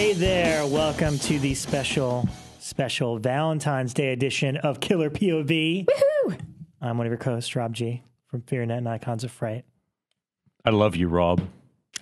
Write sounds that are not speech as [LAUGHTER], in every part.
Hey there, welcome to the special, special Valentine's Day edition of Killer POV. Woohoo! I'm one of your co-hosts, Rob G from FearNet and Icons of Fright. I love you, Rob.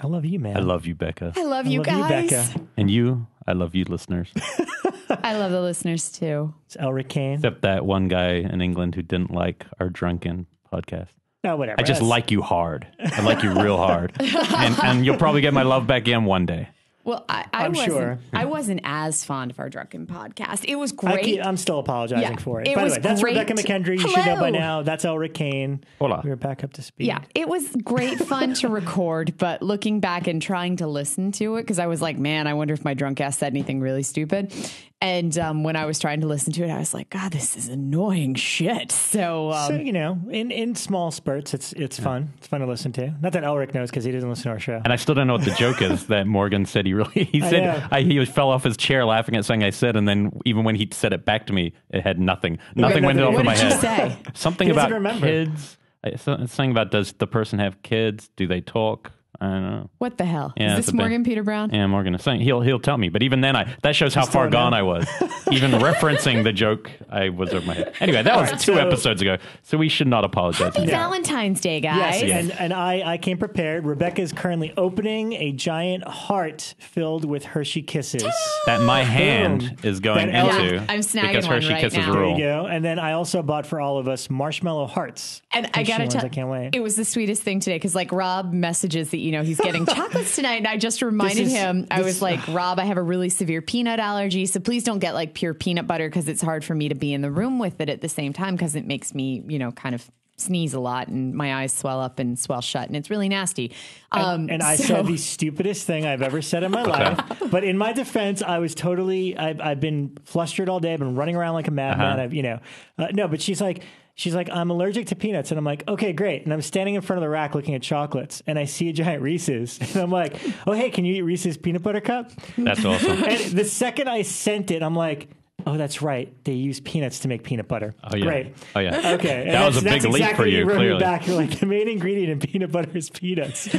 I love you, man. I love you, Bekah. I love I you love guys. Bekah. And you, I love you, listeners. [LAUGHS] [LAUGHS] I love the listeners too. It's Elric Kane. Except that one guy in England who didn't like our drunken podcast. No, whatever. I just That's- like you hard. I like you real hard. [LAUGHS] And, and you'll probably get my love back in one day. Well, I, I I'm wasn't. sure. I wasn't as fond of our drunken podcast. It was I great. keep, I'm still apologizing Yeah, for it. it By the was way, that's great. Rebekah McKendry. You should know by now. That's Elric Kane. Hola. We're back up to speed. yeah, it was great fun to record, but looking back and trying to listen to it, because I was like, man, I wonder if my drunk ass said anything really stupid. And um, when I was trying to listen to it, I was like, God, this is annoying shit. So, um, So you know, in, in small spurts, it's it's fun. It's fun to listen to. Not that Elric knows because he doesn't listen to our show. And I still don't know what the joke is that Morgan said he really [LAUGHS] he I said know. I, he fell off his chair laughing at something I said and then even when he said it back to me it had nothing nothing went off what in my did you head say? something about remember. kids something about does the person have kids do they talk I don't know What the hell? Yeah, is this a bit- Morgan Peter Brown? yeah Morgan is saying he'll he'll tell me but even then I that shows how far gone know. I was [LAUGHS] even referencing the joke I was over my head anyway that was right, [LAUGHS] two so- episodes ago so we should not apologize Happy Valentine's Day, Yes, guys. and, and I, I came prepared. Rebekah is currently opening a giant heart filled with Hershey Kisses. that my hand Boom. is going That- into Yeah, I'm snagging because one Hershey right Kisses now. There you go. And then I also bought for all of us marshmallow hearts. And I gotta ones, tell, I can't wait. It was the sweetest thing today because like Rob messages that you know he's getting [LAUGHS] chocolates tonight, and I just reminded is- him. I was like, Rob, I have a really severe peanut allergy, so please don't get like pure peanut butter because it's hard for me to be in the room with it at the same time because it makes me you know kind of sneeze a lot and my eyes swell up and swell shut and it's really nasty. Um, and I so- said the stupidest thing I've ever said in my life. But in my defense, I was totally. I've, I've been flustered all day. I've been running around like a madman. Uh-huh. I've, you know, uh, no. But she's like, she's like, I'm allergic to peanuts, and I'm like, okay, great. And I'm standing in front of the rack looking at chocolates, and I see a giant Reese's, [LAUGHS] and I'm like, oh hey, can you eat Reese's peanut butter cup? that's awesome And the second I sent it, I'm like. Oh, that's right. They use peanuts to make peanut butter. Oh yeah. Great. Oh yeah. Okay. And That was that's- a big that's leap exactly for what you, wrote me clearly. Back. You're like, the main ingredient in peanut butter is peanuts. [LAUGHS]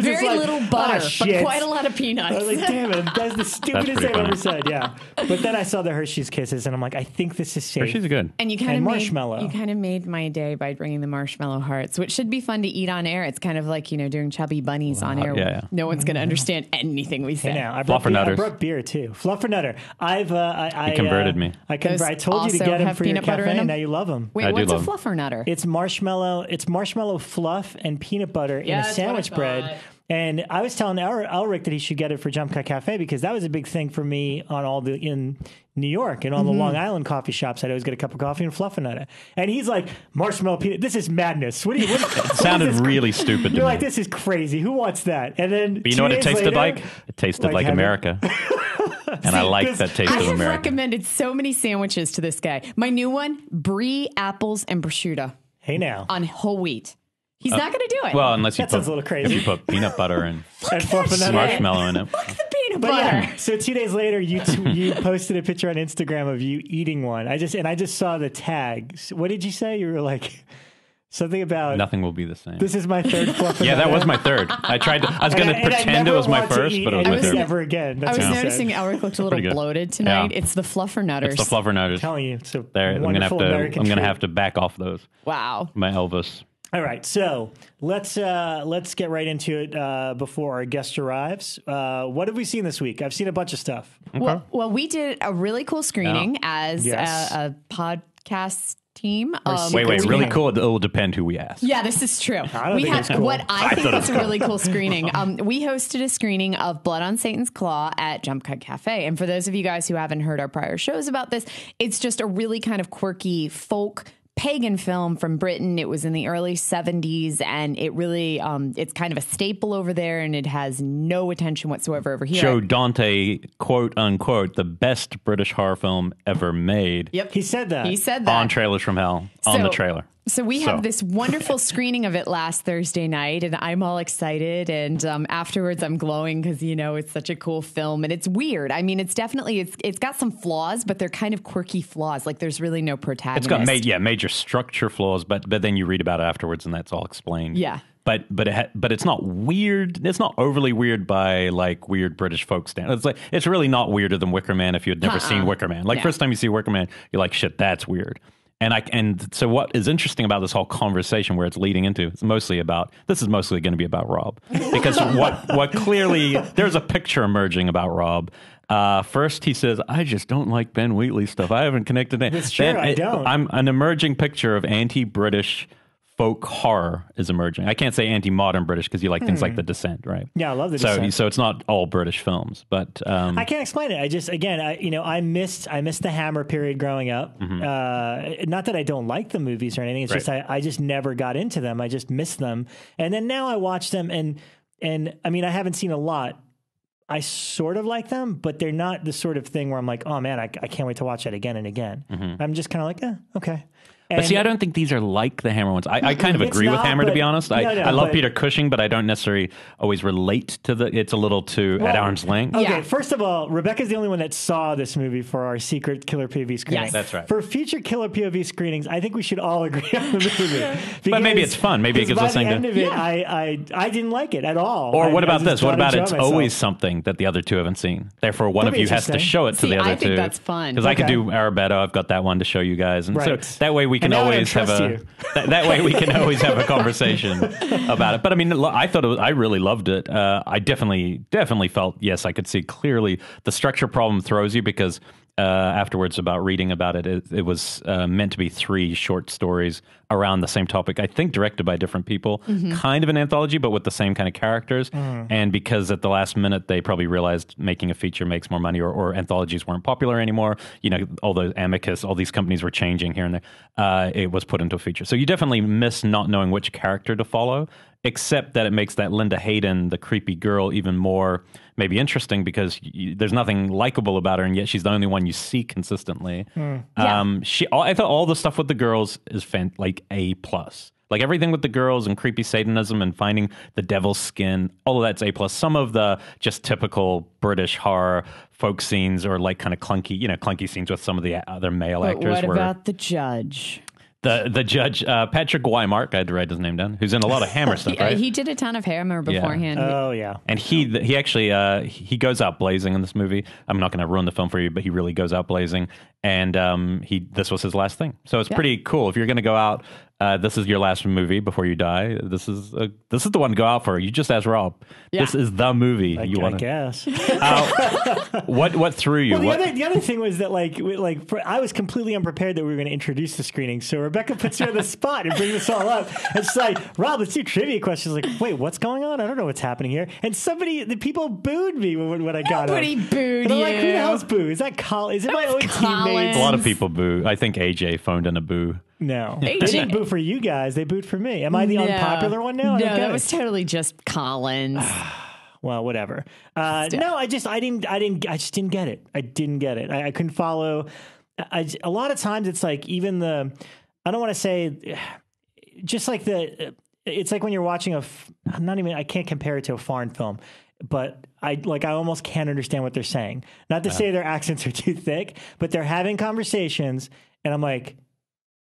Very like, little "Ah, butter, but quite a lot of peanuts. I was like, damn it, that's the [LAUGHS] stupidest thing I've ever said. Yeah. But then I saw the Hershey's Kisses and I'm like, I think this is safe. Hershey's good. And you kind And of marshmallow. Made, you kind of made my day by bringing the marshmallow hearts, which should be fun to eat on air. It's kind of like you know doing chubby bunnies on air. yeah, yeah. No one's going to understand anything we say. Hey, now I brought, beer, I Fluffernutters. brought beer too. Fluffernutter. I've uh, I, I converted me. I conver- Those I told you to also get them have for your peanut butter cafe, in and them? now you love them. Wait, I do what's a love 'em. fluffer nutter? It's marshmallow. It's marshmallow fluff and peanut butter Yeah, in a that's what I sandwich thought. bread. And I was telling Al- Elric that he should get it for Jump Cut Cafe because that was a big thing for me on all the in New York and all Mm-hmm. the Long Island coffee shops. I'd always get a cup of coffee and fluffernutter. And he's like, marshmallow peanut. This is madness. What do you? What, what [LAUGHS] sounded [LAUGHS] is this? really stupid to You're me. like, this is crazy. Who wants that? And then, but you know what it tasted like? It tasted like like, heaven. America. [LAUGHS] [LAUGHS] and I like that taste I of have America. recommended so many sandwiches to this guy. My new one: brie, apples, and prosciutto Hey now. on whole wheat. He's not going to do it. Uh, well, unless you That put sounds a little crazy. if you put peanut butter and [LAUGHS] and marshmallow in it. Look at the peanut But butter. yeah, so two days later, you t- you posted a picture on Instagram of you eating one. I just and I just saw the tag. S- What did you say? You were like something about Nothing will be the same. this is my third [LAUGHS] fluff. yeah, that was my third. I tried to. I was going to pretend it was my first, but it was my third. ever again. I was noticing said. Elric looked a little bloated tonight. Yeah. It's the fluffer nutters. It's the fluffer nutters. telling you, it's a There, I'm gonna have to. American I'm gonna have to back off those. Wow. My Elvis. All right, so let's uh, let's get right into it uh, before our guest arrives. Uh, what have we seen this week? I've seen a bunch of stuff. Well, well, we did a really cool screening as Yes. a, a podcast team. Um, Wait, wait. we Really had- cool. It will depend who we ask. Yeah, this is true. we had cool. what I, [LAUGHS] think is a really cool screening. [LAUGHS] Um, we hosted a screening of Blood on Satan's Claw at Jump Cut Cafe, and for those of you guys who haven't heard our prior shows about this, it's just a really kind of quirky folk pagan film from Britain. It was in the early 70s and it really um, it's kind of a staple over there and it has no attention whatsoever over here. Joe Dante, quote unquote, the best British horror film ever made. Yep. He said that. He said that. On Trailers from Hell. on So- the trailer. So we So- have this wonderful [LAUGHS] screening of it last Thursday night, and I'm all excited. And um, afterwards, I'm glowing because you know it's such a cool film, and it's weird. I mean, it's definitely it's it's got some flaws, but they're kind of quirky flaws. Like there's really no It's protagonist. got ma- yeah major structure flaws, but but then you read about it afterwards, and that's all explained. Yeah. But but it ha- but it's not weird. It's not overly weird by like weird British folk standards. It's like it's really not weirder than Wicker Man if you had never Uh-uh. seen Wicker Man. Like Yeah. first time you see Wicker Man, you're like shit, that's weird. And I and so what is interesting about this whole conversation where it's leading into it's mostly about this is mostly going to be about Rob because what what clearly there's a picture emerging about Rob. Uh, first, he says, "I just don't like Ben Wheatley stuff. I haven't connected it." That's true, I don't. I'm an emerging picture of anti-British folk horror is emerging. I can't say anti-modern British because you like things like The Descent, right? Hmm. Yeah, I love The so, Descent. So it's not all British films, but um, I can't explain it. I just again, I you know, I missed I missed the Hammer period growing up. Uh, not that I don't like the movies or anything. It's just I, I just never got into them. I just missed them, and then now I watch them, and and I mean, I haven't seen a lot. I sort of like them, but they're not the sort of thing where I'm like, oh man, I, I can't wait to watch that again and again. I'm just kind of like, eh, okay. But see, I don't think these are like the Hammer ones. I, I kind of It's agree with not, Hammer, to be honest. I, no, no, I love but- Peter Cushing, but I don't necessarily always relate to the. It's a little too at arm's length. Okay, Yeah. first of all, Rebekah's the only one that saw this movie for our secret Killer POV screening. Yes. That's right. For future Killer POV screenings, I think we should all agree [LAUGHS] on the movie. But maybe it's fun. Maybe it gives us by the something end to- of it, I, I, I didn't like it at all. Or I- what I about just this? What about it's myself. always something that the other two haven't seen? Therefore, one That'd of you has to show it to See, the other two. I think two. that's fun. Because I could Okay. do Arabetta. I've got that one to show you guys, and so that way we can And now I don't always have a. [LAUGHS] That, that way we can always have a conversation [LAUGHS] about it. But I mean, I thought it was. I really loved it. Uh, I definitely, definitely felt. Yes, I could see clearly the structure problem throws you because. Uh, afterwards, about reading about it, it, it was uh, meant to be three short stories around the same topic. I think directed by different people, kind of an anthology, but with the same kind of characters. And because at the last minute they probably realized making a feature makes more money, or, or anthologies weren't popular anymore. You know, all the Amicus, all these companies were changing here and there. Uh, it was put into a feature, so you definitely miss not knowing which character to follow. Except that it makes that Linda Hayden, the creepy girl, even more maybe interesting because you, there's nothing likable about her, and yet she's the only one you see consistently. Yeah. Um, she, all, I thought all the stuff with the girls is fan, like a plus. Like everything with the girls and creepy Satanism and finding the devil's skin, all of that's a plus. Some of the just typical British horror folk scenes or like kind of clunky, you know, clunky scenes with some of the other male But actors what were about the judge? The the judge uh, Patrick Wymark. I had to write his name down. Who's in a lot of Hammer [LAUGHS] stuff, He, uh, right? he did a ton of Hammer beforehand. Oh yeah. And he he actually uh, he goes out blazing in this movie. I'm not going to ruin the film for you, but he really goes out blazing. And um, he this was his last thing, so it's Yeah. pretty cool. If you're going to go out, uh, this is your last movie before you die. This is uh, this is the one to go out for. You just asked Rob. Yeah. This is the movie I, you I want. to guess. [LAUGHS] What what threw you? Well, the what, other the other thing was that like we- like for, I was completely unprepared that we were going to introduce the screening. So Rebekah puts me on the spot and brings this all up. And she's like, "Rob, let's do trivia questions." Like, wait, what's going on? I don't know what's happening here. And somebody, the people booed me when, when I got Nobody up. booed And I'm like, who you. the hell's boo? Is that Colin? Is it my own Colin. Teammates? a lot of people boo. I think AJ phoned in a boo. No, [LAUGHS] they AJ. didn't boo for you guys. They booed for me. Am I the No. unpopular one now? No, that it. was totally just Collins. [SIGHS] well, whatever. Uh, no, I just, I didn't, I didn't, I just didn't get it. I didn't get it. I, I couldn't follow. I, a lot of times it's like even the, I don't want to say, [SIGHS] just like the, it's like when you're watching a, f- I'm not even, I can't compare it to a foreign film, but I like, I almost can't understand what they're saying. Not to say their accents are [LAUGHS] too thick, but they're having conversations, and I'm like,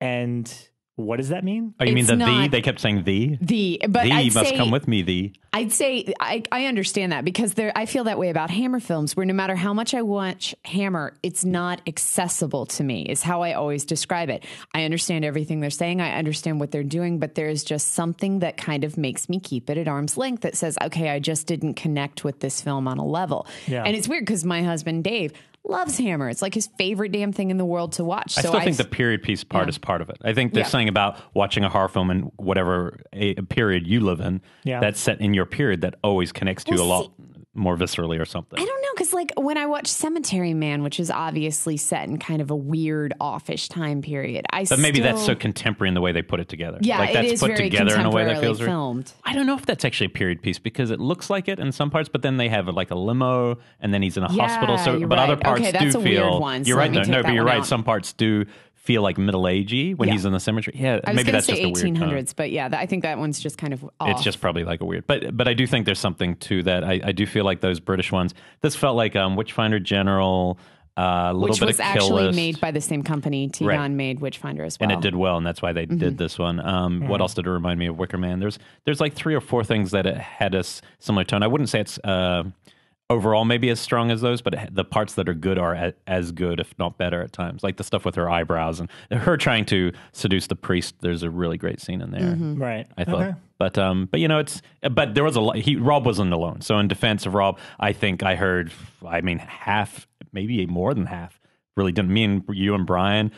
and what does that mean? Oh, you mean It's the the? not- They kept saying the. the but The I'd must say, come with me. The. I'd say I, I understand that because there I feel that way about Hammer films where no matter how much I watch Hammer, it's not accessible to me, is how I always describe it. I understand everything they're saying, I understand what they're doing, but there is just something that kind of makes me keep it at arm's length that says, okay, I just didn't connect with this film on a level. Yeah. And it's weird because my husband Dave loves Hammer. It's like his favorite damn thing in the world to watch. I so still think I- the period piece part Yeah. is part of it. I think there's Yeah. something about watching a horror film in whatever a, a period you live in Yeah. that's set in your period that always connects to you Well, a lot more viscerally or something. I don't know because like when I watch Cemetery Man, which is obviously set in kind of a weird offish time period, I But maybe that's so contemporary in the way they put it together. yeah, like that's is put very together in a way that feels filmed. I don't know if that's actually a period piece because it looks like it in some parts, but then they have like a limo and then he's in a Yeah, hospital. So, but other parts Okay, do that's a weird feel one, so you're right. No, no, but you're right. out. Some parts do feel like middle agey when Yeah. he's in the cemetery. Yeah, I was maybe that's say just a weird 1800s, but yeah, that, I think that one's just kind of off. It's just probably like a weird, but but I do think there's something to that. I, I do feel like those British ones. This felt like um, Witchfinder General, uh, a little which bit was of actually List, made by the same company. T Right. Made Witchfinder as well. and it did well, and that's why they Mm-hmm. did this one. Um, What else did it remind me of? Wicker Man. There's there's like three or four things that it had a s- similar tone. I wouldn't say it's uh, overall maybe as strong as those, but the parts that are good are a, as good, if not better, at times. Like the stuff with her eyebrows and her trying to seduce the priest. There's a really great scene in there. Mm-hmm. Right. I thought. Okay. But um, but you know, it's but there was a lot. He Rob wasn't alone. So in defense of Rob, I think I heard. I mean, half, maybe more than half, really didn't. Me and you and Brian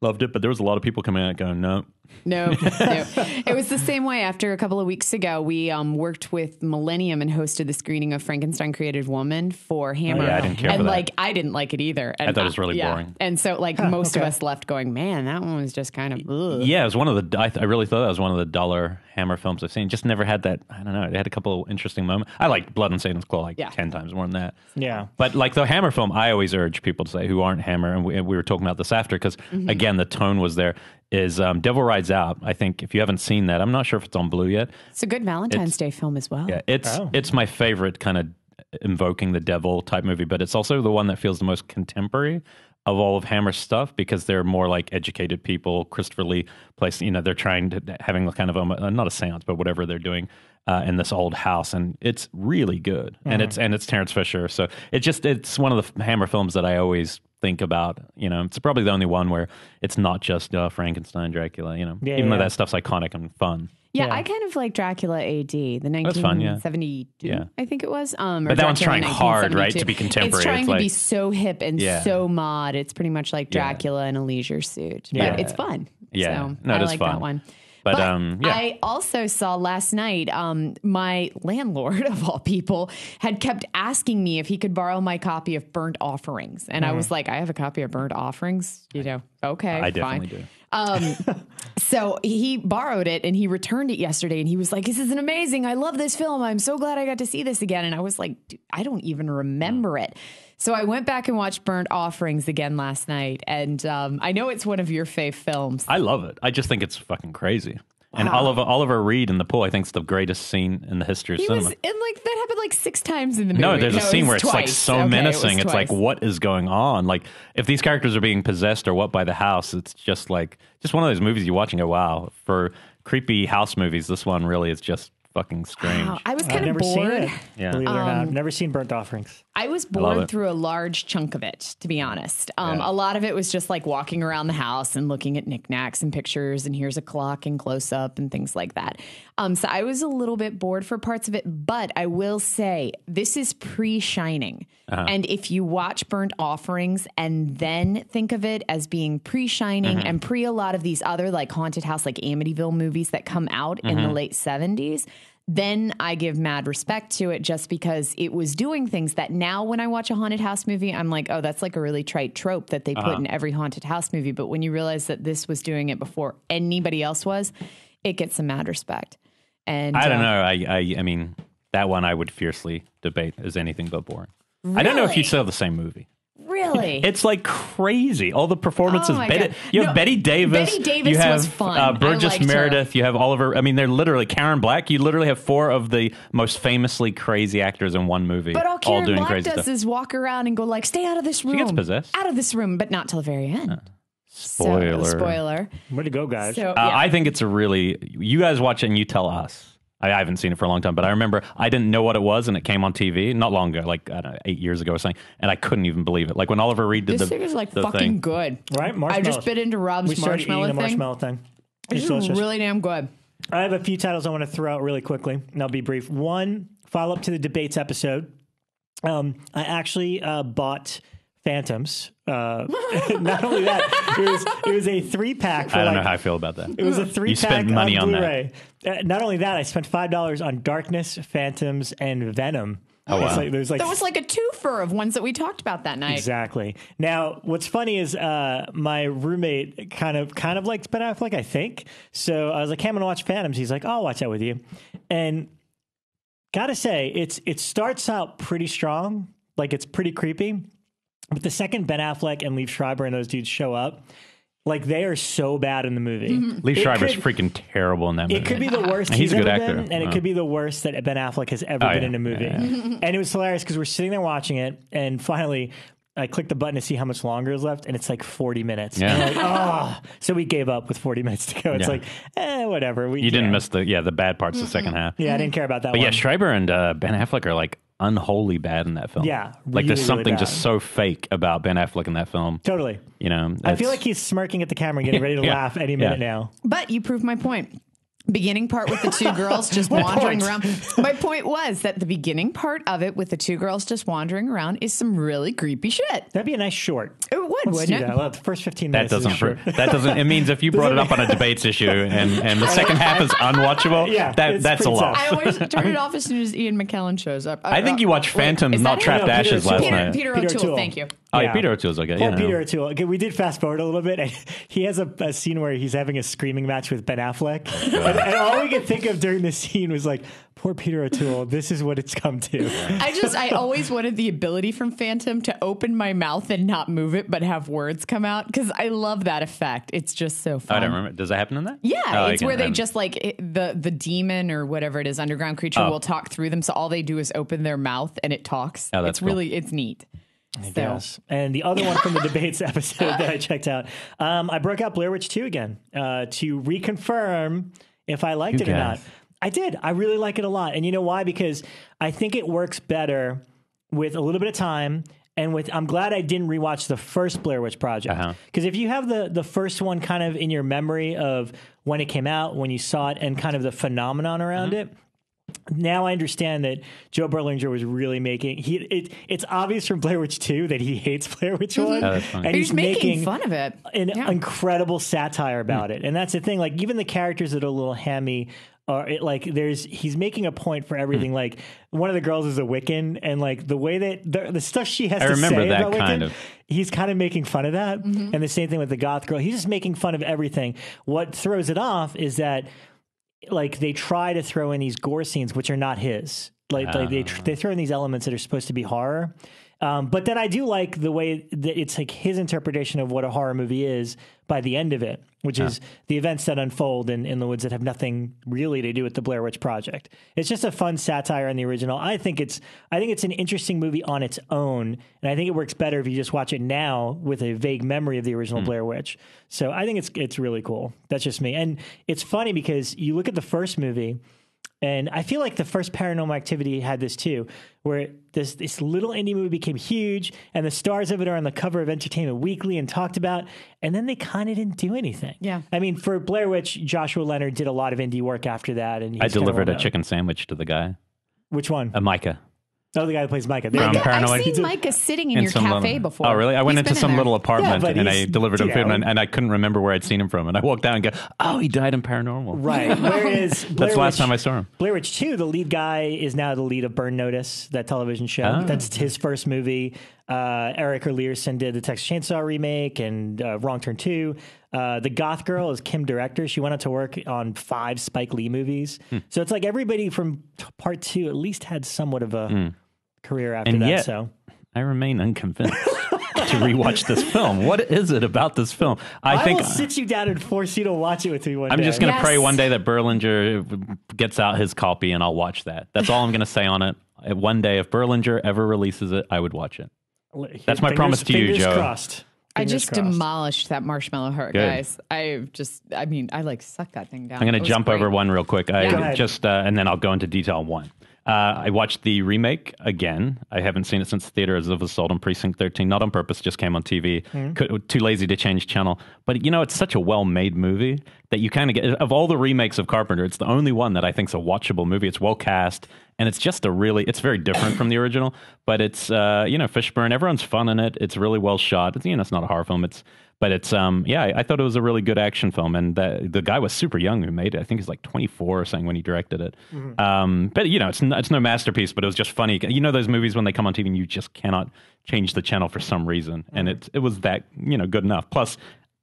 loved it, but there was a lot of people coming out going, no. No, [LAUGHS] no. It was the same way. After a couple of weeks ago, we um, worked with Millennium and hosted the screening of Frankenstein Created Woman for Hammer. Oh, yeah, I didn't care and for that. like, I didn't like it either. And, thought it was really yeah. boring. And so, like, most of us left going, "Man, that one was just kind of." Ugh. Yeah, it was one of the. I, th- I really thought that was one of the duller Hammer films I've seen. Just never had that. I don't know. It had a couple of interesting moments. I like Blood and Satan's Claw like Yeah. ten times more than that. Yeah. But like the Hammer film, I always urge people to say who aren't Hammer, and we, and we were talking about this after because Mm-hmm. again the tone was there. Is um, Devil Rides Out? I think if you haven't seen that, I'm not sure if it's on Blue yet. It's a good Valentine's Day film as well. Yeah, it's Oh. it's my favorite kind of invoking the devil type movie, but it's also the one that feels the most contemporary of all of Hammer's stuff because they're more like educated people. Christopher Lee plays, you know, they're trying to having a kind of a, not a séance, but whatever they're doing uh, in this old house, and it's really good. And it's and it's Terence Fisher, so it just it's one of the Hammer films that I always think about. You know, it's probably the only one where it's not just uh, Frankenstein, Dracula. You know, Yeah, even though that stuff's iconic and fun. Yeah, Yeah. I kind of like Dracula AD, the That's fun, yeah. 1972, Yeah. I think it was. Um, But that one's trying hard, right, to be contemporary. It's trying It's to be so hip and Yeah. so mod. It's pretty much like Yeah. Dracula in a leisure suit, Yeah. but it's fun. Yeah. so No, it I is like fun. that one. But, um, yeah. I also saw last night um, my landlord, [LAUGHS] of all people, had kept asking me if he could borrow my copy of Burnt Offerings. And I was like, I have a copy of Burnt Offerings. You know, okay. I fine. definitely do. Um, [LAUGHS] so he borrowed it and he returned it yesterday and he was like, This is an amazing. I love this film. I'm so glad I got to see this again. And I was like, I don't even remember it. So I went back and watched Burnt Offerings again last night. And um, I know it's one of your fave films. I love it. I just think it's fucking crazy. And Oliver Oliver Reed in the pool, I think, is the greatest scene in the history of He cinema. was in like that happened like six times in the movie. no, there's a scene was where it's like so Okay, it was menacing. it's like, what is going on? Like, if these characters are being possessed or what by the house, it's just like just one of those movies you watch and go, "Wow!" For creepy house movies, this one really is just fucking strange. Wow, I was I've kind of never seen bored. it. Yeah. Believe it or not, Um, I've never seen Burnt Offerings. I was bored it. through a large chunk of it, to be honest. Um, Yeah. A lot of it was just like walking around the house and looking at knickknacks and pictures, and here's a clock and close up and things like that. Um, so I was a little bit bored for parts of it, but I will say this is pre Shining. Uh-huh. And if you watch Burnt Offerings and then think of it as being pre Shining Mm-hmm. and pre a lot of these other like haunted house, like Amityville movies that come out in Mm-hmm. the late 70s, then I give mad respect to it just because it was doing things that now when I watch a haunted house movie, I'm like, oh, that's like a really trite trope that they Uh-huh. put in every haunted house movie. But when you realize that this was doing it before anybody else was, it gets some mad respect. And I don't uh, know. I, I I mean, that one I would fiercely debate as anything but boring. I don't know if you saw the same movie. Really? [LAUGHS] It's like crazy. All the performances. Oh Betty, you have No, Bette Davis. Bette Davis you have, was fun. Uh, Burgess liked her. Meredith. You have Oliver. I mean, they're literally Karen Black. You literally have four of the most famously crazy actors in one movie, but all Karen doing Black crazy does stuff. is walk around and go like, "Stay out of this room." She gets possessed. Out of this room, but not till the very end. So, Spoiler. spoiler. Way to go, guys. So Uh. I think it's a really. You guys watch it and you tell us. I, I haven't seen it for a long time, but I remember I didn't know what it was, and it came on TV not long ago, like I don't know, eight years ago or something, and I couldn't even believe it. Like when Oliver Reed did this the thing is like the fucking thing. good. right? I Marshmallows. just bit into Rob's we started marshmallow eating a thing. marshmallow thing. This It's is delicious. really damn good. I have a few titles I want to throw out really quickly, and I'll be brief. One, follow up to the debates episode. Um, I actually uh, bought Phantoms. Uh, [LAUGHS] not only that, it was it was a three pack. For I don't like, know how I feel about that. It was a three pack spent money on on that. Blu-ray. Uh, not only that, I spent five dollars on Darkness, Phantoms, and Venom. Oh, It's wow. like, there's like That was like a twofer of ones that we talked about that night. Exactly. Now, what's funny is uh, my roommate kind of kind of likes Ben Affleck, I think. So I was like, "Hey, I'm gonna watch Phantoms." He's like, "I'll watch that with you." And gotta say, it's it starts out pretty strong, like it's pretty creepy. But the second Ben Affleck and Liev Schreiber and those dudes show up, Like they are so bad in the movie. Liev It Schreiber's could- freaking terrible in that movie. It could be the worst He's [LAUGHS] he's, a good ever actor. been, and it could be the worst that Ben Affleck has ever Oh, been yeah. in a movie. Yeah, And it was hilarious because we're sitting there watching it, and finally. I clicked the button to see how much longer is left, and it's like 40 minutes. Yeah. And like, oh. So we gave up with 40 minutes to go. It's Yeah. like, eh, whatever. We, You didn't miss the yeah the bad parts of the second half. Yeah, I didn't care about that But one. yeah, Schreiber and uh, Ben Affleck are like unholy bad in that film. Yeah, like there's something really just so fake about Ben Affleck in that film. totally. You know, I feel like he's smirking at the camera getting ready to [LAUGHS] Yeah. laugh any Yeah. minute now. But you proved my point. Beginning part with the two girls [LAUGHS] just wandering point? around. My point was that the beginning part of it with the two girls just wandering around is some really creepy shit. That'd be a nice short. It would, Let's do wouldn't it? that. Well, the first 15 minutes is doesn't short. [LAUGHS] that doesn't it means if you [LAUGHS] brought it up on a debates issue and and the second half is unwatchable, Yeah, that that's a lot. I always turn it off as soon as Ian McKellen shows up. I think uh, you watched Wait, Phantoms, is not that Trapped him? Peter Ashes last O'Toole. night. Peter, Peter, Peter O'Toole, O'Toole. thank you. Oh, yeah, Yeah. Peter O'Toole's okay. Poor Yeah, Peter O'Toole. Okay, we did fast forward a little bit. and [LAUGHS] He has a, a scene where he's having a screaming match with Ben Affleck, [LAUGHS] and, and all we could think of during this scene was like, "Poor Peter O'Toole. This is what it's come to." I just, I always wanted the ability from Phantom to open my mouth and not move it, but have words come out because I love that effect. It's just so fun. I don't remember. Does that happen in that? Yeah, Oh, it's where they haven't- just like it, the the demon or whatever it is, underground creature Oh. will talk through them. So all they do is open their mouth and it talks. Oh, that's it's cool. really it's neat. So, Yes. And the other one from the [LAUGHS] debates episode that I checked out, um, I broke out Blair Witch 2 again uh, to reconfirm if I liked You it or not. I did. I really like it a lot. And you know why? Because I think it works better with a little bit of time. And with, I'm glad I didn't rewatch the first Blair Witch Project Uh-huh. because if you have the the first one kind of in your memory of when it came out, when you saw it, and kind of the phenomenon around Mm-hmm. it, now I understand that Joe Berlinger was really making he it, it's obvious from Blair Witch 2 that he hates [LAUGHS] Blair Witch mm-hmm. 1 Oh, that's and he's, he's, making, fun of it. an Yeah. incredible satire hmm. about it. And that's the thing like even the characters that are a little hammy are it, like there's he's making a point for everything. Hmm. Like one of the girls is a Wiccan and like the way that the, the stuff she has I to remember say that about kind Wiccan, of. he's kind of making fun of that. Mm-hmm. And the same thing with the goth girl. He's just making fun of everything. What throws it off is that like they try to throw in these gore scenes which are not his. Like, like they tr- they throw in these elements that are supposed to be horror. Um, but then I do like the way that it's like his interpretation of what a horror movie is by the end of it, which is the events that unfold in, in the woods that have nothing really to do with the Blair Witch Project. It's just a fun satire on the original. I think it's I think it's an interesting movie on its own, and I think it works better if you just watch it now with a vague memory of the original hmm. Blair Witch. So I think it's it's really cool. That's just me, and it's funny because you look at the first movie. And I feel like the first Paranormal Activity had this too, where this this little indie movie became huge, and the stars of it are on the cover of Entertainment Weekly and talked about, and then they kind of didn't do anything. Yeah. I mean, for Blair Witch, Joshua Leonard did a lot of indie work after that, and I delivered a well-known. chicken sandwich to the guy, Which one? a Micah. Oh, the guy who plays Micah. There From you go. Paranoid. I've seen Micah sitting in In your some cafe little- before. Oh, really? I went He's into been in some there. little apartment but and I he's- delivered him you food, know. and, and I couldn't remember where I'd seen him from. And I walked down and go, "Oh, he died in Paranormal." Right. [LAUGHS] Whereas Blair That's the last Witch- time I saw him. Blair Witch 2, the lead guy is now the lead of Burn Notice, that television show. Ah. That's his first movie. Uh, Erica Leerhsen did the Texas Chainsaw remake and uh, Wrong Turn 2. Uh, the Goth Girl is Kim Director. She went on to work on five Spike Lee movies. Hmm. So it's like everybody from t- part two at least had somewhat of a career after. And that. yet- so I remain unconvinced to rewatch this film. What is it about this film? I, think I, think will sit you down and force you to watch it with me one I'm day. just going to Yes. pray one day that Berlinger gets out his copy and I'll watch that. That's all I'm going to say on it. One day, if Berlinger ever releases it, I would watch it. That's my Fingers- promise to you, fingers Joe. Crossed. I just crossed. demolished that marshmallow heart, Good. guys. I just, I mean, I like suck that thing down. I'm going to jump great. over one real quick. I Yeah. Just uh, and then I'll go into detail on one. Uh, I watched the remake again. I haven't seen it since the theater theaters of Assault on Precinct 13. Not on purpose, just came on TV. Hmm. Could, too lazy to change channel. But you know, it's such a well-made movie that you kind of get. Of all the remakes of Carpenter, it's the only one that I think's a watchable movie. It's well cast, and it's just a really. It's very different from the original, but it's uh, you know Fishburne. Everyone's fun in it. It's really well shot. It's you know it's not a horror film. It's but it's um yeah I, I thought it was a really good action film and that, the guy was super young who made it. I think he's like 24 or something when he directed it. Um but you know it's, n- it's no masterpiece but it was just funny. You know those movies when they come on tv and you just cannot change the channel for some reason and it, it was that you know good enough. Plus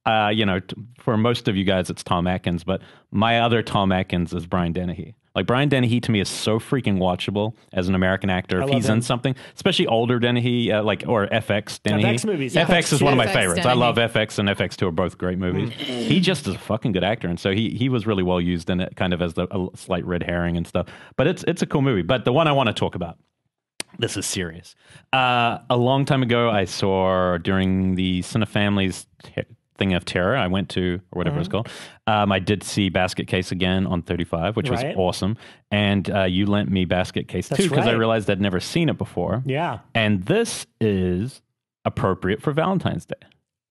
uh, you know, t- for most of you guys, it's Tom Atkins, but my other Tom Atkins is Brian Dennehy. Like Brian Dennehy to me is so freaking watchable as an American actor. If he's him. in something, especially older Dennehy, uh, like or FX Dennehy. FX movies. FX is one of my FX favorites. I love FX and FX2 are both great movies. He just is a fucking good actor, and so he he was really well used in it, kind of as the a slight red herring and stuff. But it's it's a cool movie. But the one I want to talk about this is serious. Uh, a long time ago, I saw during the Cinefamily's te- thing of terror. I went to or whatever it's called. Um, I did see Basket Case again on 35, which Right. was awesome. And uh, you lent me Basket Case That's too because I realized I'd never seen it before. Yeah. And this is appropriate for Valentine's Day.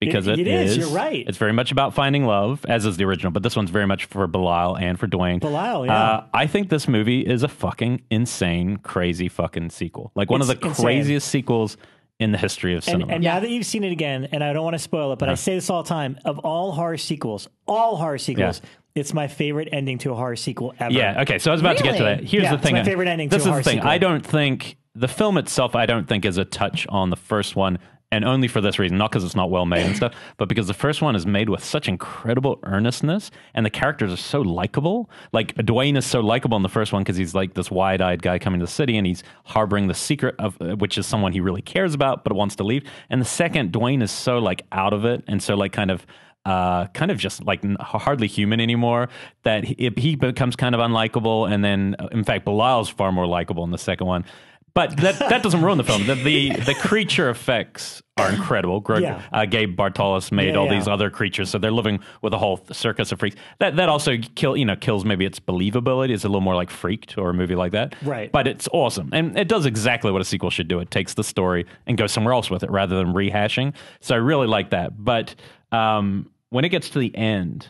Because It- it it is, you're right. It's very much about finding love, as is the original, but this one's very much for Belial and for Duane. Belial, yeah. Uh, I think this movie is a fucking insane, crazy fucking sequel. Like one of the insane. craziest sequels in the history of And, cinema. and now that you've seen it again, and I don't want to spoil it, but I say this all the time: of all horror sequels, all horror sequels, it's my favorite ending to a horror sequel ever. Yeah. Okay. So I was about to get to that. Here's Yeah, the thing. my favorite ending This is the thing. sequel. I don't think the film itself. I don't think is a touch on the first one, and only for this reason, not because it's not well made and [CLEARS THROAT] stuff, but because the first one is made with such incredible earnestness, and the characters are so likable. Like Duane is so likable in the first one because he's like this wide-eyed guy coming to the city, and he's harboring the secret of uh, which is someone he really cares about, but wants to leave. And the second, Duane is so like out of it, and so like kind of uh, kind of just like n- hardly human anymore. That he, he becomes kind of unlikable, and then uh, in fact, Belial's far more likable in the second one. But that that doesn't ruin the film. The the, the creature effects are incredible. Greg, Yeah. uh, Gabe Bartalos made Yeah, all yeah. these other creatures, so they're living with a whole circus of freaks. That that also kill you know kills maybe its believability. It's a little more like Freaked or a movie like that. Right. But it's awesome, and it does exactly what a sequel should do. It takes the story and goes somewhere else with it rather than rehashing. So I really like that. But um, when it gets to the end,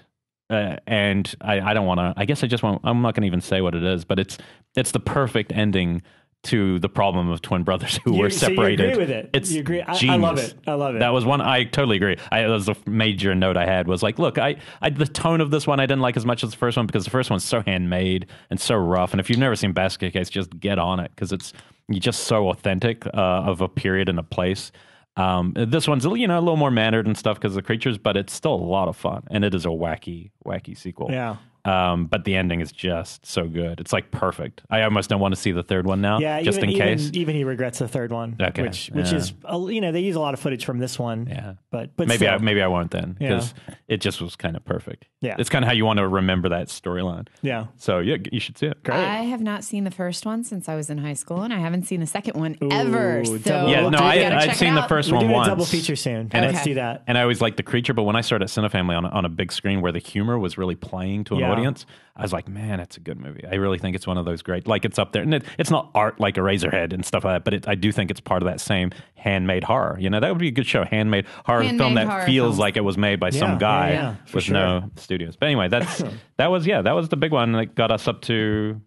uh, and I, I don't want to. I guess I just want. I'm not going to even say what it is, but it's it's the perfect ending to the problem of twin brothers who You- were so you separated. agree with it? It's You agree? I- I love it. I love it. That was one. I totally agree. I, that was the major note I had was like, look, I, I the tone of this one I didn't like as much as the first one because the first one's so handmade and so rough. And if you've never seen Basket Case, just get on it because it's you just so authentic uh, of a period and a place. Um, this one's you know a little more mannered and stuff because of the creatures, but it's still a lot of fun and it is a wacky, wacky sequel. Yeah. Um, but the ending is just so good. It's like perfect. I almost don't want to see the third one now, Yeah, just even, in case. Even, even he regrets the third one, Okay, which which yeah. is you know they use a lot of footage from this one. Yeah. but but maybe I, maybe I won't then Yeah. because it just was kind of perfect. Yeah. it's kind of how you want to remember that storyline. yeah. So yeah, you should see it. Great. I have not seen the first one since I was in high school, and I haven't seen the second one ever. Ooh, So double- Yeah, no, I I, gotta I'd seen the first We're one doing once. a double feature soon. And Let's do that. And I always liked the creature, but when I started at Cinefamily on a, on a big screen where the humor was really playing to an Yeah. Audience, I was like, man, it's a good movie. I really think it's one of those great, like it's up there. And it, it's not art like a Eraserhead and stuff like that, but it, I do think it's part of that same handmade horror. You know, that would be a good show, handmade horror film that horror feels films. like it was made by Yeah, some guy yeah, for with sure. no studios. But anyway, that's [LAUGHS] that was yeah, that was the big one that got us up to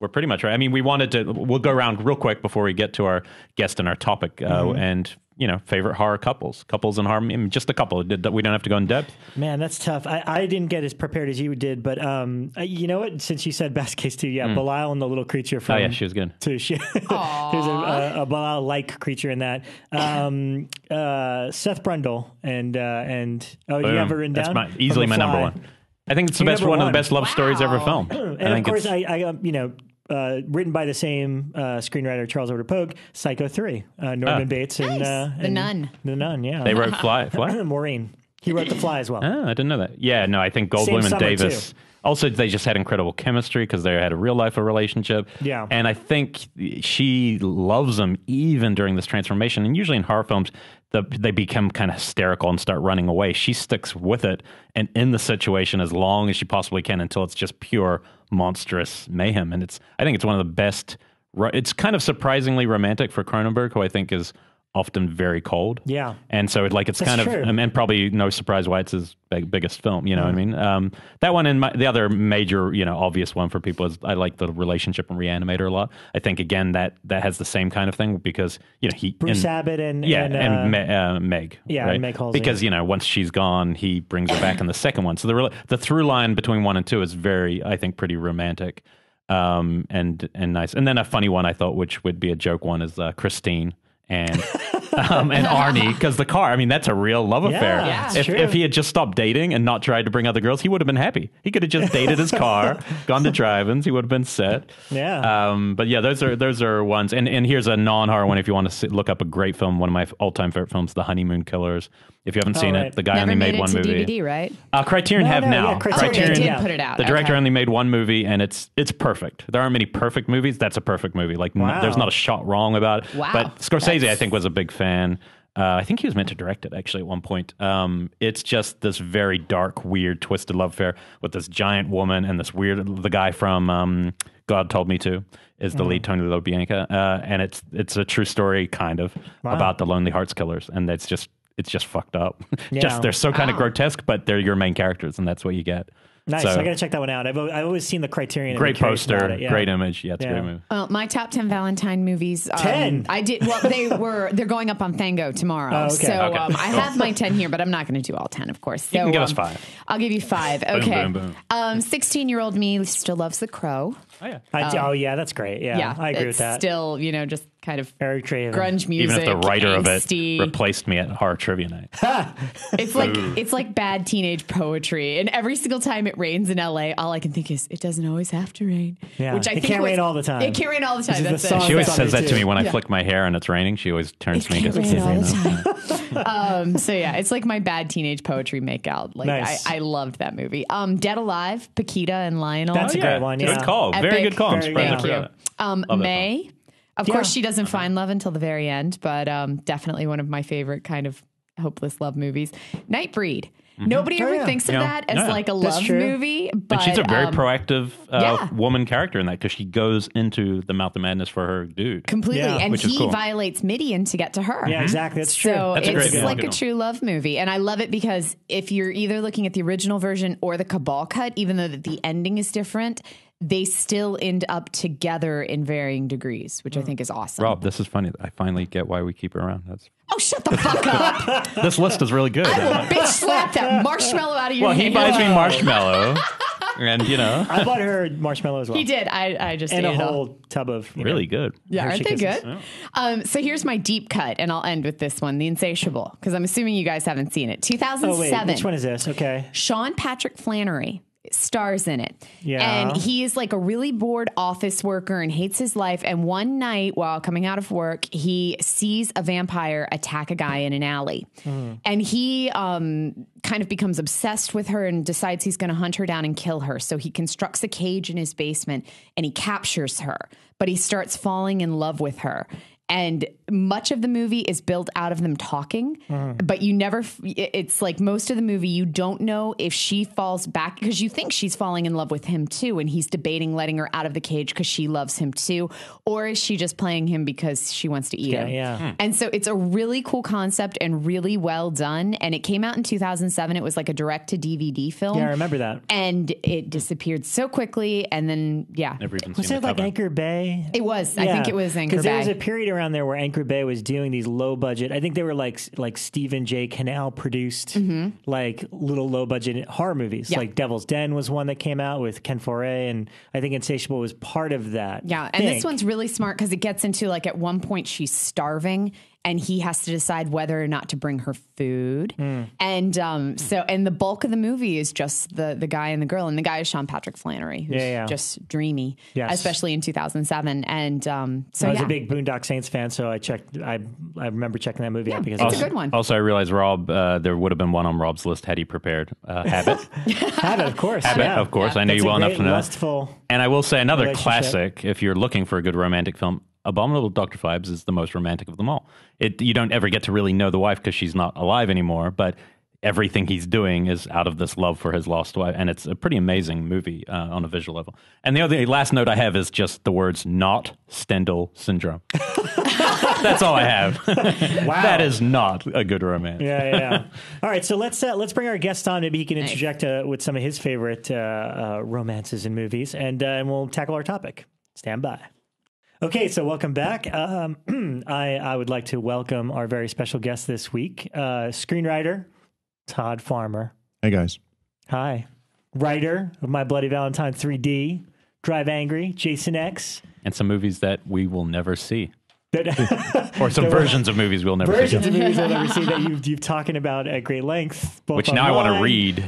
we're pretty much right. I mean, we wanted to. We'll go around real quick before we get to our guest and our topic, uh, Mm-hmm. and you know, favorite horror couples, couples in horror. I mean, just a couple. We don't have to go in depth. Man, that's tough. I, I didn't get as prepared as you did, but um, you know what? Since you said best case two, yeah, Belial and the little creature from Hmm. Oh yeah, she was good. to she, [LAUGHS] there's a, a, a Belial like creature in that. Um, [LAUGHS] uh, Seth Brundle and uh, and oh, do you have it Boom. written That's down? my, easily The my number one. I think it's the Your best number one, of the best love stories ever filmed. [CLEARS THROAT] And I of course, I, I um, you know. Uh, written by the same uh, screenwriter Charles Edward Pogue, Psycho Three, uh, Norman Ah. Bates and Nice. uh, The and- Nun. The Nun, yeah. they wrote Fly. [CLEARS THROAT] Fly. Maureen. He wrote The Fly as well. Oh, I didn't know that. Yeah, no, I think Same Goldblum and Davis. too. Also, they just had incredible chemistry because they had a real life a relationship. Yeah. and I think she loves him even during this transformation. And usually in horror films, the, they become kind of hysterical and start running away. She sticks with it and in the situation as long as she possibly can until it's just pure monstrous mayhem. And it's I think it's one of the best. It's kind of surprisingly romantic for Cronenberg, who I think is often very cold. Yeah. And so it like it's That's kind true. of and, and probably no surprise why it's his big, biggest film. You know what I mean? Um, that one and my, the other major, you know, obvious one for people is I like the relationship in Reanimator a lot. I think again that that has the same kind of thing because you know he Bruce and- Abbott and yeah, and, and, uh, Me- uh, Meg. yeah, right? and Meg Halsey. Because you know, once she's gone, he brings her back in the second one. So the the through line between one and two is very, I think, pretty romantic, um, and and nice. And then a funny one I thought, which would be a joke one, is uh, Christine and [LAUGHS] um, and [LAUGHS] Arnie because the car. I mean, that's a real love affair. Yeah, it's if, true. if he had just stopped dating and not tried to bring other girls, he would have been happy. He could have just dated his car, [LAUGHS] gone to drive-ins. He would have been set. Yeah. Um, but yeah, those are those are ones. And and here's a non-horror one. If you want to sit, look up a great film, one of my all-time favorite films, The Honeymoon Killers. If you haven't seen right. it, the guy Never only made, made, it one to movie. DVD, right? Uh, Criterion No, have no, now. yeah, Criterion Oh, they did yeah. put it out. The director Okay. only made one movie, and it's it's perfect. There aren't many perfect movies. That's a perfect movie. Like n- there's not a shot wrong about it. Wow. But Scorsese, I think, was a big fan. Uh, I think he was meant to direct it actually at one point. Um, it's just this very dark, weird, twisted love affair with this giant woman and this weird the guy from um, God Told Me to is the lead Tony Lo Bianco, uh, and it's it's a true story kind of about the Lonely Hearts Killers, and it's just it's just fucked up. [LAUGHS] Yeah. just they're so kind of Wow. grotesque, but they're your main characters, and that's what you get. Nice. So- I got to check that one out. I've, I've always seen the Criterion. Great been curious about poster, it, yeah. great image. Yeah, it's a great movie. Well, my top ten Valentine movies. Um, 10? I did. Well, they [LAUGHS] were. They're going up on Fango tomorrow. Oh, okay. So Okay. um, I have my ten here, but I'm not going to do all ten, of course. So, You can give us um, five. I'll give you five. Okay. boom, boom. Um, sixteen-year-old me still loves The Crow. Oh yeah. I, oh, yeah, that's great. Yeah, Yeah, I agree with that. Still, you know, just kind of Very creative. grunge music. Even if the writer of it replaced me at horror trivia night. [LAUGHS] It's like it's like bad teenage poetry, and every single time it rains in LA, all I can think is it doesn't always have to rain. Yeah. which I It think can't was- rain all the time. It can't rain all the time. That's the it. She always says there, that to me when I Yeah. flick my hair and it's raining. She always turns to me and can't goes, rain all the time. um, so yeah, it's like my bad teenage poetry makeout. Like Nice. I, I loved that movie. Um, Dead Alive, Paquita and Lionel. That's Oh, a great one, yeah. Good call. Very good call. I'm Very surprised good. forgot Thank you. Um, May. Of Yeah. course, she doesn't find love until the very end, but um, definitely one of my favorite kind of hopeless love movies. Nightbreed. Nobody Oh, ever yeah. thinks of Yeah. that as Yeah. like a love movie, but And she's a very um, proactive uh, yeah. woman character in that because she goes into the mouth of madness for her dude. completely, Yeah. and Which he cool. violates Midian to get to her. Yeah, exactly. That's true. So That's a it's great like Good a true love movie. And I love it because if you're either looking at the original version or the Cabal cut, even though that the ending is different, they still end up together in varying degrees, which I think is awesome. Rob, this is funny. I finally get why we keep her around. That's, Oh, shut the fuck up. [LAUGHS] this list is really good. I will bitch slap that marshmallow out of your well, he hand. buys me [LAUGHS] marshmallow, and you know, I bought her marshmallow as well. He did. I, I just And ate a it all. whole tub of you know, really good. Yeah, Hershey aren't they Kisses. good? Um, so here's my deep cut, and I'll end with this one, The Insatiable, because I'm assuming you guys haven't seen it. Oh 2007. wait, which one is this? Okay. Sean Patrick Flanery stars in it. Yeah. And he is like a really bored office worker and hates his life. And one night while coming out of work, he sees a vampire attack a guy in an alley. And he um, kind of becomes obsessed with her and decides he's going to hunt her down and kill her. So he constructs a cage in his basement and he captures her, but he starts falling in love with her. And much of the movie is built out of them talking, mm-hmm. but you never it's like most of the movie, you don't know if she falls back because you think she's falling in love with him too. And he's debating letting her out of the cage because she loves him too. Or is she just playing him because she wants to eat Yeah, him? yeah. Hmm. And so it's a really cool concept and really well done. And it came out in 2007. It was like a direct to DVD film. Yeah, I remember that. And it disappeared so quickly. And then, yeah. Never even Was seen it like cover. Anchor Bay? It was. I think it was Anchor Because there was a period around there where Anchor Bay was doing these low budget. I think they were like like Stephen J. Cannell produced like little low budget horror movies. Mm-hmm. Yeah. Like Devil's Den was one that came out with Ken Foree, and I think Insatiable was part of that. Yeah, and this one's really smart because it gets into like at one point she's starving and he has to decide whether or not to bring her food. Hmm. And um, so, and the bulk of the movie is just the the guy and the girl, and the guy is Sean Patrick Flanery, who's Yeah, yeah. just dreamy, Yes. especially in 2007. And um, so, I was yeah. a big Boondock Saints fan, so I checked. I I remember checking that movie out because it's of a good one. Also, I realized Rob, uh, there would have been one on Rob's list had he prepared. Uh, [LAUGHS] Habit, Habit, of course. Habit, yeah. of course. I know That's you a well enough to know. that. Lustful. And I will say another classic. If you're looking for a good romantic film, Abominable Doctor Phibes is the most romantic of them all. It you don't ever get to really know the wife because she's not alive anymore, but everything he's doing is out of this love for his lost wife, and it's a pretty amazing movie uh, on a visual level. And the other last note I have is just the words "not Stendhal syndrome." [LAUGHS] That's all I have. [LAUGHS] Wow. that is not a good romance. Yeah, yeah. yeah. [LAUGHS] All right, so let's uh, let's bring our guest on. Maybe he can interject uh, with some of his favorite uh, uh, romances and movies, and uh, and we'll tackle our topic. Stand by. Okay, so welcome back. Um, [CLEARS THROAT] I I would like to welcome our very special guest this week, uh, screenwriter Todd Farmer. Hey guys. Hi, writer of My Bloody Valentine 3D, Drive Angry, Jason X. And some movies that we will never see. [LAUGHS] Or some versions of movies we'll never versions see. of movies we'll never see that you've, you've talking about at great length. Both Which now I want to read.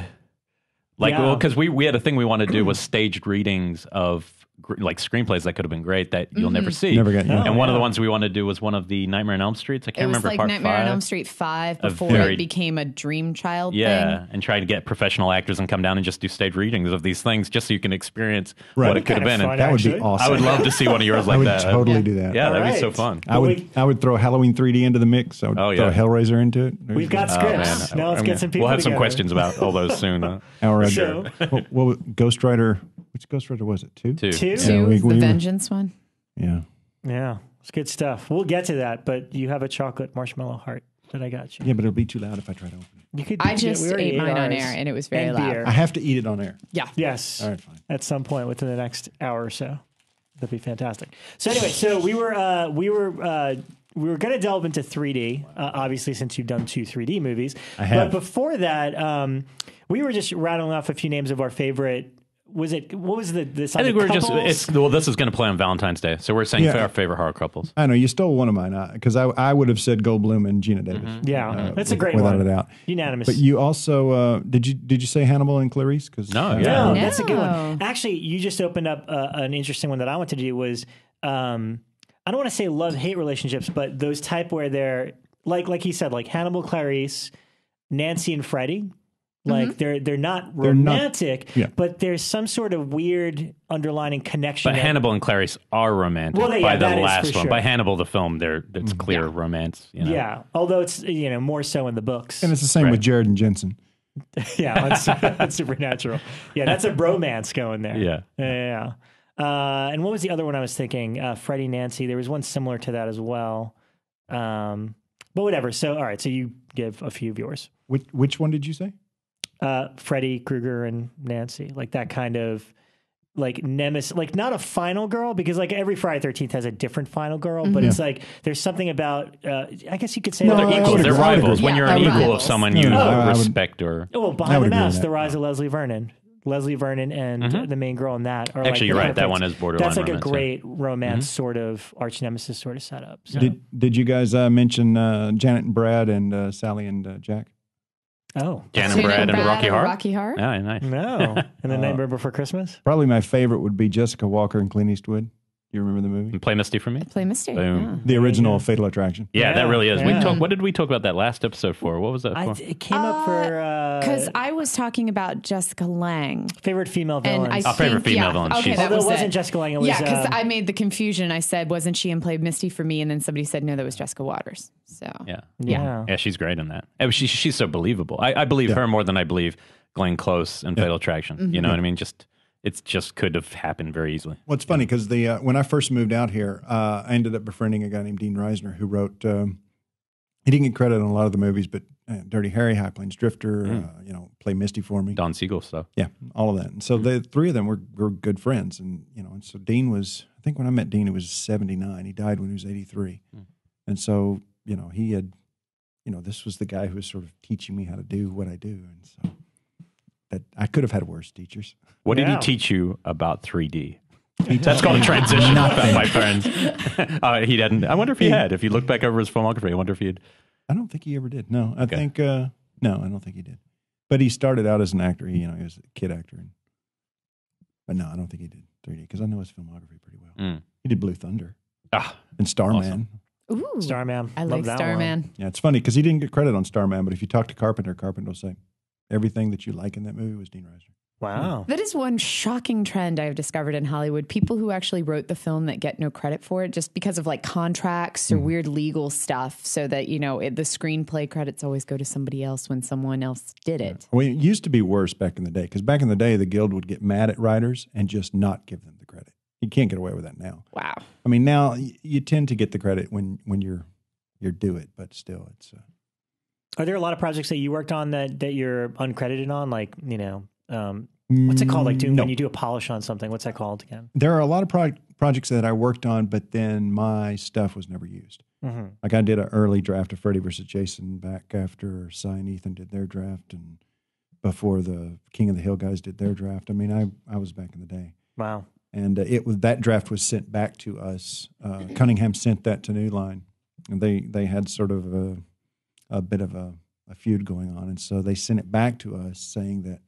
Like, Yeah. well, because we, we had a thing we wanted to do was staged readings of gr- like screenplays that could have been great that you'll never mm-hmm. see. Never got- yeah. And one of the ones we wanted to do was one of the Nightmare on Elm Streets. I can't was remember like part Nightmare five. on Elm Street 5 before very- it became a Dream Child Yeah, thing. and try to get professional actors and come down and just do stage readings of these things, just so you can experience Right. what it could have been. fun, And That would be awesome. I would love to see one of yours like [LAUGHS] I would that. totally Yeah. do that. Yeah, that'd be so fun. I would I would throw Halloween 3D into the mix. I would Oh, throw yeah. Hellraiser into it. We've got Oh, scripts. man. now let's I get some people We'll have some questions about all those soon. our So- what, what Ghost Rider. Which Ghost Rider was it? Two. too. Two? Yeah, Two we- is the we- Vengeance one. Yeah. Yeah, it's good stuff. We'll get to that, but you have a chocolate marshmallow heart that I got you. Yeah, but it'll be too loud if I try to open it. You could. I just already ate mine on air and it was very And loud. beer. I have to eat it on air. Yeah. Yes. All right, fine. At some point within the next hour or so, that'd be fantastic. So anyway, so we were uh, we were. Uh, we were going to delve into 3D, uh, obviously, since you've done two 3D movies. I have. But before that, um, we were just rattling off a few names of our favorite. Was it what was the this? I think we're just it's well. This is going to play on Valentine's Day, so we're saying Yeah. our favorite horror couples. I know you stole one of mine because I, I would have said Goldblum and Geena Davis. yeah, uh, that's a great without one. a doubt. Unanimous. But you also uh, did you did you say Hannibal and Clarice? Because No, yeah. No, No. that's a good one. Actually, you just opened up uh, an interesting one that I wanted to do was um, I don't want to say love hate relationships, but those type where they're like like he said, like Hannibal Clarice, Nancy and Freddie. Like they're they're not They're not- romantic, yeah. but there's some sort of weird underlining connection. But that- Hannibal and Clarice are romantic Well, they- by yeah, the last one. sure. By Hannibal, the film, there it's clear romance. You know? yeah. Although it's you know more so in the books. and it's the same Right. with Jared and Jensen. [LAUGHS] yeah, that's, [LAUGHS] that's supernatural. Yeah, that's a bromance going there. Yeah. yeah. yeah. Uh, and what was the other one I was thinking? Uh, Freddie Nancy. There was one similar to that as well. Um, but whatever. So all right. So you give a few of yours. Which which one did you say? Uh, Freddie Krueger and Nancy, like that kind of like nemesis, like not a final girl because like every Friday Thirteenth has a different final girl, but it's like there's something about. Uh, I guess you could say No, that I They're would equals. They're agree. I would rivals. agree. When you're an they're equal of someone you no, I would- respect or. Oh, I behind would the mask, the rise of Leslie Vernon. Leslie Vernon and the main girl in that are Actually, like you're the right. That one is borderline That's like romance, a yeah. great romance sort of arch nemesis sort of setup. So. Did did you guys uh, mention uh, Janet and Brad and uh, Sally and uh, Jack? Oh Jan and Tina Brad and Rocky and Horror. Rocky Horror. Yeah, nice. no, and the [LAUGHS] Uh, Nightmare Before Christmas. Probably my favorite would be Jessica Walter and Clint Eastwood. You remember the movie? And Play Misty for me. Play Misty. Boom. The original Fatal Attraction. Yeah, that really is. We yeah. talked. What did we talk about that last episode for? What was that I, for? it came up for Because uh, I was talking about Jessica Lange. favorite female And villains. I Our favorite think, female yeah, villain. Okay, She's- that Although was it wasn't it. Jessica Lange, it was, yeah, because uh, I made the confusion. I said, wasn't she in Play Misty for me? And then somebody said, no, that was Jessica Waters. So yeah. yeah. Yeah, she's great in that. And she, she's so believable. I, I believe her more than I believe Glenn Close and Fatal Attraction. Mm-hmm. You know what I mean? Just it's just could have happened very easily. Well, it's funny because the uh, when I first moved out here, uh, I ended up befriending a guy named Dean Riesner who wrote. Um, he didn't get credit on a lot of the movies, but uh, Dirty Harry, High Plains Drifter, uh, you know, Play Misty for me. Don Siegel stuff. Yeah, all of that. And so the three of them were, were good friends, and you know, and so Dean was. I think when I met Dean, he was seventy nine. He died when he was eighty three, and so you know, he had, you know, this was the guy who was sort of teaching me how to do what I do, and so that I could have had worse teachers. What did Yeah. he teach you about 3D? That's called a transition, my friends. [LAUGHS] uh, he didn't. I wonder if he had. If you look back over his filmography, I wonder if he had. I don't think he ever did. No, I think uh, no, I don't think he did. But he started out as an actor. He, you know, he was a kid actor, and, but no, I don't think he did 3D because I know his filmography pretty well. Mm. He did Blue Thunder Ah, and Starman. Awesome. Ooh, Starman. I Love like that Starman. Yeah, it's funny because he didn't get credit on Starman, but if you talk to Carpenter, Carpenter will say everything that you like in that movie was Dean Riesner. Wow. That is one shocking trend I've discovered in Hollywood. People who actually wrote the film that get no credit for it just because of like contracts or Mm-hmm. weird legal stuff, so that, you know, it, the screenplay credits always go to somebody else when someone else did it. Well, it used to be worse back in the day because back in the day, the guild would get mad at writers and just not give them the credit. You can't get away with that now. Wow. I mean, now y- you tend to get the credit when when you're you're do it, but still, it's uh, Are there a lot of projects that you worked on that that you're uncredited on? Like you know, um, what's it called? Like doing No. when you do a polish on something. What's that called again? there are a lot of pro- projects that I worked on, but then my stuff was never used. Mm-hmm. Like I did an early draft of Freddy versus Jason back after Cy and Ethan did their draft, and before the King of the Hill guys did their draft. I mean, I I was back in the day. Wow. and uh, it was that draft was sent back to us. Uh, Cunningham sent that to New Line, and they they had sort of a, a bit of a, a feud going on, and so they sent it back to us saying that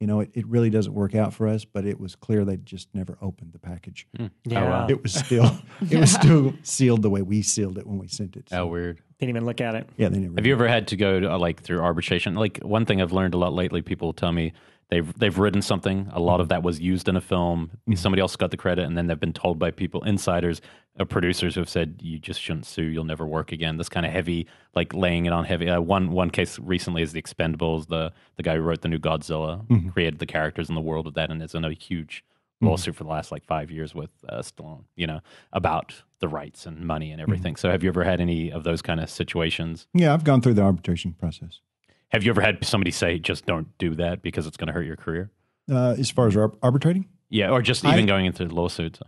you know it, it really doesn't work out for us, but it was clear they just never opened the package. Yeah. It was still it was [LAUGHS] still sealed the way we sealed it when we sent it. So, Oh, weird. Didn't even look at it. yeah, they never. Have you ever had to go to, uh, like through arbitration? Like one thing I've learned a lot lately, people tell me they've they've written something. A lot of that was used in a film. Somebody else got the credit, and then they've been told by people, insiders, uh, producers who have said you just shouldn't sue. You'll never work again. This kind of heavy, like laying it on heavy. Uh, one one case recently is the Expendables. The the guy who wrote the new Godzilla created the characters in the world of that, and is in a huge lawsuit for the last like five years with uh, Stallone. You know about the rights and money and everything. So have you ever had any of those kind of situations? Yeah, I've gone through the arbitration process. Have you ever had somebody say, just don't do that because it's going to hurt your career? Uh, as far as ar- arbitrating, Yeah, or just even I- going into lawsuits.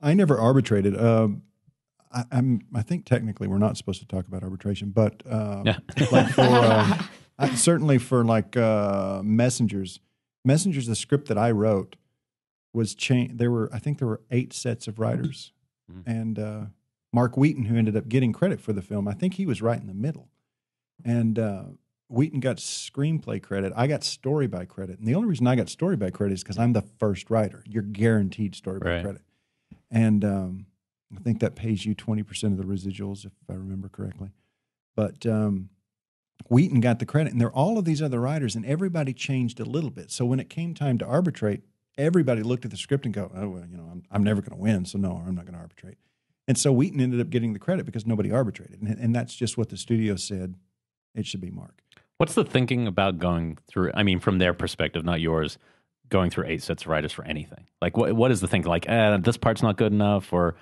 I never arbitrated. Um I, I'm. I think technically we're not supposed to talk about arbitration, but uh, Yeah. like for uh, I, certainly for like uh, messengers, messengers. The script that I wrote was changed. There were, I think, there were eight sets of writers, Mhm. and uh, Mark Wheaton, who ended up getting credit for the film, I think he was right in the middle, and. Wheaton got screenplay credit. I got story by credit. And the only reason I got story by credit is because I'm the first writer. You're guaranteed story by Right. credit. And um, I think that pays you 20% of the residuals, if I remember correctly. But um, Wheaton got the credit. And there are all of these other writers, and everybody changed a little bit. So when it came time to arbitrate, everybody looked at the script and go, oh, well, you know, I'm, I'm never going to win. So no, I'm not going to arbitrate. And so Wheaton ended up getting the credit because nobody arbitrated. And, and that's just what the studio said it should be Mark. What's the thinking about going through? I mean, from their perspective, not yours, going through eight sets of writers for anything. Like, what what is the thinking? Like, eh, this part's not good enough, or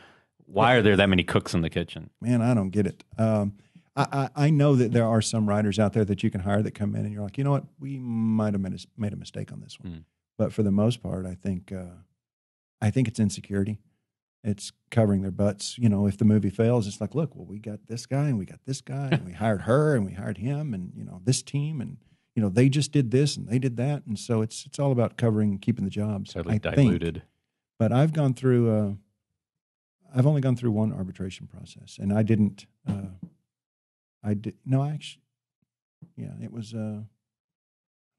why are there that many cooks in the kitchen? man, I don't get it. Um, I, I, I know that there are some writers out there that you can hire that come in and you're like, you know what, we might have made a, made a mistake on this one. Hmm. But for the most part, I think uh, I think it's insecurity. It's covering their butts. You know, if the movie fails, it's like, look, well, we got this guy and we got this guy and we [LAUGHS] hired her and we hired him and you know this team and you know they just did this and they did that and so it's it's all about covering and keeping the jobs. Totally I think. diluted. But I've gone through. Uh, I've only gone through one arbitration process, and I didn't. Uh, I did no, I actually. Yeah, it was. Uh,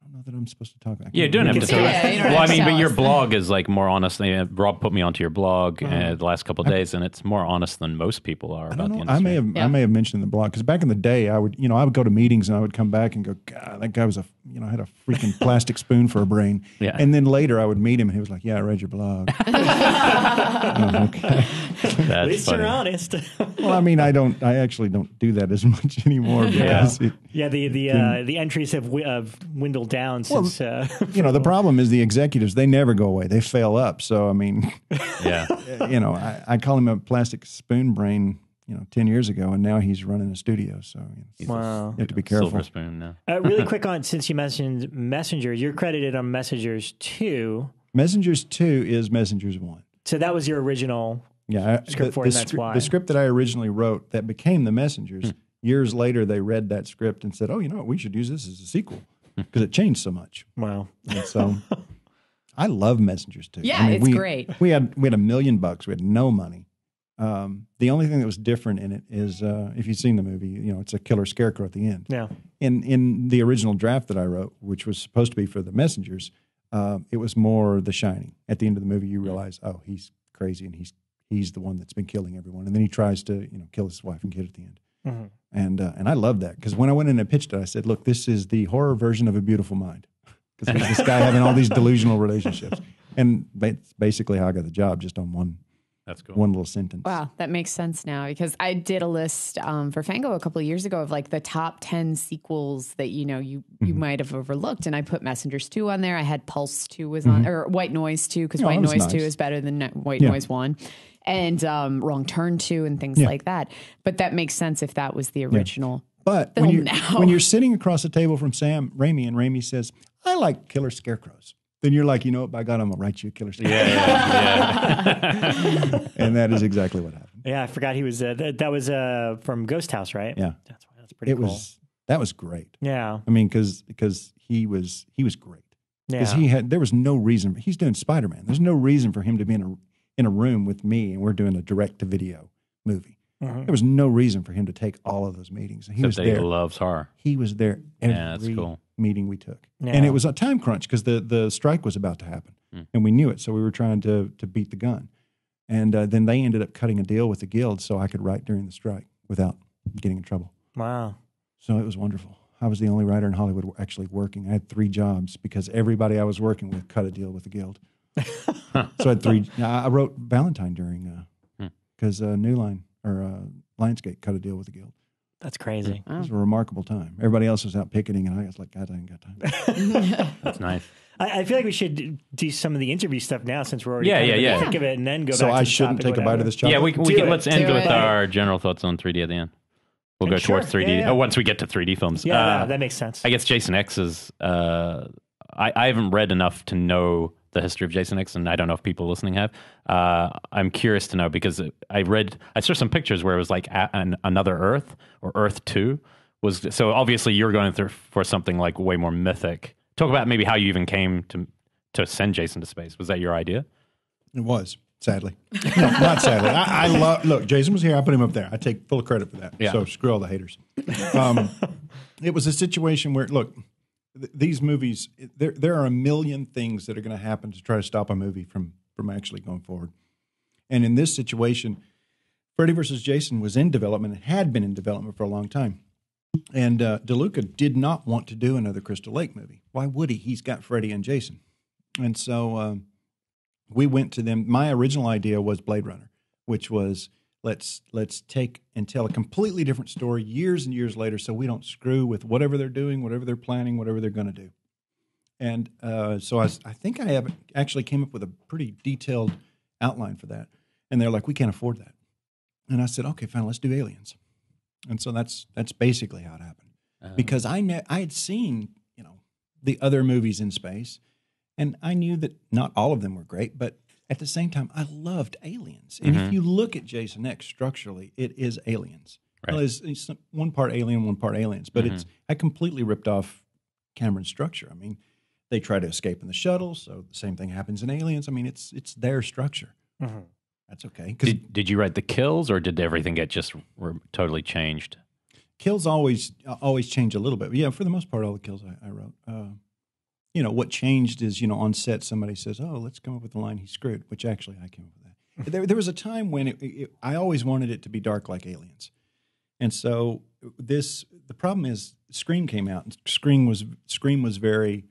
don't know that I'm supposed to talk. I Yeah, can't don't have to tell Yeah, you don't Well, I have to mean, but tell your us. blog is like more honest. Uh, Rob put me onto your blog uh, Uh-huh. the last couple of days, and it's more honest than most people are I about don't the know. industry. I may have Yeah. I may have mentioned in the blog because back in the day, I would you know I would go to meetings and I would come back and go, God, that guy was a you know had a freaking [LAUGHS] plastic spoon for a brain. Yeah. And then later I would meet him and he was like, Yeah, I read your blog. [LAUGHS] [LAUGHS] Oh, okay. That's At least funny. you're honest. [LAUGHS] Well, I mean, I don't. I actually don't do that as [LAUGHS] much anymore because it, yeah, the the uh, the entries have wi- have dwindled down since. uh, [LAUGHS] you know the problem is the executives they never go away they fail up so i mean Yeah. you know I, I call him a plastic spoon brain you know 10 years ago and now he's running a studio so you, know, wow. you have to be careful Silver spoon now. Uh, really quick on since you mentioned Messenger, you're credited on Messengers two. messengers 2 is messengers 1 So that was your original. Yeah I- Script the, for the, it, that's scri- why. the script that i originally wrote that became the messengers years later they read that script and said oh you know what we should use this as a sequel because it changed so much Wow. and so [LAUGHS] I love messengers too. Yeah, I mean, it's we, great. We had we had a million bucks. We had no money. Um, the only thing that was different in it is uh, if you've seen the movie, you know, it's a killer scarecrow at the end. Yeah. In in the original draft that I wrote, which was supposed to be for the messengers, uh, it was more The Shining. At the end of the movie, you realize, oh, he's crazy and he's he's the one that's been killing everyone, and then he tries to you know kill his wife and kid at the end. Mhm. And uh, and I love that because when I went in and pitched it, I said, look, this is the horror version of A Beautiful Mind because this guy having all these [LAUGHS] delusional relationships, and that's basically how I got the job, just on one That's cool. one little sentence. Wow, that makes sense now because I did a list um, for Fango a couple of years ago of like the top ten sequels that you know you you Mm-hmm. might have overlooked, and I put Messengers two on there. I had Pulse two was on, or White Noise two because Mm-hmm. Oh, White that was Noise two is better than White Yeah. Noise one, and um, Wrong Turn two and things Yeah. like that. But that makes sense if that was the original. But film when you now. when you're sitting across the table from Sam Raimi and Raimi says, "I like killer scarecrows," then you're like, you know what? By God, I'm gonna write you a killer scarecrow. Yeah, yeah. [LAUGHS] and that is exactly what happened. Yeah, I forgot he was. Uh, that, that was uh, from Ghost House, right? Yeah. That's that's pretty It cool. was that was great. Yeah. I mean, because because he was he was great. Yeah. Because he had there was no reason he's doing Spider Man. There's no reason for him to be in a in a room with me, and we're doing a direct to video movie. Mhm. There was no reason for him to take all of those meetings. And he Except was that he there. loves horror. He was there every Yeah, that's cool. meeting we took, Yeah. and it was a time crunch because the the strike was about to happen, Hmm. and we knew it. So we were trying to to beat the gun, and uh, then they ended up cutting a deal with the guild so I could write during the strike without getting in trouble. Wow. So it was wonderful. I was the only writer in Hollywood actually working. I had three jobs because everybody I was working with cut a deal with the guild. [LAUGHS] [LAUGHS] so I had three. [LAUGHS] I I wrote Valentine during Hmm. because uh, New Line or uh, Lionsgate cut a deal with the guild. That's crazy. It was a remarkable time. Everybody else was out picketing, and I was like, God, I ain't got time. [LAUGHS] That's nice. I, I feel like we should do some of the interview stuff now since we're already Yeah, yeah, of yeah. thick of it, and then go so back to I shouldn't topic, take a bite of this chocolate. Yeah, we, we can, it. let's end Do with it. our general thoughts on 3D at the end. We'll go Sure. towards 3D. Yeah, yeah. Oh, once we get to 3D films. Yeah, Uh, that makes sense. I guess Jason X is. Uh, I, I haven't read enough to know the history of Jason X, and I don't know if people listening have. Uh, I'm curious to know because I read, I saw some pictures where it was like an, another Earth or Earth Two was. So obviously, you're going through for something like way more mythic. Talk about maybe how you even came to to send Jason to space. Was that your idea? It was sadly, no, not sadly. I, I love. Look, Jason was here. I put him up there. I take full credit for that. Yeah. So screw all the haters. Um, it was a situation where look, th- these movies. There there are a million things that are going to happen to try to stop a movie from from actually going forward. And in this situation, Freddy versus Jason was in development and had been in development for a long time. And uh, DeLuca did not want to do another Crystal Lake movie. Why would he? He's got Freddy and Jason. And so um, we went to them. My original idea was Blade Runner, which was let's let's take and tell a completely different story years and years later, so we don't screw with whatever they're doing, whatever they're planning, whatever they're going to do. And uh, so I think I have actually came up with a pretty detailed outline for that. And they're like, we can't afford that. And I said, okay, fine, let's do Aliens. And so that's that's basically how it happened. Because I ne- I had seen you know the other movies in space, and I knew that not all of them were great, but at the same time, I loved Aliens. And if you look at Jason X structurally, it is Aliens. Well, it's, it's one part Alien, one part Aliens, but it's I completely ripped off Cameron's structure. I mean, they try to escape in the shuttle, so the same thing happens in Aliens. I mean, it's it's their structure. Mhm. That's okay Did, did you write the kills, or did everything get just re- totally changed? kills always always change a little bit. But yeah, for the most part, all the kills I, I wrote. Uh, you know, what changed is you know on set somebody says, "Oh, let's come up with the line he's screwed," which actually I came up with that. Hmm. there, there was a time when it, it, I always wanted it to be dark like Aliens, and so this the problem is Scream came out and Scream was Scream was very,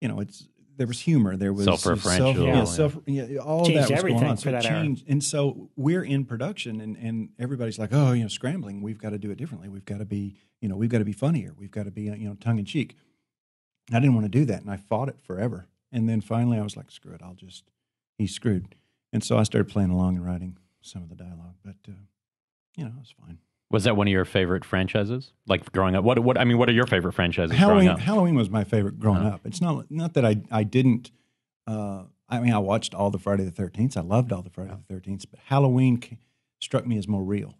you know, it's there was humor, there was Self-referential, self, yeah, yeah. self, yeah, all of Changed that was going on. for So it that era. changed, and so we're in production, and and everybody's like, oh, you know, scrambling. We've got to do it differently. We've got to be, you know, we've got to be funnier. We've got to be, you know, tongue in cheek. I didn't want to do that, and I fought it forever. And then finally, I was like, screw it. I'll just he's screwed. And so I started playing along and writing some of the dialogue, but uh, you know, it was fine. Was that one of your favorite franchises? Like growing up, what? What? I mean, what are your favorite franchises Halloween. growing up? Halloween was my favorite growing Oh. up. It's not not that I I didn't. Uh, I mean, I watched all the Friday the Thirteenth. I loved all the Friday the Thirteenth, but Halloween struck me as more real,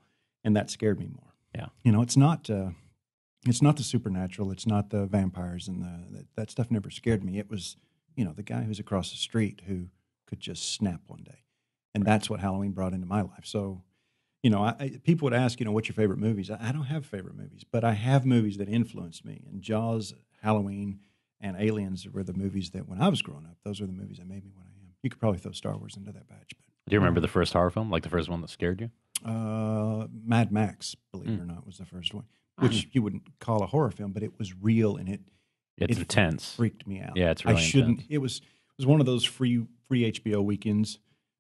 and that scared me more. Yeah. you know, it's not. Uh, it's not the supernatural. It's not the vampires and the that, that stuff. Never scared me. It was, you know, the guy who's across the street who could just snap one day, and that's what Halloween brought into my life. So, you know, I, I, people would ask, you know, what's your favorite movies? I, I don't have favorite movies, but I have movies that influenced me. And Jaws, Halloween, and Aliens were the movies that when I was growing up, those were the movies that made me what I am. You could probably throw Star Wars into that batch, Do you remember the first horror film, like the first one that scared you? uh, Mad Max, believe it or not, was the first one, which you wouldn't call a horror film, but it was real and it It's It intense. freaked me out. Yeah, it's really I shouldn't. intense. It was it was one of those free free HBO weekends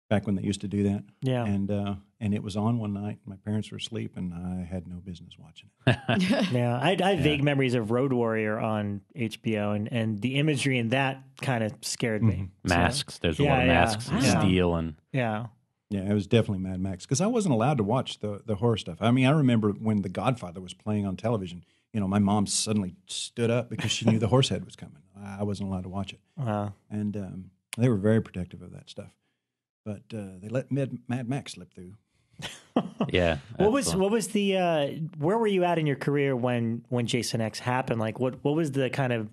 back when they used to do that. Yeah. and uh, and it was on one night. My parents were asleep, and I had no business watching it. [LAUGHS] [LAUGHS] Yeah, I, I have vague memories of Road Warrior on HBO, and, and the imagery in that kind of scared me. So, Masks. There's a lot of yeah. masks and Wow. steel and yeah, Yeah, it was definitely Mad Max because I wasn't allowed to watch the the horror stuff. I mean, I remember when The Godfather was playing on television. You know, my mom suddenly stood up because she knew the horse head was coming. I I wasn't allowed to watch it, wow. and um, they were very protective of that stuff. But uh, they let Mad, Mad Max slip through. [LAUGHS] yeah. What was that's- what was the uh, where were you at in your career when when Jason X happened? Like what what was the kind of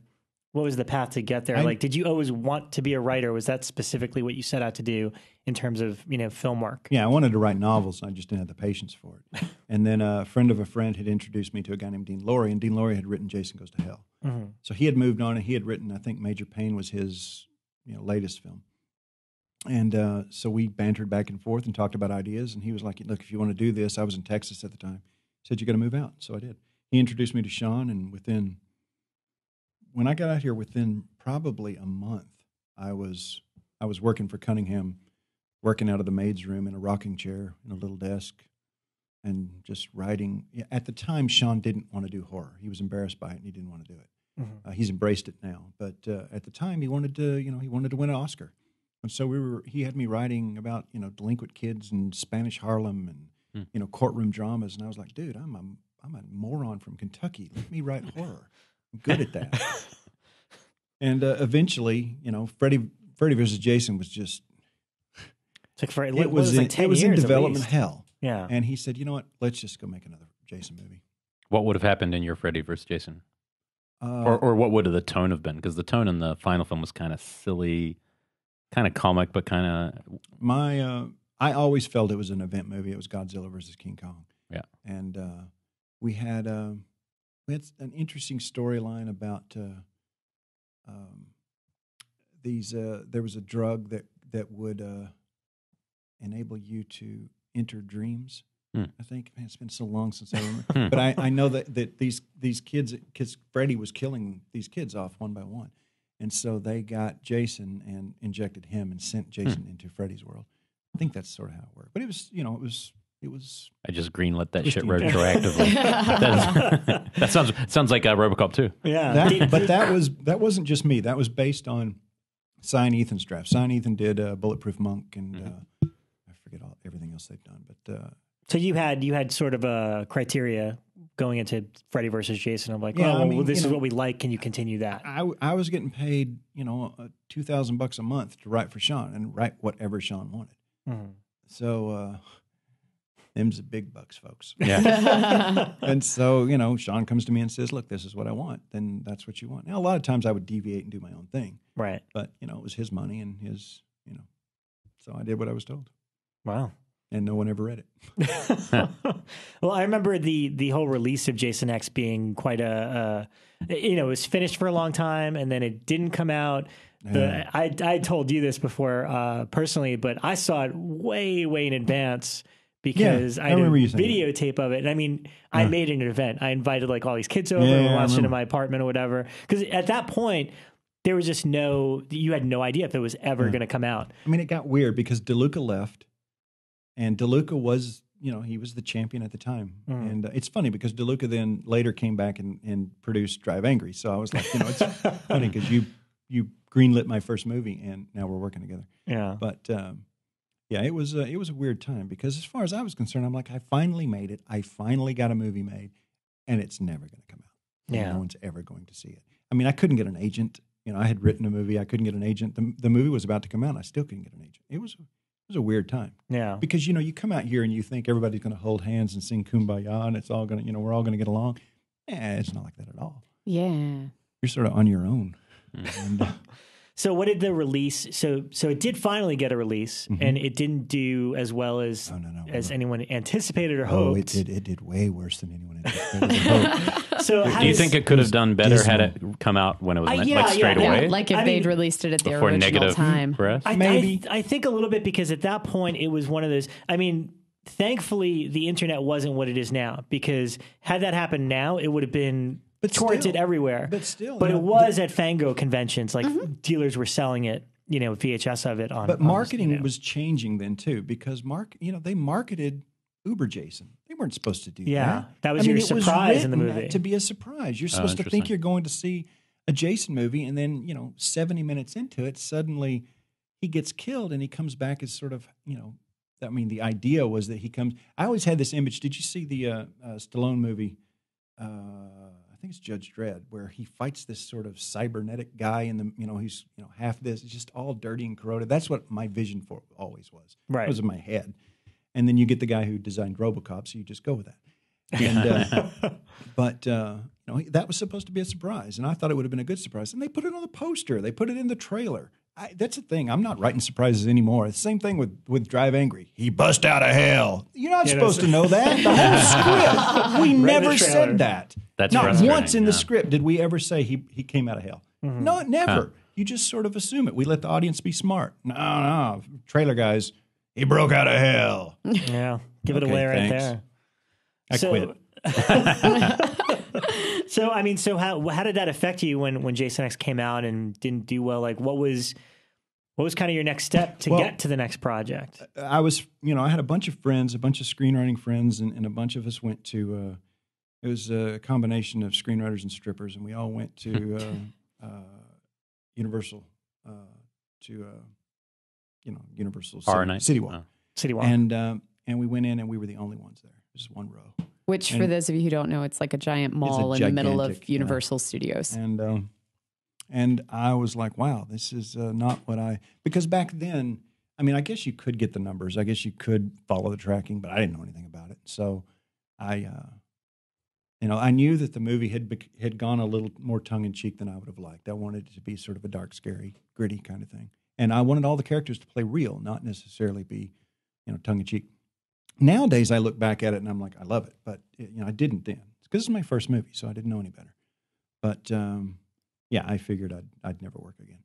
what was the path to get there? I- like, did you always want to be a writer? Was that specifically what you set out to do in terms of you know film work? Yeah, I wanted to write novels, and I just didn't have the patience for it. [LAUGHS] and then a friend of a friend had introduced me to a guy named Dean Lorey, and Dean Lorey had written Jason Goes to Hell. Mhm. So he had moved on, and he had written, I think, Major Payne was his you know latest film. And uh, so we bantered back and forth and talked about ideas. And he was like, "Look, if you want to do this, I was in Texas at the time. He said you got to move out." So I did. He introduced me to Sean, and within when I got out here, within probably a month, I was I was working for Cunningham, working out of the maid's room in a rocking chair in a little desk, and just writing. At the time, Sean didn't want to do horror. He was embarrassed by it, and he didn't want to do it. Mhm. Uh, he's embraced it now, but uh, at the time, he wanted to. You know, he wanted to win an Oscar, and so we were. He had me writing about you know delinquent kids and Spanish Harlem and Hmm. you know courtroom dramas, and I was like, dude, I'm a I'm a moron from Kentucky. Let me write horror. I'm good at that. [LAUGHS] and uh, eventually, you know, Freddy Freddy versus Jason was just Took for it what was, was in, like ten it was years in development hell. Yeah. And he said, you know what? Let's just go make another Jason movie. What would have happened in your Freddy versus Jason? Uh, or, or what would the tone have been? Because the tone in the final film was kind of silly, kind of comic, but kind of my uh, I always felt it was an event movie. It was Godzilla versus King Kong. Yeah. and uh, we had uh, we had an interesting storyline about uh, um, these. Uh, there was a drug that that would uh, enable you to enter dreams. Hmm. I think man, it's been so long since I remember, Hmm. [LAUGHS] but I, I know that, that these these kids, because Freddy was killing these kids off one by one, and so they got Jason and injected him and sent Jason into Freddy's world. I think that's sort of how it worked. But it was, you know, it was it was I just greenlit that shit retroactively. [LAUGHS] that, is- [LAUGHS] that sounds sounds like uh, RoboCop too. yeah. that, but that was that wasn't just me. That was based on Cy and Ethan's draft. Sign Ethan did uh, Bulletproof Monk and Mm-hmm. uh, I forget all, everything else they've done. But uh, so you had you had sort of a criteria going into Freddy versus Jason. I'm like, Yeah, oh, I well, mean, this is know- what we like. Can you continue that? I, I was getting paid, you know, uh, two thousand bucks a month to write for Sean and write whatever Sean wanted. Mhm. So uh, them's the big bucks, folks. Yeah, [LAUGHS] [LAUGHS] and so you know, Sean comes to me and says, "Look, this is what I want." Then that's what you want. Now, a lot of times I would deviate and do my own thing, Right. but you know, it was his money and his, you know, so I did what I was told, Wow. and no one ever read it. [LAUGHS] well, I remember the the whole release of Jason X being quite a, uh, you know, it was finished for a long time, and then it didn't come out. The, Yeah. I I told you this before uh, personally, but I saw it way way in advance because I I had a videotape of it. And I mean, I made it an event. I invited like all these kids over Yeah, and yeah, watched it in my apartment or whatever. Because at that point, there was just no. You had no idea if it was ever Yeah. going to come out. I mean, it got weird because DeLuca left, and DeLuca was, you know, he was the champion at the time. Mhm. And uh, it's funny because DeLuca then later came back and, and produced Drive Angry. So I was like, you know, it's [LAUGHS] funny because you you greenlit my first movie, and now we're working together. Yeah. But um, yeah, it was uh, it was a weird time because as far as I was concerned, I'm like, I finally made it. I finally got a movie made, and it's never going to come out. Yeah. no one's ever going to see it. I mean, I couldn't get an agent. You know, I had written a movie. I couldn't get an agent. The, the movie was about to come out. I still couldn't get an agent. It was was a weird time Yeah. because you know you come out here and you think everybody's going to hold hands and sing kumbaya and it's all going to you know we're all going to get along. Yeah, it's not like that at all. yeah. You're sort of on your own. Mm. And, uh, [LAUGHS] So what did the release? So so it did finally get a release, and it didn't do as well as oh no no. as no. anyone anticipated or hoped. Oh, hoped. it did. It did way worse than anyone anticipated. [LAUGHS] So how Do you does- think it could have done better had it come out when it was Uh, like straight yeah, Yeah, away like if I they'd mean, released it at the before original negative time. press? I, Maybe. I, I think a little bit because at that point it was one of those. I mean, thankfully the internet wasn't what it is now. Because had that happened now, it would have been But torrented still- everywhere. but still, but you it know, was at Fango conventions. Like Mm-hmm. dealers were selling it. You know, VHS of it on. But on, marketing you know. was changing then too, because mark, you know, they marketed Uber Jason. They weren't supposed to do Yeah, that. that was your it was surprise in the movie. to be a surprise. You're supposed to think you're going to see a Jason movie, and then you know, 70 minutes into it, suddenly he gets killed, and he comes back as sort of, you know, I mean, the idea was that he comes. I always had this image. Did you see the uh, uh, Stallone movie? Uh, I think it's Judge Dredd, where he fights this sort of cybernetic guy in the, you know, he's you know half this, just all dirty and corroded. That's what my vision for always was. Right. It was in my head, and then you get the guy who designed RoboCop, so you just go with that. And, uh, [LAUGHS] but uh, you know that was supposed to be a surprise, and I thought it would have been a good surprise. And they put it on the poster. They put it in the trailer. I, that's the thing. I'm not writing surprises anymore. It's the same thing with with Drive Angry. He bust out of hell. You're not Yeah, supposed to know that. The whole [LAUGHS] script. We the never said that. That's not once in the script did we ever say he he came out of hell. Mm-hmm. No, never. Huh. You just sort of assume it. We let the audience be smart. No, no. Trailer guys, he broke out of hell. Yeah, give it Okay, away right thanks. there. I So- quit. [LAUGHS] [LAUGHS] So I mean, so how how did that affect you when when Jason X came out and didn't do well? Like, what was what was kind of your next step to Well- get to the next project? I was, you know, I had a bunch of friends, a bunch of screenwriting friends, and, and a bunch of us went to. Uh, it was a combination of screenwriters and strippers, and we all went to [LAUGHS] uh, uh, Universal uh, to, uh, you know, Universal Horror City, Night? City Walk, Oh. City Walk. and um, and we went in, and we were the only ones there, just one row. Which, for those of you who don't know, it's like a giant mall in the middle of gigantic, yeah. Universal Studios. and um, and I was like, wow, this is uh, not what I because back then, I mean, I guess you could get the numbers, I guess you could follow the tracking, but I didn't know anything about it, so I, uh, you know, I knew that the movie had bec- had gone a little more tongue in cheek than I would have liked. I wanted it to be sort of a dark, scary, gritty kind of thing, and I wanted all the characters to play real, not necessarily be, you know, tongue in cheek. Nowadays, I look back at it and I'm like, I love it, but you know, I didn't then because it's my first movie, so I didn't know any better. But um, yeah, I figured I'd I'd never work again,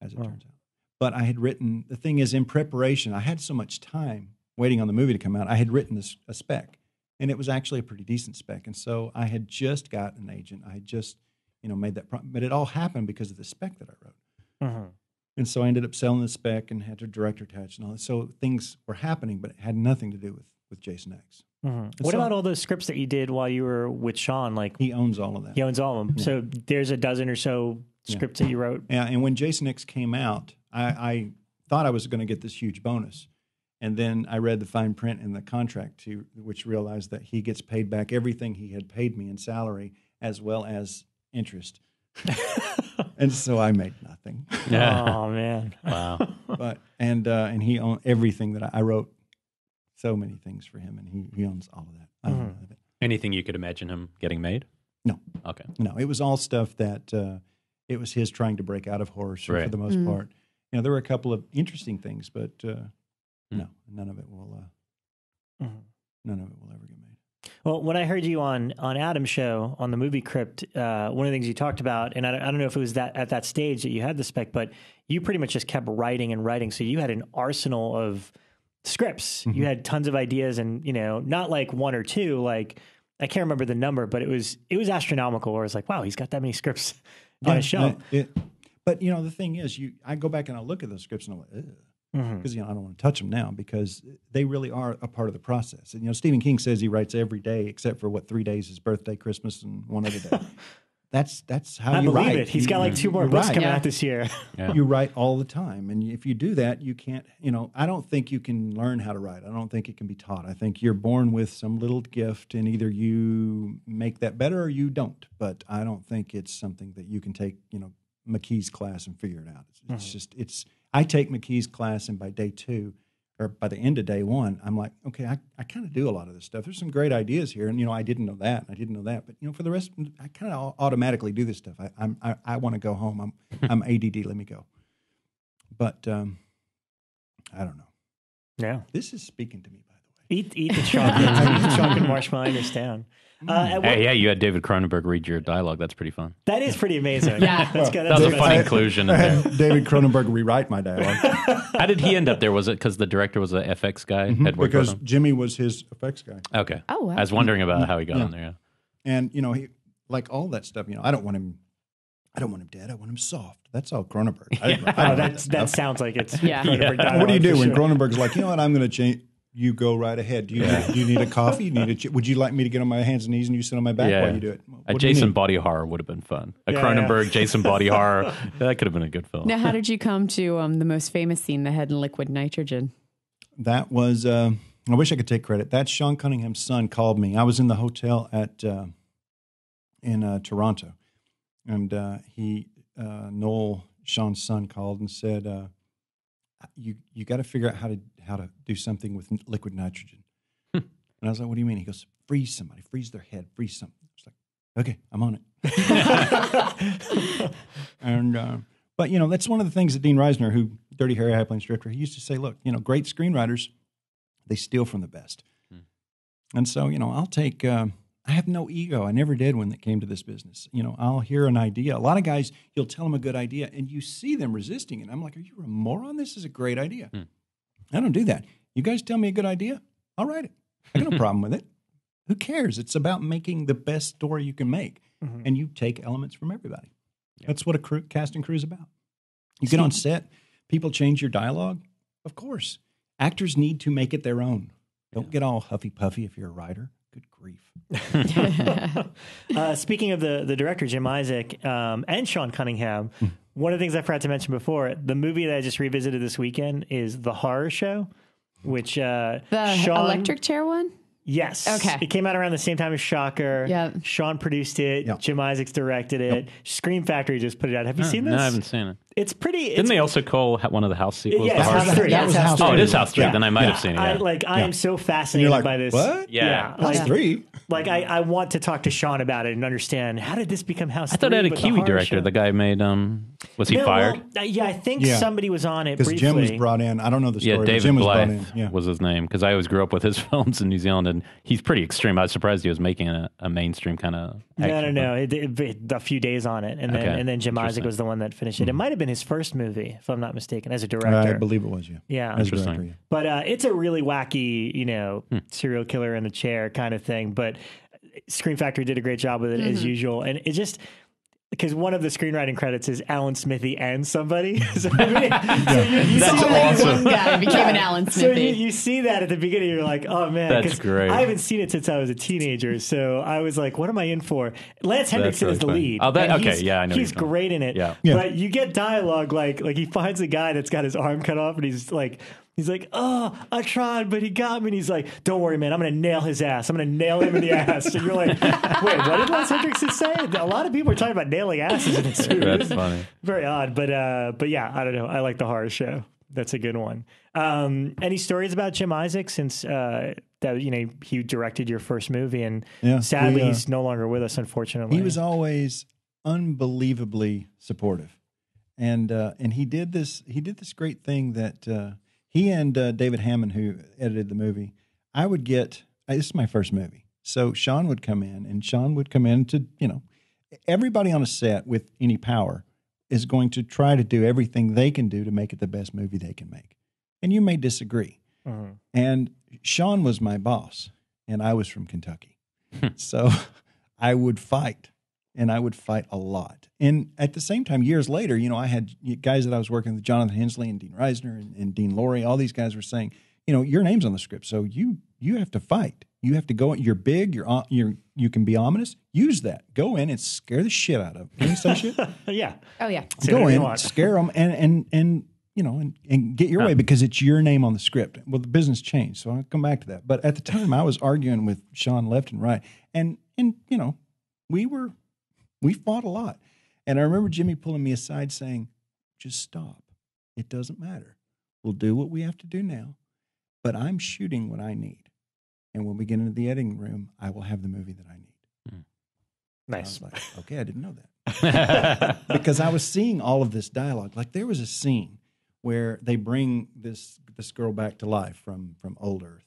as it Oh. turns out. But I had written. The thing is, in preparation, I had so much time waiting on the movie to come out. I had written this, a spec, and it was actually a pretty decent spec. And so I had just got an agent. I had just, you know, made that. Pro- but it all happened because of the spec that I wrote. Mhm. And so I ended up selling the spec and had a director attached and all that. So things were happening, but it had nothing to do with with Jason X. Mhm. What so- about all those scripts that you did while you were with Sean? Like, He owns all of that. he owns all of them. So there's a dozen or so scripts that you wrote. Yeah, and when Jason X came out, I, I thought I was going to get this huge bonus, and then I read the fine print in the contract, to which realized that he gets paid back everything he had paid me in salary as well as interest, [LAUGHS] and so I made nothing. Yeah. Oh man. Wow. [LAUGHS] But and uh, and he owned everything that I, I wrote, so many things for him, and he he owns all of that. I own none of it. Anything you could imagine him getting made? No. Okay. No, it was all stuff that uh, it was his trying to break out of horror for the most Mm. part. You know, there were a couple of interesting things, but uh, Mm. no, none of it will. Uh, Mhm. none of it will ever get made. Well, when I heard you on on Adam's show on the movie Crypt, uh, one of the things you talked about, and I, don't- I don't know if it was that at that stage that you had the spec, but you pretty much just kept writing and writing. So you had an arsenal of scripts. You had tons of ideas, and you know, not like one or two. Like I can't remember the number, but it was it was astronomical. Where it's like, wow, he's got that many scripts [LAUGHS] on his shelf. but you know, the thing is, you I go back and I look at those scripts and I'm like, Mhm. Mm-hmm. because you know I don't want to touch them now because they really are a part of the process. And you know, Stephen King says he writes every day except for what three days: his birthday, Christmas, and one other day. [LAUGHS] that's that's how I you believe write. it. He's You- got like mm-hmm. two more books write. coming Yeah. out this year. Yeah. [LAUGHS] [LAUGHS] you write all the time and if you do that you can't you know i don't think you can learn how to write i don't think it can be taught i think you're born with some little gift and either you make that better or you don't but i don't think it's something that you can take you know mckee's class and figure it out it's, it's mm-hmm. just it's i take mckee's class and by day two or by the end of day one i'm like okay i, I kind of do a lot of this stuff. There's some great ideas here and you know i didn't know that i didn't know that but you know for the rest i kind of automatically do this stuff. I i'm i, I want to go home. I'm [LAUGHS] i'm add let me go. But um, I don't know. Yeah, This is speaking to me, by the way. eat eat the [LAUGHS] chocolate, eat the [LAUGHS] chocolate marshmallow in your stand. Uh, at what- Hey, yeah, you had David Cronenberg read your dialogue. That's pretty fun. that is pretty amazing. [LAUGHS] Yeah. that's good. That That's was a good. fun I- inclusion in there. [LAUGHS] David Cronenberg rewrite my dialogue How did he end up there? Was it because the director was a FX guy? Had worked because Jimmy was his effects guy. Okay. Oh, wow. I was wondering about how he got Yeah. on there. Yeah. and you know he like all that stuff. You know, I don't want him. I don't want him dead. I want him soft. That's all Cronenberg. I, didn't- [LAUGHS] I Oh, don't that's, that sounds like it's Yeah. Cronenberg Yeah. what do you do when sure. Cronenberg's like, you know what? I'm going to change. You go right ahead. Do you, need, do you need a [LAUGHS] coffee? You need a ch- would you like me to get on my hands and knees and you sit on my back Yeah. while you do it? A What do Jason body horror would have been fun. A Yeah, Cronenberg Jason body [LAUGHS] horror. That could have been a good film. Now, how did you come to um, the most famous scene, the head in liquid nitrogen? That was. Uh, I wish I could take credit. That's Sean Cunningham's son called me. I was in the hotel at uh, in uh, Toronto, and uh, he uh, Noel Sean's son called and said, uh, "You you got to figure out how to how to do something with liquid nitrogen." And I was like, what do you mean? He goes, freeze somebody, freeze their head, freeze something. I was like, okay, I'm on it. [LAUGHS] and, uh, but, you know, that's one of the things that Dean Riesner, who Dirty Harry High Plains Drifter, he used to say, look, you know, great screenwriters, they steal from the best. And so, you know, I'll take, uh, I have no ego. I never did when it came to this business. You know, I'll hear an idea. A lot of guys, you'll tell them a good idea and you see them resisting it. I'm like, are you a moron? This is a great idea. Hmm. I don't do that. You guys tell me a good idea, I'll write it. I got no [LAUGHS] problem with it. Who cares? It's about making the best story you can make. Mm-hmm. And you take elements from everybody. That's what a crew, cast and crew is about. You get on set, people change your dialogue. Of course. Actors need to make it their own. Don't get all huffy puffy if you're a writer. Good grief. [LAUGHS] [LAUGHS] Uh, speaking of the the director Jim Isaac um, and Sean Cunningham, Hmm. one of the things I forgot to mention before, the movie that I just revisited this weekend is The Horror Show, which uh, The Sean, electric chair one? Yes. Okay. It came out around the same time as Shocker. Yep. Sean produced it. Yep. Jim Isaacs directed it. Scream Factory just put it out. Have you seen this? No, I haven't seen it. It's pretty. It's, Didn't they also call one of the house sequels Yeah, the it's House Show? Three. That Yeah, was it's House Oh, it Three. House Three. Yeah. Then I might Yeah. have seen it. I Yeah. like. I am so fascinated you're like, by this. what? Yeah. House Yeah. three. Like I, I want to talk to Sean about it and understand how did this become House. I thought it had a but the Kiwi director. show- The guy made. Um, was he No, fired? well, uh, yeah, I think Yeah. somebody was on it Because. Jim was brought in. I don't know the story. Yeah, but David Jim was brought Blyth in. Yeah. was his name because I always grew up with his [LAUGHS] films in New Zealand, and he's pretty extreme. I was surprised he was making a, a mainstream kind of. No, no, no. It, it, it- a few days on it, and then and then Jim Isaac was the one that finished it. It might have been his first movie, if I'm not mistaken, as a director. I believe it was, yeah. Yeah. As Interesting. director, yeah. But uh, it's a really wacky, you know, Hmm. serial killer in the chair kind of thing. But Scream Factory did a great job with it as usual, and it just because one of the screenwriting credits is Alan Smithee and somebody. [LAUGHS] so, I mean, so you, you That's see that- awesome. one guy [LAUGHS] became an Alan So you, you see that at the beginning, you're like, oh man, That's 'cause great. I haven't seen it since I was a teenager, so I was like, what am I in for? Lance Henriksen really is the funny. lead. Oh, that- okay, he's- yeah, I know He's great in it. Yeah. Yeah. but you get dialogue like like he finds a guy that's got his arm cut off, and he's like. He's like, oh, I tried, but he got me. And he's like, don't worry, man. I'm going to nail his ass. I'm going to nail him in the ass. And you're like, wait, what did Lance Henriksen say? A lot of people are talking about nailing asses in this movie. That's funny. Very odd, but uh, but yeah, I don't know. I like the horror show. That's a good one. Um, any stories about Jim Isaac since uh, that you know he directed your first movie, and Yeah, sadly we, uh, he's no longer with us, unfortunately. He was always unbelievably supportive, and uh, and he did this. He did this great thing that uh, he and uh, David Handman, who edited the movie, I would get. uh, This is my first movie, so Sean would come in, and Sean would come in to you know, everybody on a set with any power is going to try to do everything they can do to make it the best movie they can make, and you may disagree. Mhm. And Sean was my boss, and I was from Kentucky. so [LAUGHS] I would fight, and I would fight a lot. And at the same time, years later, you know, I had guys that I was working with, Jonathan Hensleigh and Dean Riesner and, and Dean Lorey. All these guys were saying, you know, your name's on the script, so you you have to fight. You have to go. You're big. You're o- you're you can be ominous. Use that. Go in and scare the shit out of. Them. Can you say shit? [LAUGHS] yeah. oh yeah. Say go whatever in, want. scare them, and and and you know, and, and get your way because it's your name on the script. Well, the business changed, so I'll come back to that. But at the time, I was arguing with Sean left and right, and and you know, we were we fought a lot, and I remember Jimmy pulling me aside saying, "Just stop. It doesn't matter. We'll do what we have to do now, but I'm shooting what I need, and when we get into the editing room, I will have the movie that I need." I Nice. was like, "Okay, I didn't know that." [LAUGHS] because I was seeing all of this dialogue. Like there was a scene where they bring this this girl back to life from from old Earth,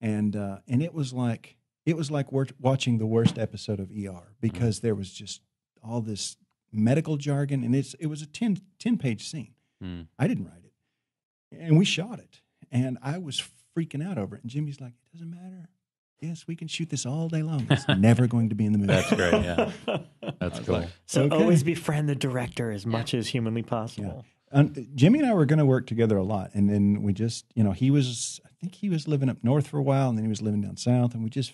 and uh, and it was like it was like watching the worst episode of ER because there was just all this medical jargon, and it's it was a 10, 10 page scene. Hmm. I didn't write it, and we shot it, and I was freaking out over it. And Jimmy's like, "It doesn't matter." Yes, we can shoot this all day long. It's [LAUGHS] never going to be in the movie. That's great. Yeah, [LAUGHS] that's cool. So Okay. always befriend the director as much as humanly possible. Um, Jimmy and I were going to work together a lot, and then we just, you know, he was, I think he was living up north for a while, and then he was living down south, and we just,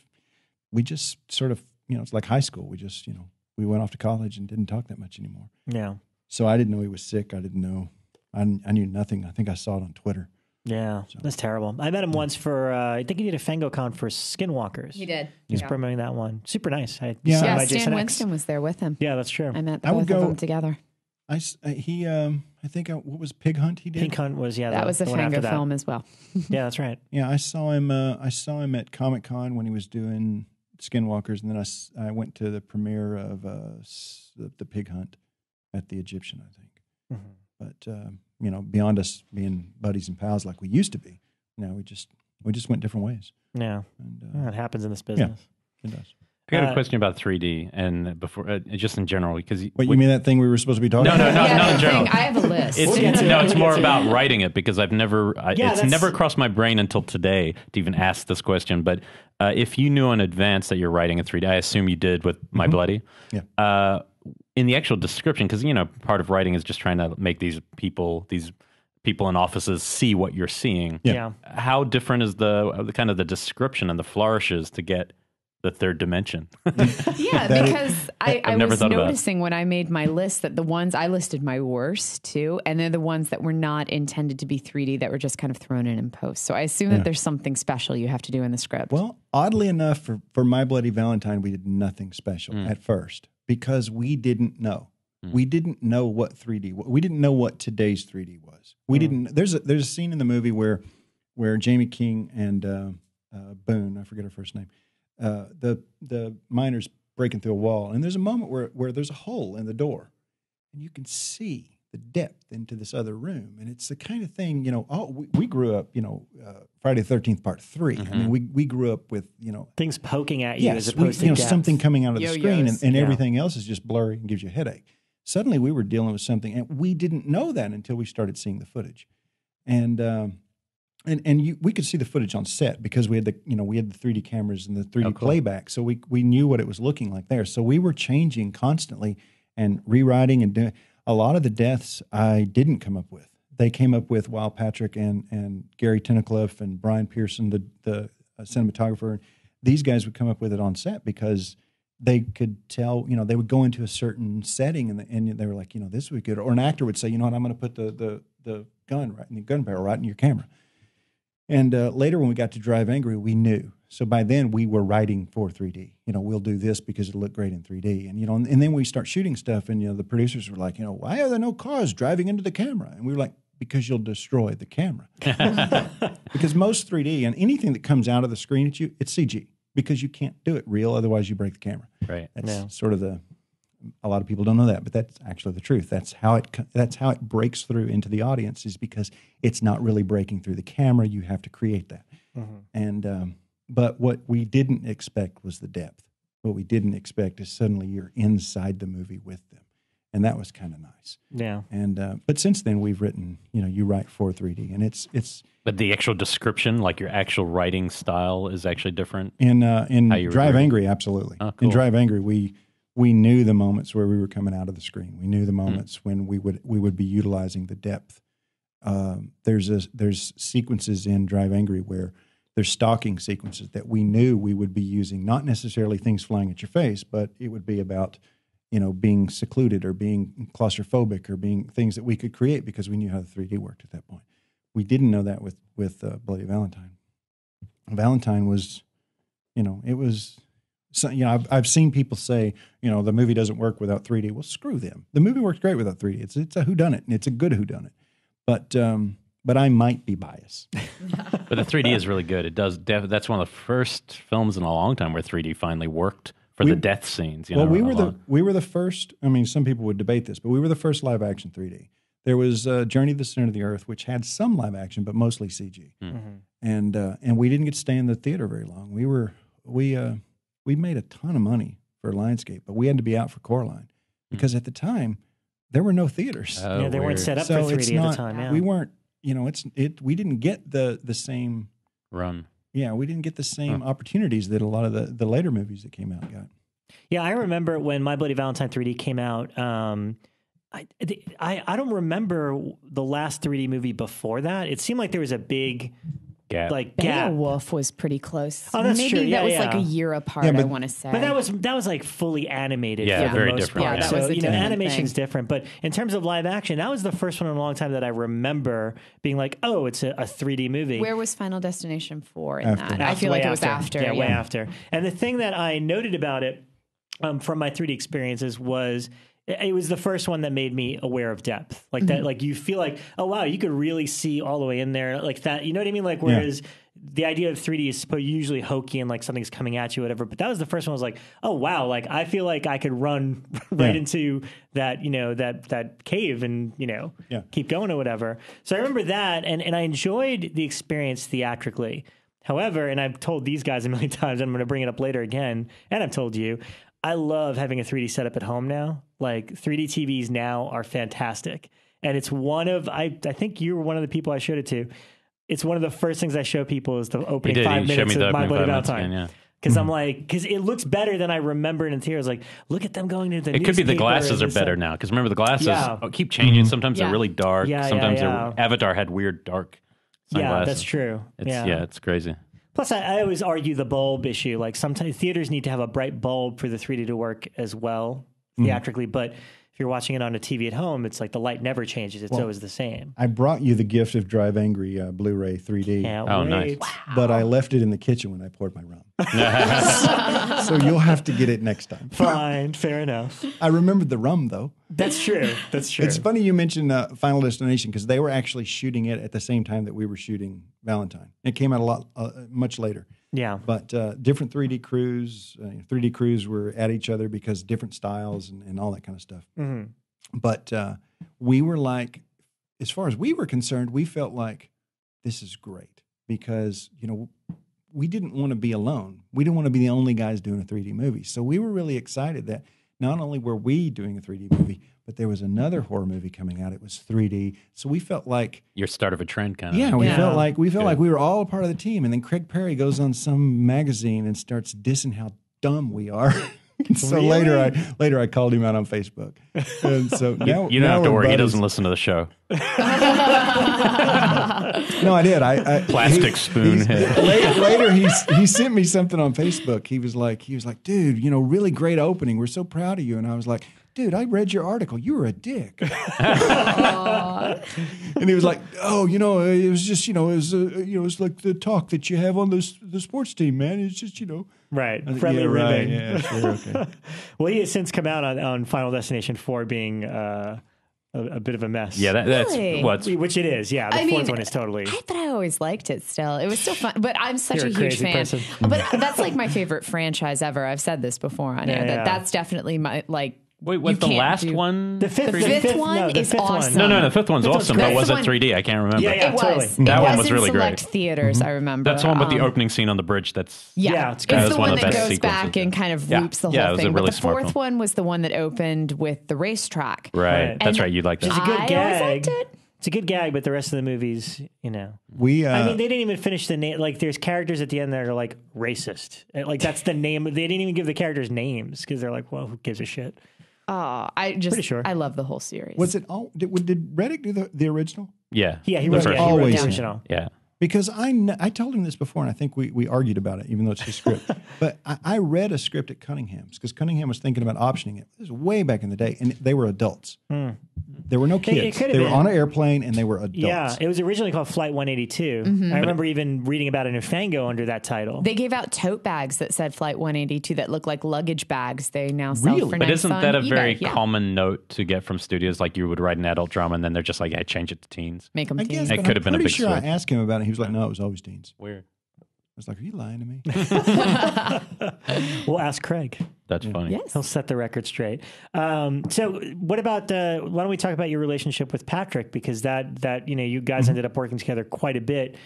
we just sort of, you know, it's like high school. We just, you know, we went off to college and didn't talk that much anymore. Yeah. So I didn't know he was sick. I didn't know. I, I knew nothing. I think I saw it on Twitter. Yeah. That's terrible. I met him once for, uh, I think he did a FangoCon for Skinwalkers. He did. He's Yeah. promoting that one. Super nice. I Yeah. Yeah, by Stan Jason X. Winston was there with him. Yeah, that's true. I met I would both of go- them together. I s- uh, he um I think uh, what was Pig Hunt he did. Pig Hunt was yeah. That the, was a the one Fango film as well. [LAUGHS] Yeah, that's right. Yeah, I saw him. Uh, I saw him at Comic Con when he was doing Skinwalkers, and then I, I went to the premiere of uh, the, the Pig Hunt at the Egyptian, I think. Mhm. But um, you know, beyond us being buddies and pals like we used to be, now we just we just went different ways, Yeah, and uh, Yeah, it happens in this business. Yeah, it does. I got a Uh, question about 3D and before, uh, just in general, because Wait, you mean that thing we were supposed to be talking? No, no, about? no, yeah, not in general. thing- I have a list. It's, We'll get to it. no, it's more about writing it because I've never, I, Yeah, it's that's- never crossed my brain until today to even ask this question. But uh, if you knew in advance that you're writing a 3D, I assume you did with My Bloody. Yeah. Uh, in the actual description, because you know, part of writing is just trying to make these people, these people in offices, see what you're seeing. Yeah. Yeah. How different is the, the kind of the description and the flourishes to get the third dimension? [LAUGHS] Yeah, because I, I I've never was about noticing when I made my list that the ones I listed my worst too, and they're the ones that were not intended to be 3D that were just kind of thrown in in post. So I assume Yeah. that there's something special you have to do in the script. Well, oddly enough, for, for My Bloody Valentine, we did nothing special Mm. at first because we didn't know. Mm. We didn't know what 3D. We didn't know what today's 3D was. We Mm. didn't. There's a, there's a scene in the movie where where Jaime King and uh, uh, Boone, I forget her first name, uh, the the miners breaking through a wall, and there's a moment where where there's a hole in the door, and you can see the depth into this other room, and it's the kind of thing you know. Oh, we, we grew up, you know, uh, Friday the Thirteenth Part 3 I Mm-hmm. mean, we we grew up with you know. Things poking at you as Yes, we, opposed you know to depth. something coming out of the screen, and, Yo-yos. and Yeah. everything else is just blurry and gives you a headache. Suddenly, we were dealing with something, and we didn't know that until we started seeing the footage, and um, and and you, we could see the footage on set because we had the you know we had the 3D cameras and the 3D Oh, cool. playback, so we we knew what it was looking like there. So we were changing constantly and rewriting and doing a lot of the deaths I didn't come up with. They came up with while Patrick and and Gary Tunnicliffe and Brian Pearson, the the uh, cinematographer, these guys would come up with it on set because they could tell, you know, they would go into a certain setting and, the, and they were like, you know, this would be good. Or an actor would say, you know what, I'm going to put the, the, the gun right in the gun barrel right in your camera. And uh, later when we got to Drive Angry, we knew. So by then we were writing for 3D. You know, we'll do this because it'll look great in 3D. And, you know, and, and then we start shooting stuff and, you know, the producers were like, you know, why are there no cars driving into the camera? And we were like, because you'll destroy the camera. [LAUGHS] because most 3D and anything that comes out of the screen at you, it's CG because you can't do it real. Otherwise, you break the camera. right. That's Yeah. sort of the. A lot of people don't know that, but that's actually the truth. That's how it. That's how it breaks through into the audience is because it's not really breaking through the camera. You have to create that. And um, but what we didn't expect was the depth. What we didn't expect is suddenly you're inside the movie with them, and that was kind of nice. Yeah. And uh, but since then we've written. You know, you write for 3D, and it's it's But the actual description, like your actual writing style, is actually different. In uh, in How Drive recruit. Angry, absolutely. Oh, cool. In Drive Angry, we we knew the moments where we were coming out of the screen. We knew the moments when we would we would be utilizing the depth. Um, there's a, there's sequences in Drive Angry where there's stalking sequences that we knew we would be using, not necessarily things flying at your face, but it would be about you know being secluded or being claustrophobic or being things that we could create because we knew how the 3D worked at that point. We didn't know that with with uh, Bloody Valentine. Valentine was, you know, it was. So, you know, I've, I've seen people say, you know, the movie doesn't work without 3D. Well, screw them. The movie works great without 3D. It's it's a whodunit, and it's a good whodunit. But um, but I might be biased. [LAUGHS] But the 3D is really good. It does. Def- that's one of the first films in a long time where 3D finally worked for We- the death scenes. You well, know, we were the we were the first. I mean, some people would debate this, but we were the first live action 3D. There was uh, Journey to the Center of the Earth, which had some live action, but mostly CG. And uh, and we didn't get to stay in the theater very long. We were we uh, we made a ton of money for Lionsgate, but we had to be out for Coraline because at the time there were no theaters. Oh, yeah, they weren't set up so for 3D it's at not the time. Yeah. we weren't. You know, it's it. We didn't get the the same. run. Yeah, we didn't get the same opportunities that a lot of the the later movies that came out got. Yeah, I remember when My Bloody Valentine 3D came out. Um, I, I I don't remember the last 3D movie before that. It seemed like there was a big Gap. like gap. Beowulf was pretty close. Oh, that's Maybe true. that was yeah. like a year apart. Yeah, but- I want to say. But that was that was like fully animated. Yeah, for the very most different, Part. yeah. Yeah, that so a you know, different animation's thing. different. But in terms of live action, that was the first one in a long time that I remember being like, oh, it's a, a 3D movie. Where was Final Destination four in After. that? I feel like it was after. Yeah, way after. And the thing that I noted about it um, from my 3D experiences was it was the first one that made me aware of depth. Like that, mm-hmm. like you feel like, oh wow, you could really see all the way in there, like that. You know what I mean? Like whereas the idea of 3D is usually hokey and like something's coming at you, whatever. But that was the first one. I was like, oh wow, like I feel like I could run [LAUGHS] right Yeah. into that, you know, that that cave and you know, Yeah. keep going or whatever. So I remember that, and and I enjoyed the experience theatrically. However, and I've told these guys a million [LAUGHS] times, and I'm going to bring it up later again, and I've told you, I love having a 3D setup at home now. Like 3D TVs now are fantastic, and it's one of I I think you were one of the people I showed it to. It's one of the first things I show people is the opening did. five minutes of My opening Bloody five Valentine. yeah. Because I'm mm-hmm. like, because it looks better than I remember it in theaters. Like, look at them going to the. It could be the glasses are better stuff. now because remember the glasses Yeah. oh, keep changing. Mm-hmm. Sometimes Yeah. they're really dark. Yeah, yeah, Sometimes yeah. they're Avatar had weird dark. Yeah, Sunglasses. that's true. It's, yeah. it's crazy. Plus, I, I always argue the bulb issue. Like sometimes theaters need to have a bright bulb for the 3D to work as well mm-hmm. theatrically. But if you're watching it on a TV at home, it's like the light never changes. It's always the same. I brought you the gift of Drive Angry uh, Blu-ray 3D, Can't Oh, wait. nice. but I left it in the kitchen when I poured my rum. [LAUGHS] so you'll have to get it next time. Fine, fair enough. I remembered the rum though. That's true. That's true. It's funny you mentioned uh, Final Destination because they were actually shooting it at the same time that we were shooting Valentine. It came out a lot uh, much later. Yeah. But uh, different 3D crews, uh, 3D crews were at each other because different styles and, and all that kind of stuff. Mhm. But uh, we were like, as far as we were concerned, we felt like this is great because you know we didn't want to be alone. We didn't want to be the only guys doing a 3D movie. So we were really excited that not only were we doing a 3D movie, but there was another horror movie coming out. It was 3D. So we felt like Your start of a trend, kind of. yeah, we Yeah. felt like we felt Good. like we were all a part of the team. And then Craig Perry goes on some magazine and starts dissing how dumb we are. [LAUGHS] And [LAUGHS] so later, I later I called him out on Facebook, and so [LAUGHS] now You don't now have to we're worry. He doesn't listen to the show. [LAUGHS] No, I did. I, I Plastic he- spoon he's- head. Later, later he he sent me something on Facebook. He was like, he was like, dude, you know, really great opening. We're so proud of you. And I was like, dude, I read your article. You were a dick. and he was like, oh, you know, it was just, you know, it was, uh, you know, it's like the talk that you have on the the sports team, man. It's just, you know, Right. I was like, Friendly yeah, right, ribbing. yeah, sure, okay. [LAUGHS] Well, he has since come out on, on Final Destination 4 being uh, a, a bit of a mess. Yeah, that, that's Really? what's Which it is. Yeah. The I fourth mean, one is totally. I thought I always liked it still. It was still fun, but I'm such You're a a huge fan. person. But that's like my favorite franchise ever. I've said this before on Yeah, air that yeah. that's definitely my like. Wait, you was the can't last do- one? The fifth, The the fifth one no, the is fifth awesome. no, no, the fifth one's Fifth one's awesome, great. but was That's it the 3D? I can't remember. Yeah, yeah. It was. totally. It That was one was in really great. select theaters. I remember. That's the one with the Um, opening scene on the bridge. That's Yeah, Yeah, it's it's good. the That was one, one of that the best goes back and kind of Yeah. loops the Yeah, it whole was a thing. really but the smart fourth film. one was the one that opened with the racetrack. right. Right. That's And right. You'd like It's a that. good I always gag. liked it. It's a good gag, but the rest of the movies, you know. We, uh, I mean, they didn't even finish the name. Like, there's characters at the end that are like racist. And, Like, that's the name. They didn't even give the characters names because they're like, well, who gives a shit? Oh, I just Pretty sure. I love the whole series. was it all? Did, did Reddick do the, the original? Yeah. Yeah, he The wrote, first yeah, he wrote Always the him. original. Yeah. Because I, kn- I told him this before, and I think we, we argued about it, even though it's his script. [LAUGHS] but I, I read a script at Cunningham's because Cunningham was thinking about optioning it. This was way back in the day, and they were adults. Hmm. There were no it kids. could have they were on an airplane, and they were adults. Yeah, it was originally called Flight 182. Mm-hmm. I remember even reading about it in Fango under that title. They gave out tote bags that said Flight 182 that looked like luggage bags. They now sell Really? for But nice isn't that a eBay. very Yeah. common note to get from studios? Like you would write an adult drama and then they're just like, hey, change it to teens. Make them I guess, It could I'm have been a pretty big sure switch. I asked him about it. He was like, "No, it was always teens." Weird. Was like, "Are you lying to me?" [LAUGHS] [LAUGHS] We'll ask Craig. That's funny. Yes. He'll set the record straight. Um, so, what about? Uh, why don't we talk about your relationship with Patrick? Because that that you know you Mm-hmm. guys ended up working together quite a bit.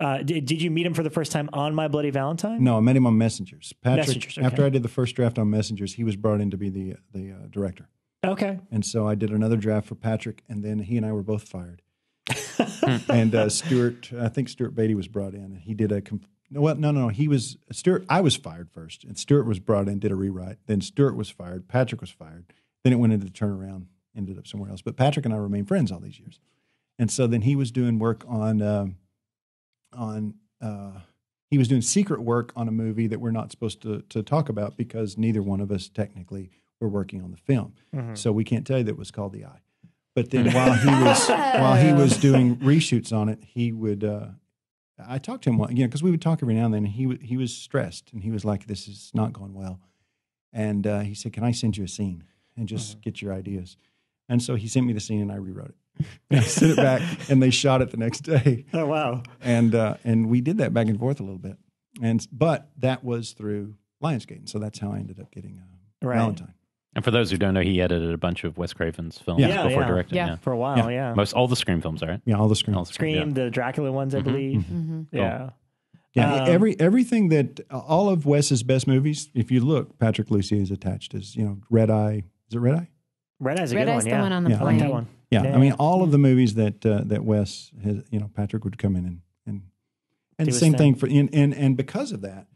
Uh, did, did you meet him for the first time on My Bloody Valentine? no, I met him on Messengers. Patrick, Messengers, okay. after I did the first draft on Messengers, he was brought in to be the the uh, director, Okay. and so I did another draft for Patrick, and then he and I were both fired. [LAUGHS] and uh, Stuart, I think Stuart Beattie was brought in, and he did a. Comp- no? No, no, he was Stuart. I was fired first, and Stuart was brought in, did a rewrite. Then Stuart was fired. Patrick was fired. Then it went into the turnaround, ended up somewhere else. But Patrick and I remained friends all these years, and so then he was doing work on um, on. Uh, he was doing secret work on a movie that we're not supposed to to talk about because neither one of us technically were working on the film, so we can't tell you that it was called The Eye. But then while he was [LAUGHS] while he was doing reshoots on it, he would. Uh, I talked to him, one- you know, because we would talk every now and then. And he wa- he was stressed, and he was like, "This is not going well." And uh, he said, "Can I send you a scene?" and just get your ideas. And so he sent me the scene, and I rewrote it. and [LAUGHS] I sent it back, and they shot it the next day. [LAUGHS] Oh wow. And uh, and we did that back and forth a little bit. And but that was through Lionsgate, and so that's how I ended up getting uh, Right. Valentine. And for those who don't know, he edited a bunch of Wes Craven's films Yeah. Yeah, before yeah. directing. Yeah. Yeah. For a while, yeah. Most all the Scream films, right? Yeah, all the screen. All the Scream, Scream, the Dracula ones, I Mhm, believe. Mm-hmm. Yeah. Yeah, Um, every everything that all of Wes's best movies. If you look, Patrick Lussier is attached as you know Red Eye. Is it Red Eye? Red Eye's a Red good Eye's one. the Yeah. one on the Yeah, I I like plane. that one. Yeah, Yeah, I mean all of the movies that uh, that Wes has. You know, Patrick would come in and and and Do his same thing. thing for and, and and because of that,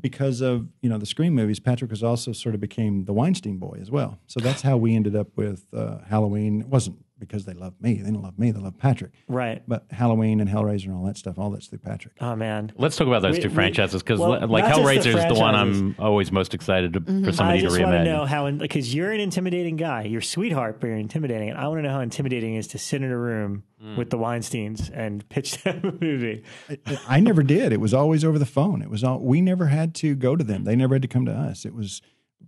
because of you know the Scream movies, Patrick was also sort of became the Weinstein boy as well. So that's how we ended up with uh, Halloween. It wasn't because they love me; they don't love me; they love Patrick. Right. But Halloween and Hellraiser and all that stuff, all that's through Patrick. Oh man. Let's talk about those We- two we- franchises because, well, like, not just the Hellraiser is the one. I'm always most excited to, Mm-hmm. for somebody I to just want to know how, because you're an intimidating guy. You're sweetheart, but you're intimidating. And I want to know how intimidating it is to sit in a room Mm. with the Weinsteins and pitch [LAUGHS] them a movie. I- I never did. It was always over the phone. It was all we never had to go to them. They never had to come to us. It was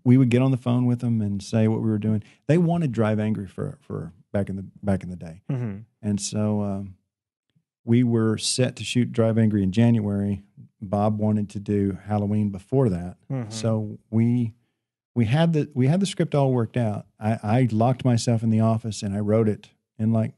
we would get on the phone with them and say what we were doing. They wanted Drive Angry for for back in the back in the day, hmm and so um, we were set to shoot Drive Angry in January. Bob wanted to do Halloween before that, Mhm. so we we had the we had the script all worked out. I, I locked myself in the office and I wrote it in like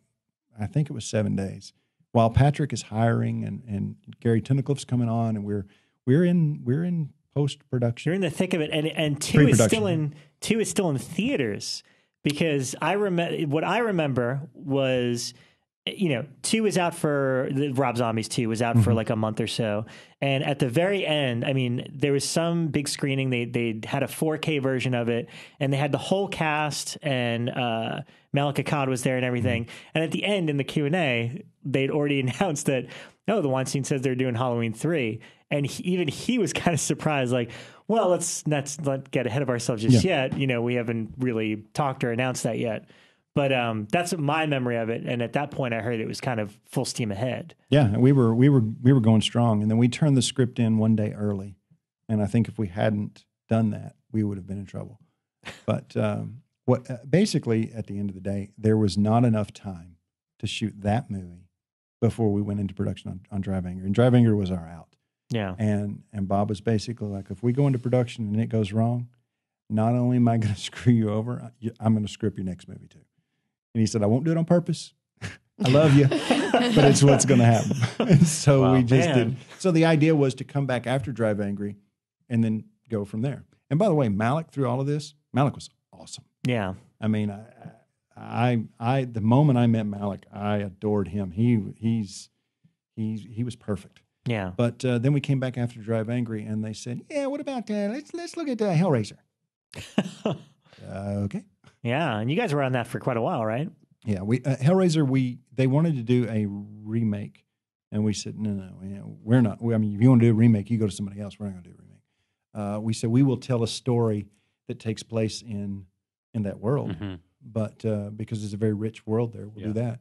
I think it was seven days. While Patrick is hiring and, and Gary Tunnicliffe's coming on and we're we're in we're in post production. You're in the thick of it, and and two is still in two is still in theaters because I remember what I remember was. You know, two was out for the Rob Zombies. Two was out Mm-hmm. for like a month or so, and at the very end, I mean, there was some big screening. They they had a 4K version of it, and they had the whole cast, and uh, Malek Akkad was there and everything. And at the end, in the Q and A, they'd already [LAUGHS] announced that oh, the Weinstein says they're doing Halloween three, and he, even he was [LAUGHS] kind of surprised, like, well, let's let's not get ahead of ourselves just yet. You know, we haven't really talked or announced that yet. But um, that's my memory of it. And at that point, I heard it was kind of full steam ahead. Yeah, we were we were we were going strong, and then we turned the script in one day early, and I think if we hadn't done that, we would have been in trouble. But [LAUGHS] um, what uh, basically at the end of the day, there was not enough time to shoot that movie before we went into production on, on Drive Anger, and Drive Anger was our out. Yeah. And and Bob was basically like, if we go into production and it goes wrong, not only am I going [LAUGHS] to screw you over, uh, I- I'm going to screw up your next movie too. And he said, I won't do it on purpose. [LAUGHS] I love you, [LAUGHS] but it's what's going to happen. And so Wow. we just Man. did. So the idea was to come back after Drive Angry, and then go from there. And by the way, Malek through all of this, Malek was awesome. Yeah. I mean, I, I, I, the moment I met Malek, I adored him. He, he's, he's, he was perfect. Yeah. But uh, then we came back after Drive Angry, and they said, "Yeah, what about uh, let's let's look at uh, Hellraiser." [LAUGHS] uh, okay. Yeah. And you guys were on that for quite a while, right? Yeah, we uh, Hellraiser. We they wanted to do a remake, and we said, "No, no, you we're not. We, I mean, if you want to do a remake, you go to somebody else. We're not going to do a remake." Uh, we said we will tell a story that takes place in in that world, Mhm. but uh, because it's a very rich world there, we'll Yeah. do that.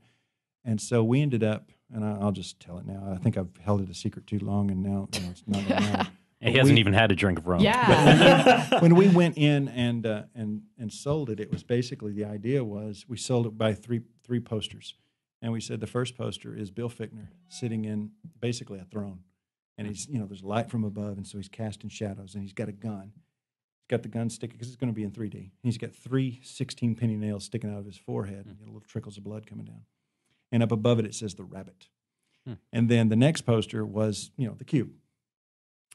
And so we ended up, and I, I'll just tell it now. I think I've held it a secret too long, and now you know, it's not. gonna. [LAUGHS] He hasn't we- even had a drink of rum. Yeah. when we went in and uh, and and sold it, it was basically the idea was we sold it by three three posters, and we said the first poster is Bill Fichtner sitting in basically a throne, and he's you know there's light from above, and so he's casting shadows, and he's got a gun. He's got the gun sticking because it's going to be in 3D. He's got three 16 penny nails sticking out of his forehead, and little trickles of blood coming down. And up above it, it says the rabbit. Hmm. And then the next poster was you know the cube,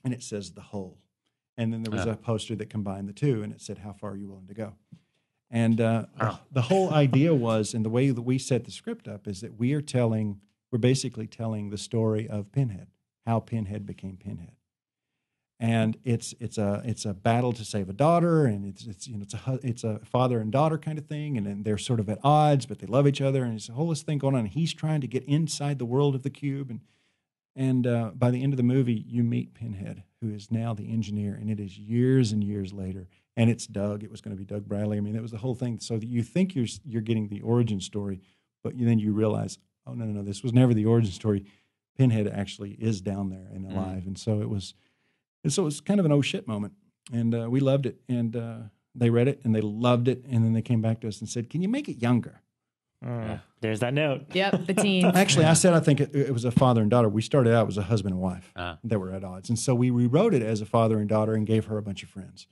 and it says the hole. And then there was Ah. a poster that combined the two, and it said, "How far are you willing to go?" And uh, the- Wow. the whole idea was, and the way that we set the script up is that we are telling, we're basically telling the story of Pinhead, how Pinhead became Pinhead, and it's it's a it's a battle to save a daughter, and it's it's you know it's a it's a father and daughter kind of thing, and then they're sort of at odds, but they love each other, and it's a whole this thing going on. And he's trying to get inside the world of the cube, and and uh, by the end of the movie, you meet Pinhead, who is now the engineer, and it is years and years later. And it's Doug. It was going to be Doug Bradley. I mean, that was the whole thing. So that you think you're you're getting the origin story, but you, then you realize, oh no, no, no, this was never the origin story. Pinhead actually is down there and alive, and so it was, and so it was kind of an oh shit moment, and uh, we loved it. And uh, they read it and they loved it, and then they came back to us and said, "Can you make it younger?" Mm, There's that note. Yep, the [LAUGHS] teens. Actually, I said I think it, it was a father and daughter. We started out as a husband and wife Ah. that were at odds, and so we rewrote it as a father and daughter and gave her a bunch of friends.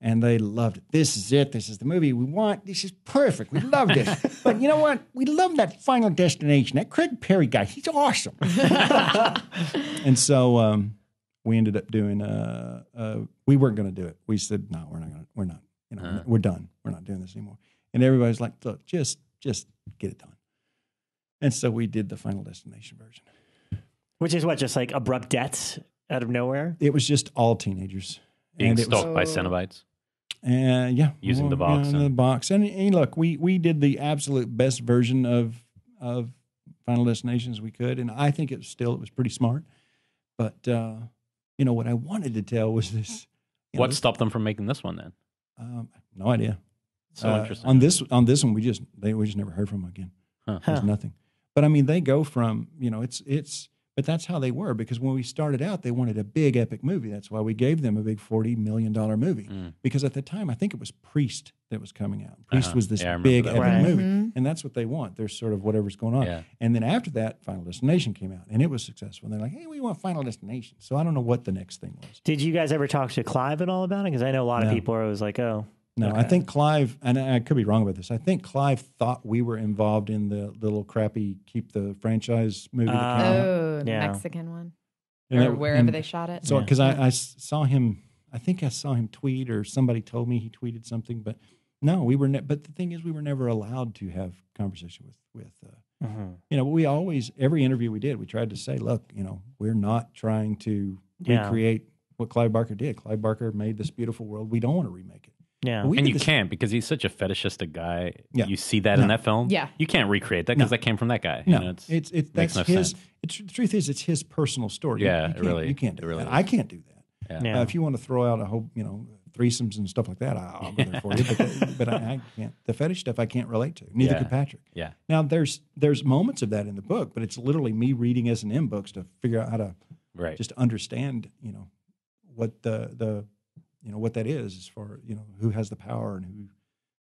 And they loved it. This is it. This is the movie we want. This is perfect. We loved it. [LAUGHS] but you know what? We love that Final Destination. That Craig Perry guy. He's awesome. [LAUGHS] and so um, we ended up doing. Uh, uh, we weren't going to do it. We said, no, we're not going to. We're not. You know, we're done. We're not doing this anymore. And everybody's like, look, just just get it done. And so we did the Final Destination version. Which is what, just like abrupt deaths out of nowhere? It was just all teenagers. Being and it was, stalked by Cenobites. And yeah, Using the box yeah, and- the box. And, and look, we we did the absolute best version of of Final Destinations we could, and I think it was still it was pretty smart. But uh, you know what I wanted to tell was this. You know, What this- stopped them from making this one then? Um, no idea. So Uh, interesting. on this on this one. We just they we just never heard from them again. Huh. There's Huh. nothing. But I mean, they go from you know it's it's. But that's how they were because when we started out, they wanted a big epic movie. That's why we gave them a big forty million dollar movie. Mm. Because at the time, I think it was Priest that was coming out. Priest Uh-huh. was this Yeah, big epic Right. movie, Mhm. and that's what they want. There's sort of whatever's going on. Yeah. And then after that, Final Destination came out, and it was successful. And they're like, "Hey, we want Final Destination." So I don't know what the next thing was. Did you guys ever talk to Clive at all about it? Because I know a lot of people are always like, oh, No, I think Clive, and I could be wrong about this. I think Clive thought we were involved in the little crappy keep the franchise movie. that came. Oh, the Yeah. Mexican one. And or wherever and they shot it. So, Yeah. because I saw him, I think I saw him tweet, or somebody told me he tweeted something, but no, we were. Ne- but the thing is, we were never allowed to have conversation with with. Uh, mhm. you know, we always every interview we did, we tried to say, look, you know, we're not trying to Yeah. recreate what Clive Barker did. Clive Barker made this beautiful world. We don't want to remake it. Yeah. We and you this- can't because he's such a fetishistic guy. Yeah. You see that No. in that film. Yeah. You can't recreate that because No. that came from that guy. No, You know, it's it's, makes that's no his. sense. It's the truth is it's his personal story. Yeah, you it can't, really- you can't do it really that. is. I can't do that. Yeah. Yeah. Uh, if you want to throw out a whole, you know, threesomes and stuff like that, I- I'll go there for you. But, [LAUGHS] but I, I can't. The fetish stuff I can't relate to. Neither Yeah. could Patrick. Yeah. Now there's there's moments of that in the book, but it's literally me reading S and M books to figure out how to Right. just understand, you know, what the the you know what that is as far you know who has the power and who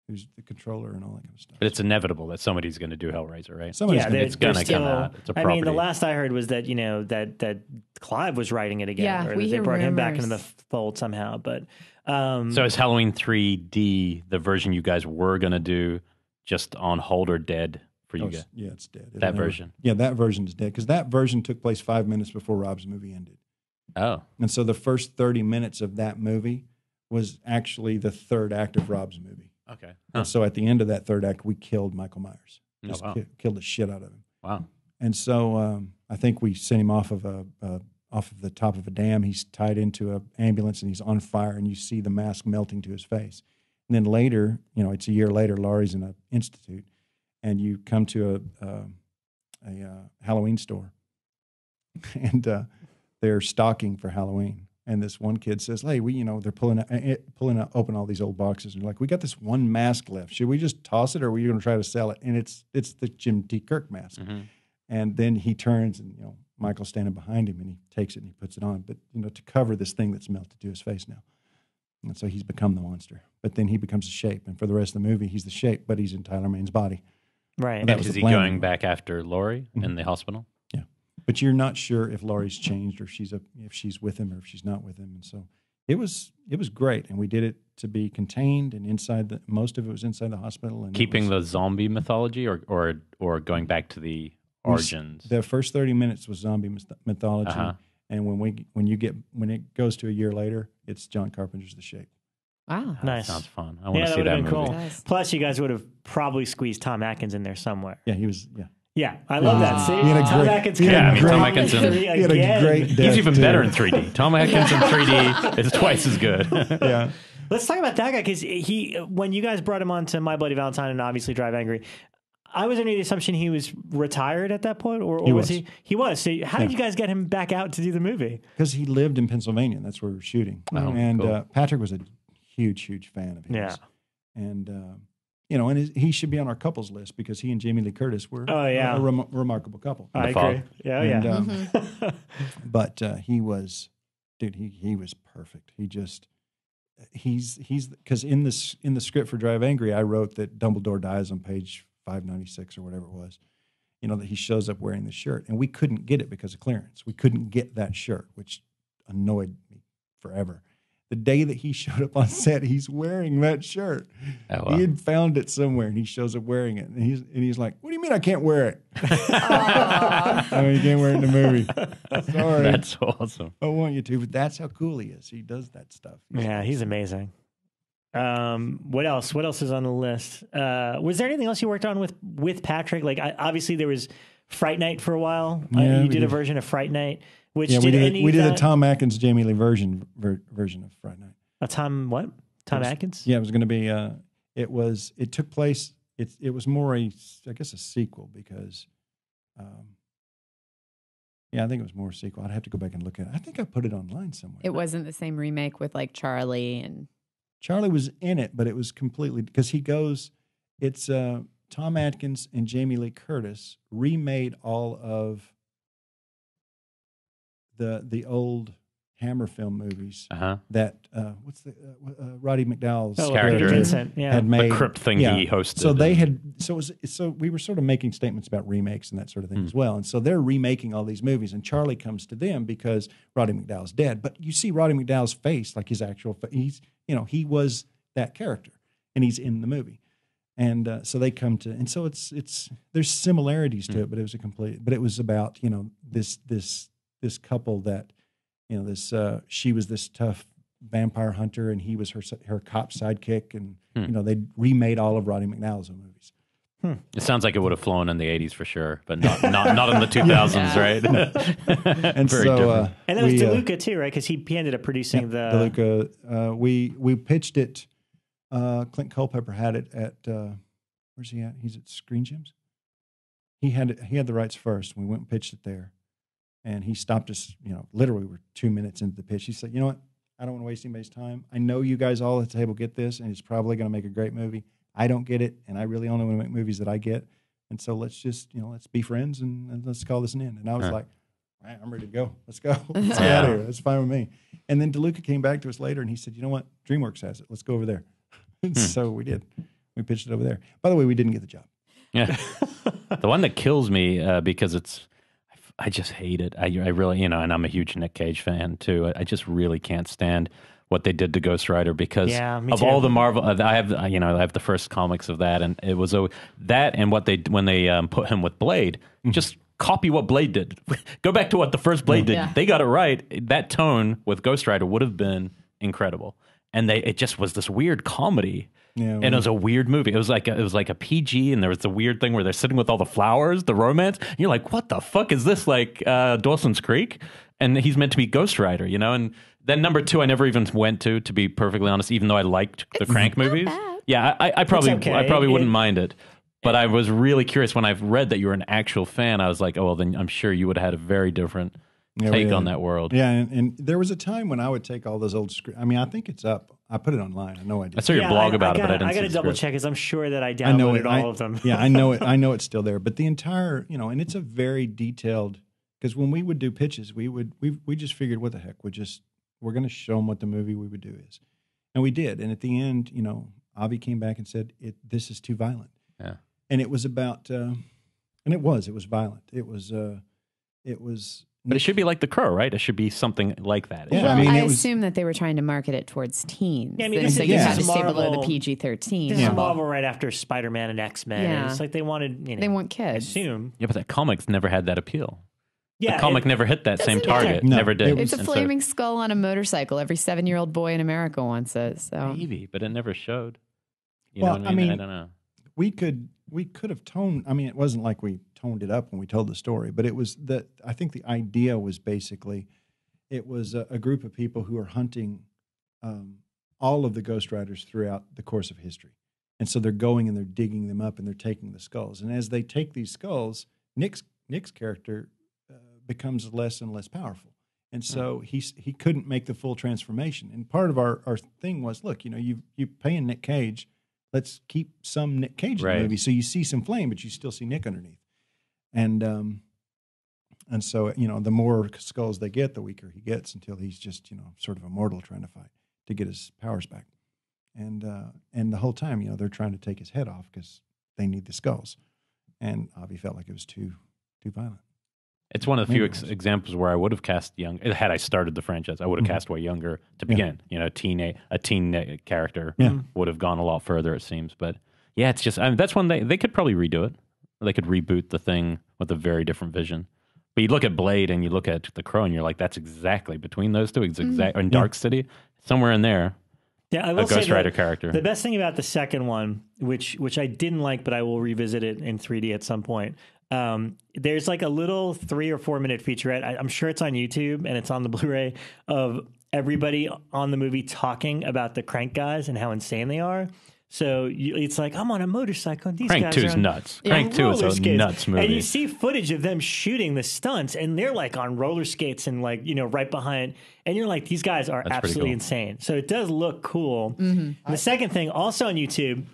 who's the controller and all that kind of stuff. but it's inevitable that somebody's going to do Hellraiser, right? Somebody's yeah, gonna they're- it's gonna come out. It's a I mean, the last I heard was that you know that that Clive was writing it again, Yeah, or we that they hear brought him back into the fold somehow. But um, So is Halloween 3D the version you guys were going to do just on hold or dead for you Oh, guys? yeah, it's dead. It'll That never- version. Yeah, that version is dead because that version took place five minutes before Rob's movie ended. Oh, And so the first 30 minutes of that movie was actually the third act of Rob's movie. okay. And so at the end of that third act, we killed Michael Myers. Oh, Just wow. ki- killed the shit out of him. Wow. And so um, I think we sent him off of a, a off of the top of a dam. He's tied into an ambulance and he's on fire, and you see the mask melting to his face. And then later, you know, it's a year later. Laurie's in an institute, and you come to a a, a uh, Halloween store, [LAUGHS] and uh, they're stocking for Halloween. And this one kid says, "Hey, we, you know, they're pulling out, eh, pulling out, open all these old boxes, and like, we got this one mask left. Should we just toss it, or are we going to try to sell it?" And it's it's the Jim T. Kirk mask. Mhm. And then he turns, and you know, Michael's standing behind him, and he takes it and he puts it on, but you know, to cover this thing that's melted to his face now. And so he's become the monster. But then he becomes a shape, and for the rest of the movie, he's the shape, but he's in Tyler Mane's body. right. That And was is he going back after Laurie Mhm. in the hospital? But you're not sure if Laurie's changed, or if she's a, if she's with him, or if she's not with him. And so it was it was great, and we did it to be contained and inside the most of it was inside the hospital. And Keeping was- the zombie mythology or, or, or going back to the We origins? the first 30 minutes was zombie mythology Uh-huh. and when we when you get when it goes to a year later it's john carpenter's the shape Wow. That Nice. sounds fun. I want yeah, to that see would that movie. cool. Plus, you guys would have probably squeezed Tom Atkins in there somewhere. yeah he was yeah Yeah, I love that. See, He had a Tom great- Atkins. he had came a back great- Tom Atkinson- Atkins he had a again. great He's even too. better in 3D. Tom Atkins in 3D [LAUGHS] is twice as good. [LAUGHS] yeah Let's talk about that guy because he, when you guys brought him on to My Bloody Valentine and obviously Drive Angry, I was under the assumption he was retired at that point, or, or He was, was. he? He was. So how did you guys get him back out to do the movie? because he lived in pennsylvania that's where we were shooting Oh, and cool. uh, patrick was a huge huge fan of his Yeah. and uh, you know and his, he should be on our couples list because he and jamie lee curtis were Oh, yeah. a, rem- remarkable couple I Fog. agree. Yeah, And, yeah. um, [LAUGHS] [LAUGHS] but uh, he was, dude, he he was perfect. He just, he's he's because in this in the script for Drive Angry, I wrote that Dumbledore dies on page five ninety six or whatever it was. You know that he shows up wearing the shirt, and we couldn't get it because of clearance. We couldn't get that shirt, which annoyed me forever. The day that he [LAUGHS] showed up on set, he's wearing that shirt. Oh, wow. He had found it somewhere, and he shows up wearing it. And he's and he's like, "What do you mean I can't wear it? [LAUGHS] oh, you can't wear it in the movie. [LAUGHS] Sorry, That's awesome. I want you to." But that's how cool he is. He does that stuff. Yeah, he's amazing. Um, what else? What else is on the list? Uh, was there anything else you worked on with with Patrick? Like, I, obviously there was Fright Night for a while. Uh, you we did, a version of Fright Night, which Yeah, we did, did. any we of did a Tom Atkins, Jamie Lee version ver, version of Fright Night. a Tom what? Tom Atkins? Yeah, it was going to be. Uh, it was. It took place. It it was more a, I guess, a sequel because. Um, yeah, I think it was more a sequel. I'd have to go back and look at it. I think I put it online somewhere. It wasn't the same remake with like Charlie and Charlie was in it, but it was completely because he goes. It's uh, Tom Atkins and Jamie Lee Curtis remade all of the the old Hammer film movies Uh huh. that uh, what's the uh, uh, Roddy McDowall's Oh, Character. Vincent. Yeah. had made The crypt thing yeah. he hosted. So they had so it was so we were sort of making statements about remakes and that sort of thing Hmm. as well. And so they're remaking all these movies, and Charlie comes to them because Roddy McDowall's dead. But you see Roddy McDowall's face, like his actual fa- he's you know he was that character, and he's in the movie. And uh, so they come to, and so it's it's there's similarities to it, but it was a complete. But it was about you know this this this couple that you know this uh, she was this tough vampire hunter and he was her her cop sidekick and Hmm. you know they remade all of Roddy McDowall's movies. It sounds like it would have flown in the 80s for sure, but not not, [LAUGHS] not in the 2000s, right? [LAUGHS] And [LAUGHS] Very so different. uh, And that was we, uh, DeLuca too, right? Because he, he ended up producing the. DeLuca, uh, we we pitched it. Uh, Clint Culpepper had it at uh, where's he at? He's at Screen Gems. He had it, he had the rights first. We went and pitched it there, and he stopped us. You know, literally, we're two minutes into the pitch. He said, "You know what? I don't want to waste anybody's time. I know you guys all at the table get this, and it's probably going to make a great movie. I don't get it, and I really only want to make movies that I get. And so let's just you know let's be friends and, and let's call this an end." And I was Huh. like. "All right, I'm ready to go. Let's go. [LAUGHS] Let's get out of here. That's fine with me. And then DeLuca came back to us later and he said, you know what? DreamWorks has it. Let's go over there. And [LAUGHS] so we did. We pitched it over there. By the way, we didn't get the job. Yeah. [LAUGHS] the one that kills me uh, because it's, I just hate it. I, I really, you know, and I'm a huge Nick Cage fan too. I, I just really can't stand what they did to Ghost Rider because Yeah, of too. all the Marvel. uh, I have, uh, you know, I have the first comics of that, and it was a, that and what they when they um, put him with Blade, just copy what Blade did. [LAUGHS] Go back to what the first Blade did. Yeah. They got it right. That tone with Ghost Rider would have been incredible. And they, it just was this weird comedy Yeah, and it was a weird movie. It was like a, it was like a PG, and there was the weird thing where they're sitting with all the flowers, the romance. And you're like, what the fuck is this? Like uh, Dawson's Creek, and he's meant to be Ghost Rider, you know. And then number two, I never even went to, to be perfectly honest, even though I liked the Crank movies. bad. Yeah, I, I probably okay. I probably wouldn't It- mind it. But I was really curious when I've read that you were an actual fan. I was like, oh well, then I'm sure you would have had a very different Yeah, take on that world. Yeah, and, and there was a time when I would take all those old scripts. I mean, I think it's up. I put it online. I know I did. I saw your Yeah, blog I, about I it, but I gotta, didn't I gotta double check because I'm sure that I downloaded I know it. all I, of them. [LAUGHS] yeah, I know it. I know it's still there. But the entire, you know, and it's a very detailed. Because when we would do pitches, we would we we just figured, what the heck, we just we're going to show them what the movie we would do is, and we did. And at the end, you know, Avi came back and said, "It this is too violent." Yeah. And it was about, uh, and it was, it was violent. It was, uh, it was. But it should be like The Crow, right? It should be something like that. Yeah, well, I I, mean, it was- assume that they were trying to market it towards teens. Yeah, I mean, this so is- you this had is to stay below the PG thirteen. This Yeah. is Marvel right after Spider Man and X Men. Yeah. It's like they wanted, you know, They want kids. Assume. Yeah, but that comics never had that appeal. Yeah, the comic it- never hit that same target. No, never did. it was- It's a And so- flaming skull on a motorcycle. Every seven-year-old boy in America wants it. So maybe, but it never showed. You Well, know what I I mean? I don't know. we could we could have toned i mean it wasn't like we toned it up when we told the story but it was that i think the idea was basically it was a, a group of people who are hunting um, all of the ghost riders throughout the course of history and so they're going and they're digging them up and they're taking the skulls and as they take these skulls nick's nick's character uh, becomes less and less powerful and so he he couldn't make the full transformation and part of our, our thing was look you know you you paying nick cage let's keep some Nick Cage in Right. the movie. So you see some flame, but you still see Nick underneath. And um, and so you know, the more skulls they get, the weaker he gets until he's just you know sort of immortal trying to fight. to get his powers back. And uh, and the whole time, you know, they're trying to take his head off because they need the skulls. And Avi felt like it was too too violent. It's one of the few ex- examples where I would have cast young. Had I started the franchise, I would have Mhm. cast way younger to Yeah. begin. You know, teen a, a teen uh, character Yeah. would have gone a lot further. It seems, but yeah, it's just I mean, that's one they they could probably redo it. They could reboot the thing with a very different vision. But you look at Blade and you look at The Crow, and you're like, that's exactly between those two. It's exact in Dark City, somewhere in there, Yeah, I a will say Ghost that Rider character. The best thing about the second one, which which I didn't like, but I will revisit it in 3D at some point. Um, there's like a little three or four minute featurette. I, I'm sure it's on YouTube and it's on the [LAUGHS] Blu-ray of everybody on the movie talking about the crank guys and how insane they are. So you, it's like I'm on a motorcycle. And these Crank guys Two are is on- nuts. Yeah. Crank Two is a skates. nuts movie. And you see footage of them shooting the stunts, and they're like on roller skates and like you know right behind, and you're like these guys are That's absolutely cool. insane. So it does look cool. Mm-hmm. And the second thing, also on YouTube,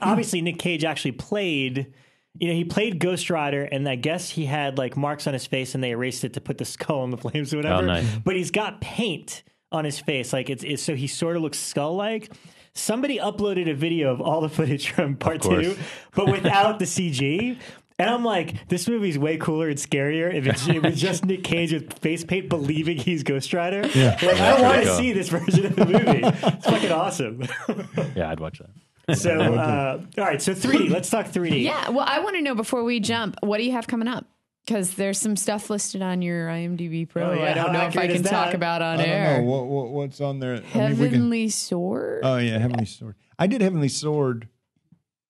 obviously Nick Cage actually played. You know, he played Ghost Rider, and I guess he had like marks on his face, and they erased it to put the skull in the [LAUGHS] flames or oh, whatever. Oh, nice. But he's got paint on his face, like it's, it's so he sort of looks skull like. Somebody uploaded a video of all the footage [LAUGHS] from part two, but without the CG. And I'm like, this movie's way cooler and scarier if it's, it was just Nick Cage with face paint believing he's Ghost Rider. Yeah. Like, I want to see this version of the movie. It's fucking awesome. [LAUGHS] yeah, I'd watch that. so, uh, all right, so 3D. Let's talk 3D. Yeah. Well, I want to know before we jump, what do you have coming up? Because there's some stuff listed on your IMDb Pro. Oh, yeah. I don't How know if I accurate can is talk about on I don't air. know what, what what's on there. I mean, we can- Heavenly Sword. Oh yeah, Heavenly Sword. I did Heavenly Sword.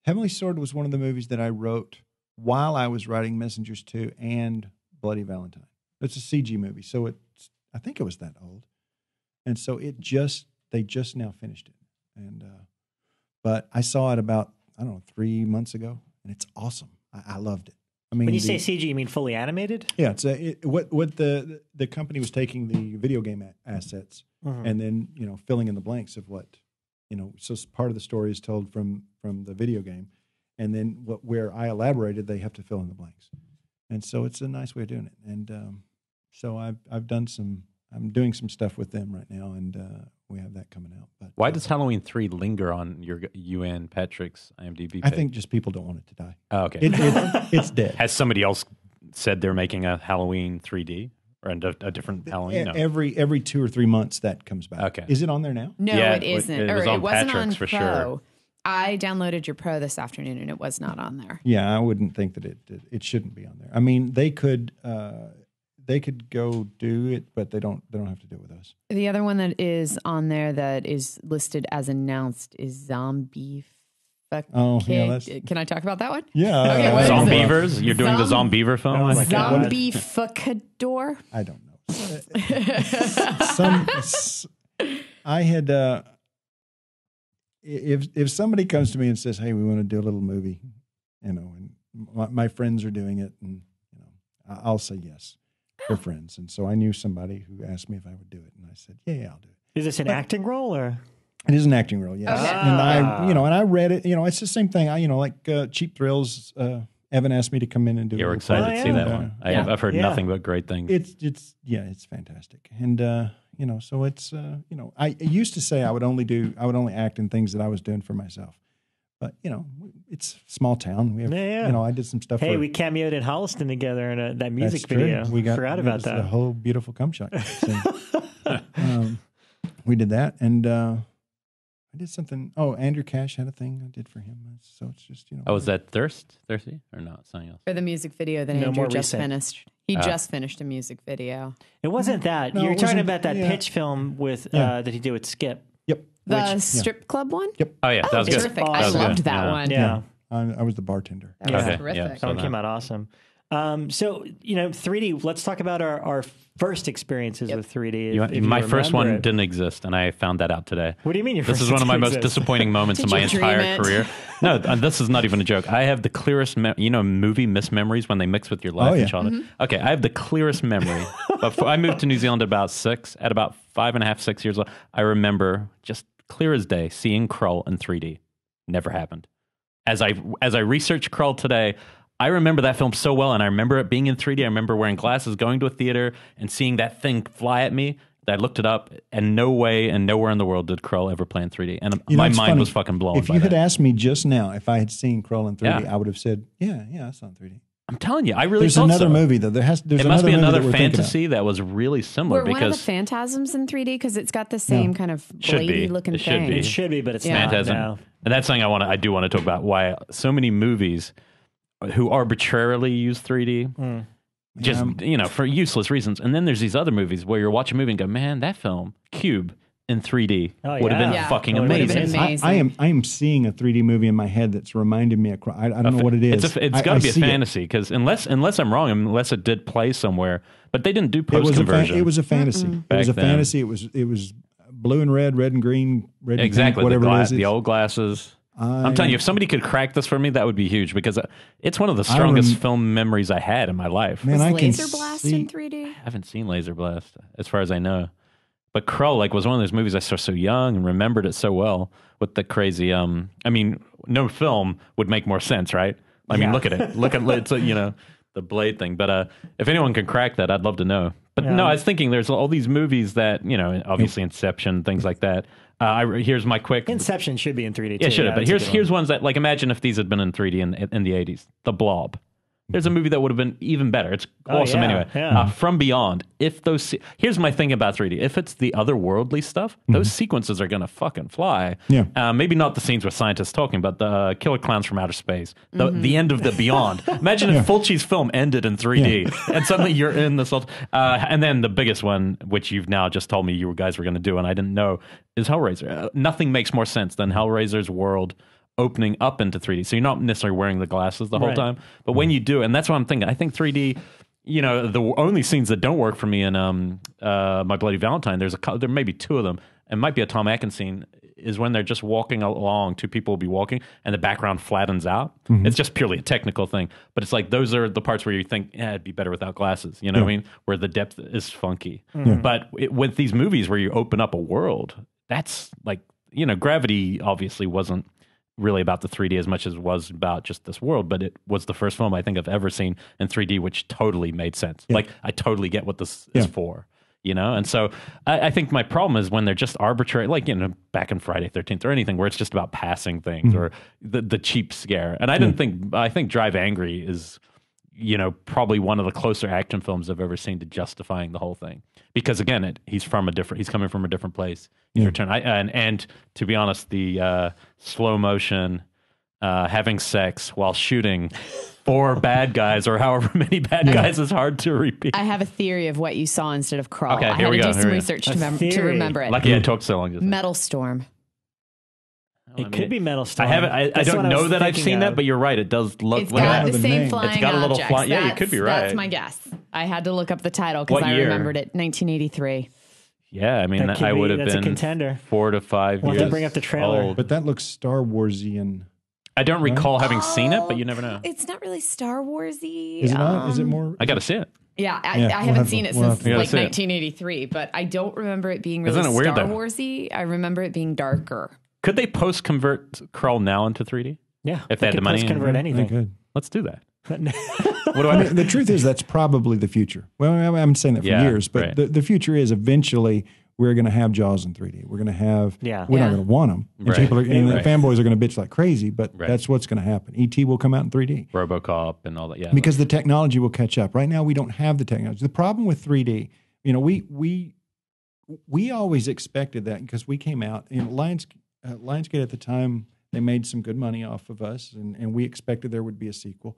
Heavenly Sword was one of the movies that I wrote while I was writing Messengers 2 and Bloody Valentine. It's a CG movie, so it's I think it was that old. And so it just they just now finished it. And uh but I saw it about I don't know, 3 months ago and it's awesome. I, I loved it. I mean When you the- say CG, you mean fully animated? yeah, it's a, it, what what the the company was taking the video game a- assets Mhm. and then you know filling in the blanks of what you know. So part of the story is told from from the video game, and then what where I elaborated, they have to fill in the blanks, and so it's a nice way of doing it. And um, so I've I've done some. I'm doing some stuff with them right now, and uh, we have that coming out. But Why uh, does Halloween three linger on your UN Patrick's IMDb? Page? I think just people don't want it to die. Oh, okay. It, it, it's [LAUGHS] dead. Has somebody else said they're making a Halloween 3D or a, a different Halloween? No. Every every two or three months that comes back. Okay. Is it on there now? No, Yeah, it it was- isn't. it or was on it wasn't on Patrick's for Pro. sure. I downloaded your Pro this afternoon and it was not on there. Yeah, I wouldn't think that it it, it shouldn't be on there. I mean, they could uh, they could go do it, but they don't they don't have to do it with us. The other one that is on there that is listed as announced is Zombie. Fuck Oh, yeah, that's- Can I talk about that one? Yeah, Okay, what is? Zombievers? You're doing the Zom- Zombeaver film? Oh my Zombie Fuckador. I don't know. Some s- I had uh, if if somebody comes to me and says, "Hey, we want to do a little movie," you know, and my, my friends are doing it, and you know, I'll say yes. They're friends, and so I knew somebody who asked me if I would do it, and I said, "Yeah, yeah I'll do it." Is this an acting role or? It is an acting role, yes. Okay. And I, Ah. you know, and I read it. You know, it's the same thing. I, you know, like uh, Cheap Thrills. Uh, Evan asked me to come in and do. You a were little excited Oh, to see yeah. that Uh, one. I have, Yeah. I've heard Yeah. nothing but great things. It's it's yeah, it's fantastic, and uh, you know, so it's uh, you know, I I used to say I would only do I would only act in things that I was doing for myself, but you know, it's small town. We have, Yeah, yeah. you know, I did some stuff. Hey, for, we cameoed in Holliston together in a, that that's music true. video. We got Forgot it about that. The whole beautiful cum shot. [LAUGHS] scene. um, we did that, and uh, I did something. Oh, Andrew Kasch had a thing I did for him. So it's just you know. oh, was that Thirst? Thirsty? Or not? Something else? For the music video that No Andrew just recent. finished. He Ah. just finished a music video. It wasn't that. No, You're talking about that yeah. pitch film with Yeah. uh, that he did with Skip. Yep. The Which- strip club one? Yep. Oh, yeah. That Oh, was good. terrific. That I was loved that Yeah. one. Yeah. I, I was the bartender. That was Okay, terrific. yeah. That So one came out awesome. Um, so you know, 3D. Let's talk about our, our first experiences Yep. with 3D. You- if- if my first one remember it. didn't exist, and I found that out today. What do you mean? Your This first is one of my most experiences? disappointing moments in Did my you dream entire it? career. [LAUGHS] No, uh, this is not even a joke. I have the clearest, me- you know, movie mismemories when they mix with your life Oh, yeah. and childhood. Okay, I have the clearest memory. [LAUGHS] Before I moved to New Zealand at about six, at about five and a half, six years old, I remember just clear as day seeing Krull in 3D. Never happened. As I as I researched Krull today, I remember that film so well, and I remember it being in 3D. I remember wearing glasses, going to a theater, and seeing that thing fly at me. I looked it up, and no way and nowhere in the world did Krull ever play in 3D. And You know, my mind funny. was fucking blown. If you had that. asked me just now if I had seen Krull in 3D, Yeah. I would have said, "Yeah, yeah, I saw in 3D." I'm telling you, I really There's another so. movie though. There has. There's It must another be another that we're thinking of. fantasy that was really similar Were one of the phantasms in 3D because it's got the same kind of Should be. blady looking It should thing. be. It should be, but it's Yeah. not Phantasm. now. And that's something I want to. I do want to talk about why so many movies who arbitrarily use 3D, just Um, you know, for useless reasons. And then there's these other movies where you're watching a movie and go, "Man, that film Cube in 3D Oh, would have yeah. been Yeah. fucking Would've been amazing." amazing. I, I am. I am seeing a 3D movie in my head that's reminding me of. Krull. I, I don't know what it is. It's, a, it's I- got to be a fantasy because unless unless I'm wrong, unless it did play somewhere, but they didn't do post was a. Fa- conversion. it was a fantasy. It was a then. fantasy. It was. It was blue and red, red and green, red and exactly pink, the, whatever gla- it is. the old glasses. I- I'm telling you, if somebody could crack this for me, that would be huge because uh, it's one of the strongest rem- film memories I had in my life. Man, Was I can Laser Blast see, in 3D? I haven't seen Laser Blast as far as I know. But Krull like was one of those movies I saw so young and remembered it so well with the crazy um I mean no film would make more sense, right? I mean look at it. Look at it's a, you know the blade thing. But uh if anyone can crack that, I'd love to know. But no, I was thinking there's all these movies that, you know, obviously Inception, things like that. Uh, I, here's my quick Inception should be in 3D. yeah, too. should have. But here's here's one. ones that like imagine if these had been in 3D in in the 80s. The Blob. There's a movie that would have been even better. It's Oh, awesome yeah, anyway. yeah. Uh, From Beyond. If those se- here's my thing about 3D. If it's the otherworldly stuff, those sequences are gonna fucking fly. Yeah. Uh, maybe not the scenes with scientists talking, but the uh, Killer Clowns from Outer Space. The the end of the Beyond. [LAUGHS] Imagine if Fulci's film ended in 3D [LAUGHS] and suddenly you're in this. Uh, and then the biggest one, which you've now just told me you guys were going to do, and I didn't know, is Hellraiser. Uh, nothing makes more sense than Hellraiser's world opening up into 3D. So you're not necessarily wearing the glasses the whole Right. time, but when you do, and that's what I'm thinking. I think 3D. You know, the only scenes that don't work for me in um, uh, My Bloody Valentine, there's a there may be two of them. It might be a Tom Atkins scene. Is when they're just walking along, two people will be walking, and the background flattens out. It's just purely a technical thing, but it's like those are the parts where you think, yeah, it'd be better without glasses. You know what I mean? Where the depth is funky. But it, with these movies where you open up a world, that's like you know, Gravity obviously wasn't really about the 3D as much as it was about just this world, but it was the first film I think I've ever seen in 3D, which totally made sense. Like I totally get what this is for, you know? And so I, I think my problem is when they're just arbitrary, like, you know, back in Friday 13th or anything where it's just about passing things mm-hmm. or the, the cheap scare. And I didn't think, I think Drive Angry is, you know, probably one of the closer action films I've ever seen to justifying the whole thing. Because again, it, he's from a different, he's coming from a different place. He's return. I, and, and to be honest, the uh, slow motion, uh, having sex while shooting [LAUGHS] four bad guys or however [LAUGHS] many bad guys is hard to repeat. I have a theory of what you saw instead of Krull. Okay, I here had we to go, do here some research to, mem- to remember it. Lucky I talked so long. Just. Metal Storm. It could be Metal I haven't. I, I don't know was that I've thinking seen that, but you're right. It does look. It's like got the the same name. flying It's got a little objects. yeah, you could be right. That's my guess. I had to look up the title because I year? remembered it. 1983. Yeah, I mean, That could I be- would have that's a been contender. four to 5 We'll have to bring up the trailer. old. But that looks Star Warsian. I don't recall having seen it, but you never know. It's not really Star Warsy. Is it not? Is it Um, more? I got to see it. Yeah, I, Yeah, I we'll haven't have to- seen it we'll since like gotta see it. 1983, but I don't remember it being really Isn't it weird, Star though? Warsy. I remember it being darker. Could they post convert Krull now into 3D? Yeah, If they had could the money, convert They anything. could. Let's do that. [LAUGHS] What What do I I mean, the truth is that's probably the future. Well, I- I've been saying that for Yeah, years, but right. the, the future is eventually we're going to have Jaws in 3D. We're going to have. Yeah. We're Yeah. not going to want them, and Right. people are, and the fanboys are going to bitch like crazy. But Right. that's what's going to happen. ET will come out in 3D RoboCop and all that? Yeah, because the technology will catch up. Right now, we don't have the technology. The problem with 3D, you know, we we we always expected that because we came out. You know, Lions uh, Lionsgate at the time they made some good money off of us, and, and we expected there would be a sequel.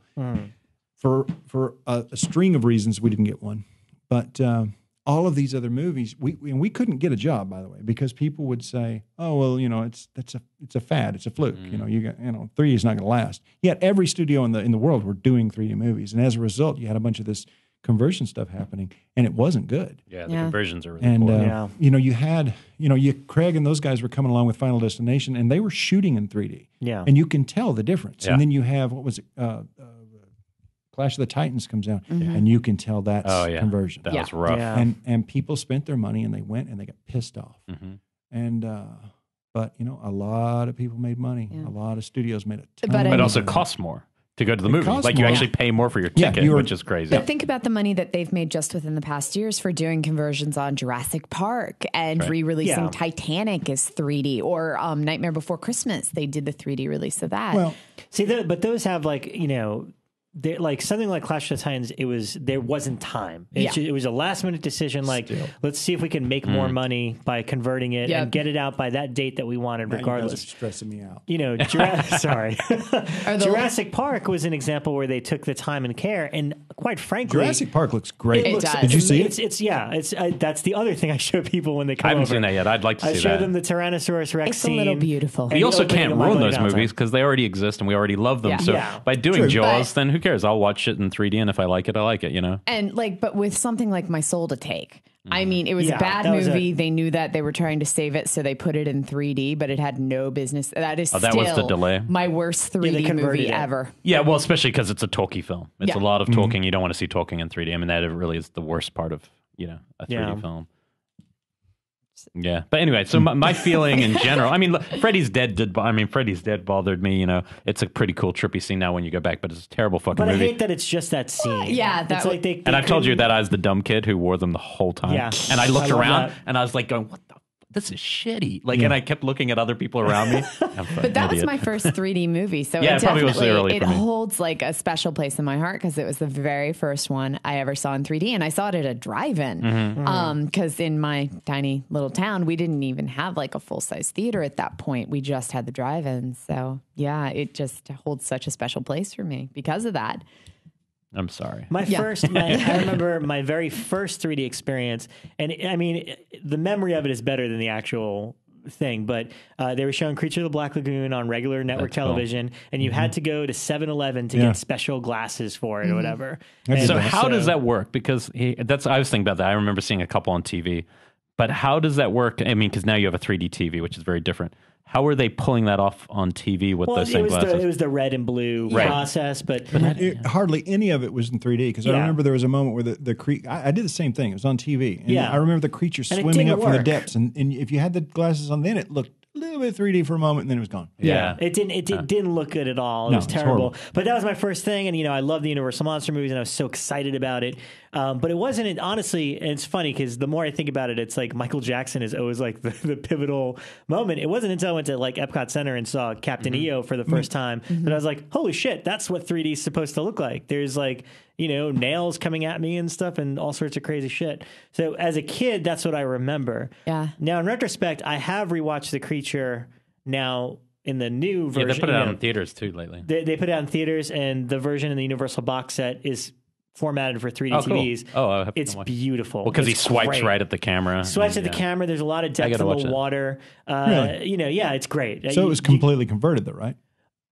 For for a, a string of reasons, we didn't get one. But um, all of these other movies, we and we couldn't get a job, by the way, because people would say, "Oh, well, you know, it's that's a it's a fad, it's a fluke. You know, you got you know, 3D is not going to last." Yet every studio in the in the world were doing 3D movies, and as a result, you had a bunch of this conversion stuff happening, and it wasn't good. yeah, the Yeah. conversions are really And poor. uh, Yeah. you know, you had you know, you Craig and those guys were coming along with Final Destination, and they were shooting in 3D. Yeah. and you can tell the difference. Yeah. And then you have what was it? Uh, uh, Clash of the Titans comes out, and you can tell that's oh yeah, conversion. That Yeah. was rough. Yeah. And and people spent their money and they went and they got pissed off. Mm-hmm. And uh, but you know, a lot of people made money. Yeah. A lot of studios made a ton. But of But money also doing it. costs more to go to the movie. costs Like you more. actually pay more for your Yeah, ticket, you which is crazy. But think about the money that they've made just within the past years for doing conversions on Jurassic Park and Right. re-releasing Yeah. Titanic as 3D or um, Nightmare Before Christmas. They did the 3D release of that. Well, See, th but those have like you know, they like something like Clash of the Titans. It was there wasn't time. It, Yeah. ju- it was a last minute decision. Like, Still. let's see if we can make more money by converting it Yep. and get it out by that date that we wanted, now you guys are regardless. stressing me out. You know, [LAUGHS] Jura- [LAUGHS] sorry, the- [LAUGHS] Jurassic Park was an example where they took the time and care, and quite frankly, Jurassic Park looks great. It looks- does. Did you see it's, it? It's yeah. It's uh, that's the other thing I show people when they come I haven't over. seen that yet. I'd like to I see show that. them the Tyrannosaurus Rex It's a little scene. beautiful. and we also opening can't of My ruin those Valentine. movies because they already exist and we already love them. Yeah. So Yeah. by doing True. Jaws, But- then who cares? I'll watch it in 3D, and if I like it, I like it. You know. And like, but with something like My Soul to Take, Mm-hmm. I mean, it was Yeah, a bad was movie. a- they knew that they were trying to save it, so they put it in 3D, but it had no business. That is Oh, that was the delay. my worst 3D converted movie it. ever. Yeah, well, especially because it's a talkie film. It's Yeah. a lot of talking. You don't want to see talking in 3D. I mean, that really is the worst part of you know a 3D Yeah. film. Yeah, but anyway, so my, my feeling in general, I mean, look, Freddy's Dead did. bo- I mean, Freddy's Dead bothered me. You know, it's a pretty cool, trippy scene now when you go back, but it's a terrible fucking But I hate that it's just that scene. yeah, that it's w- like they, and I've told you that I was the dumb kid who wore them the whole time. Yeah. and I looked I around that. and I was like, going, "What the? This is shitty." Like, and I kept looking at other people around me. [LAUGHS] [LAUGHS] But that was my first [LAUGHS] 3D movie, so Yeah, it it probably was definitely early it holds like a special place in my heart because it was the very first one I ever saw in 3D, and I saw it at a drive-in. Mm-hmm. Um, because in my tiny little town, we didn't even have like a full-size theater at that point. We just had the drive-in. So yeah, it just holds such a special place for me because of that. I'm sorry. My Yeah. first, my, I [LAUGHS] remember my very first 3D experience, and it- I mean, it- the memory of it is better than the actual thing. But uh, they were showing Creature of the Black Lagoon on regular network That's cool. television, and you had to go to 7-Eleven to Yeah. get special glasses for it or whatever. And So that. how does that work? Because he, that's I was thinking about that. I remember seeing a couple on TV, but how does that work? I mean, because now you have a 3D TV, which is very different. How are they pulling that off on TV with Well, those same was glasses? the it was the red and blue Right. process, but, It- hardly any of it was in 3D because I remember there was a moment where the, the cre- I, I did the same thing. It was on TV. And Yeah. I remember the creature swimming didn't up from the depths. And, and if you had the glasses on, then it looked a little bit 3D for a moment and then it was gone. yeah. It didn't. It, did, didn't look good at all. It No, was it's terrible. horrible. But that was my first thing, and you know, I love the Universal monster movies, and I was so excited about it. Um, but it wasn't. It, honestly, and it's funny because the more I think about it, it's like Michael Jackson is always like [LAUGHS] the, the pivotal moment. It wasn't until I went to like Epcot Center and saw Captain Mm-hmm. EO for the 1st time that I was like, "Holy shit, that's what 3D is supposed to look like." There's like you know nails coming at me and stuff, and all sorts of crazy shit. So as a kid, that's what I remember. Yeah. Now in retrospect, I have rewatched The Creature now in the new version. yeah, they put it you out know, in theaters too lately. they, they put it out in theaters, and the version in the Universal box set is formatted for 3D Oh, cool. TVs. Oh, I have to it's watch- beautiful. Well, because he swipes great. right at the camera. Swipes at Yeah. the camera. There's a lot of depth gotta in the water. Uh, Really? You know, yeah, it's great. So You- it was you- completely converted, though, right?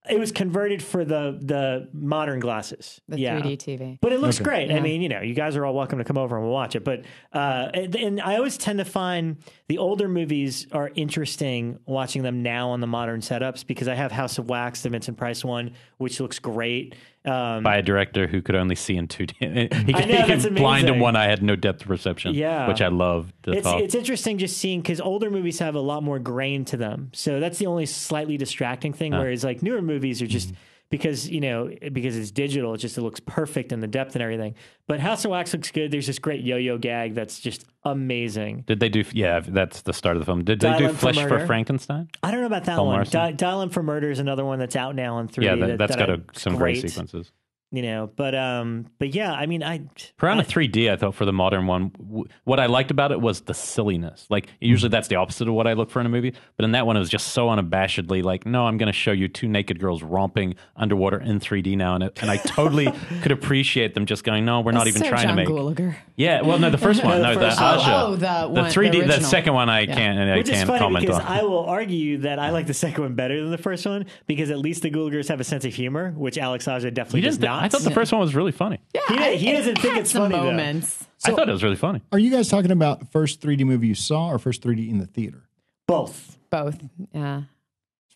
It was converted for the the modern glasses. The yeah. 3D TV. But it looks Okay. great. I mean, you know, you guys are all welcome to come over and we'll watch it. But uh, and, and I always tend to find the older movies are interesting watching them now on the modern setups because I have House of Wax, the Vincent Price one, which looks great. Um, by a director who could only see in 2D. [LAUGHS] he, I he know, that's could blind in one eye, had no depth perception. Yeah. which I love. it's it's interesting just seeing because older movies have a lot more grain to them, so that's the only slightly distracting thing. Whereas like newer movies are just Mm-hmm. Because you know because it's digital, it just it looks perfect in the depth and everything. But House of Wax looks good. There's this great yo-yo gag that's just amazing. Did they do? Yeah, that's the start of the film. Did Dial they do M for Flesh for Frankenstein? I don't know about that Paul one. Di- Dial M for Murder is another one that's out now on 3D. Yeah, that, that's that got a, some great sequences. You know, but um, but yeah, I mean, I Piranha 3D, I thought for the modern one, w- what I liked about it was the silliness. Like usually that's the opposite of what I look for in a movie, but in that one it was just so unabashedly like, no, I'm going to show you two naked girls romping underwater in 3D now, and it, and I totally [LAUGHS] could appreciate them just going, no, we're not even Sir trying John to make. Gulager. Yeah, well, no, the first [LAUGHS] one, No, no, the the, first one. Aja. Oh, the one- the 3D, the, original. second one, I Yeah. can't, I Which is can't funny comment because on. I will argue that I like the second one better than the first one because at least the Gulagers have a sense of humor, which Alex Aja definitely does not. I thought the first one was really funny. Yeah, He- I- he it doesn't think had it's some funny, though. moments. I thought it was really funny. Are you guys talking about first 3D movie you saw or first 3D in the theater? Both. Both. Yeah.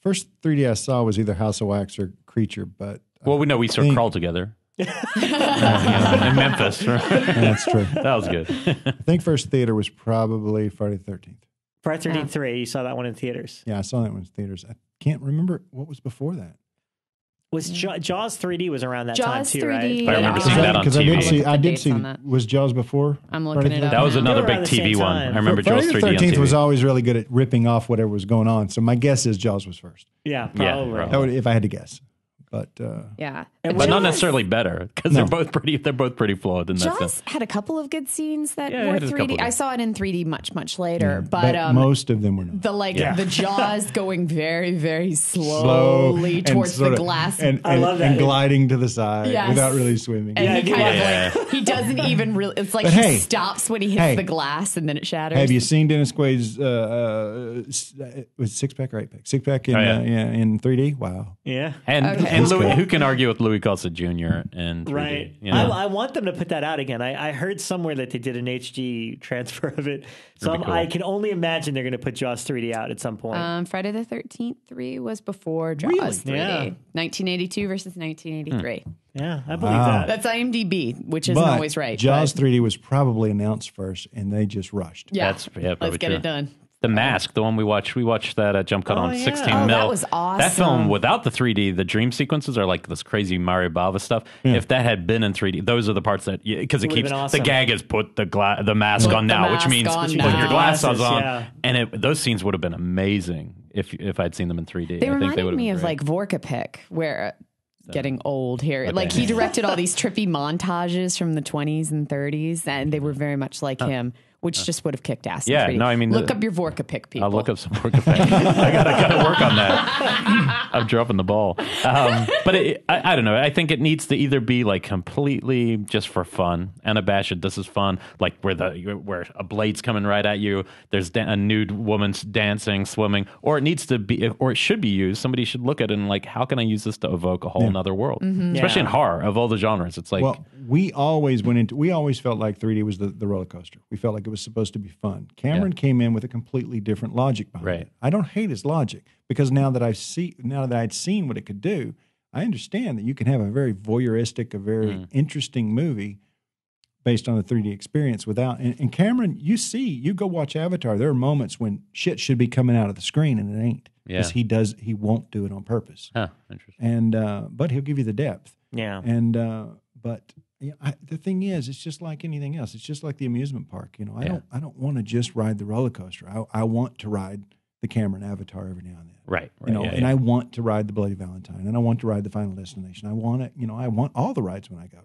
First 3D I saw was either House of Wax or Creature, but uh, Well, we know we saw think- Krull together. Yeah, [LAUGHS] in Memphis. that's true. that was good. I think first theater was probably Friday the 13th. Friday Thirteenth Three. You saw that one in theaters. Yeah, I saw that one in theaters. I can't remember what was before that. Was Jaw- Jaws 3D was around that time too, 3D. right? I remember yeah. seeing that on Because I TV. did I'll see, look I did see. that. Was Jaws before? I'm looking Friday it up That was now. another They were big around the TV same one. time. I remember Friday Jaws the 3D on 13th TV. was always really good at ripping off whatever was going on. So my guess is Jaws was first. Yeah, Yeah, probably. That would, if I had to guess. But uh, Yeah. And but not necessarily better because No. they're both pretty. They're both pretty flawed in that Jaws sense. had a couple of good scenes that Yeah, were 3D. couple I of- saw it in 3D much much later, but, um, most of them were not. the like Yeah. the jaws going very very Slow slowly and towards sort the of- glass and, I love that. and gliding to the side Yes. without really swimming. and Yeah, he yeah, kind yeah. of like he doesn't even really it's like But he hey, stops when he hits hey, the glass and then it shatters Have you seen Dennis Quaid's uh, uh, uh, was six pack or eight pack? Six pack in Oh, yeah. uh, yeah, in 3D. Wow. Yeah. And Okay. and Louis, who can argue with Louis Gossett Jr. and Right. You know? I, I want them to put that out again. I, I heard somewhere that they did an HD transfer of it. So That'd I'm, I can only imagine they're going to put Jaws 3D out at some point. um, Friday the 13th 3 was before Jaws Really? 3D. Yeah. 1982 versus 1983. yeah, I believe Wow. that. That's IMDb, which isn't but always right. Jaws but 3D was probably announced first, and they just rushed. yeah, That's- yeah, let's get true. it done. The Mask, the one we watched, we watched that at Jump Cut Oh, on yeah. 16 Oh, mil. that was That film without the 3D, the dream sequences are like this crazy Mario Bava stuff. If that had been in 3D, those are the parts that because it Would've keeps awesome. the gag is put the gla- the mask Put on the now, which means on put your now. glasses Glasses, on, yeah. and it, those scenes would have been amazing if if I'd seen them in 3D. They I think they reminded would me have of been like Vorkapich, where uh, getting old here. What Like he [LAUGHS] directed all these trippy montages from the 20s and 30s, and they were very much like him, which just would have kicked ass. Yeah, no, I mean, look the- up your Vorkapich people. I'll look up some work. of that. I got I got to work on that. [LAUGHS] I'm dropping the ball. Um, but it, I, I don't know. I think it needs to either be like completely just for fun, unabashed. This is fun, like where the where a blade's coming right at you. There's da- a nude woman's dancing, swimming, or it needs to be, or it should be used. Somebody should look at it and like, how can I use this to evoke a whole another world? Especially in horror of all the genres. It's like, Well, we always went into. We always felt like 3D was the, the roller coaster. We felt like it was supposed to be fun. Cameron came in with a completely different logic behind Right. it. I don't hate his logic because now that I've see now that I'd seen what it could do, I understand that you can have a very voyeuristic, a very Mm. interesting movie based on the 3D experience without. And, and Cameron, you see, you go watch Avatar. There are moments when shit should be coming out of the screen and it ain't because Yeah. he does. He won't do it on purpose. huh, interesting. And uh, but he'll give you the depth. Yeah. And uh, but yeah, I, the thing is, it's just like anything else. It's just like the amusement park. You know, I Yeah. don't I don't want to just ride the roller coaster. I, I want to ride the Cameron Avatar every now and then. Right. right You know, yeah, and yeah. I want to ride the Bloody Valentine, and I want to ride the Final Destination. I want it. You know, I want all the rides when I go.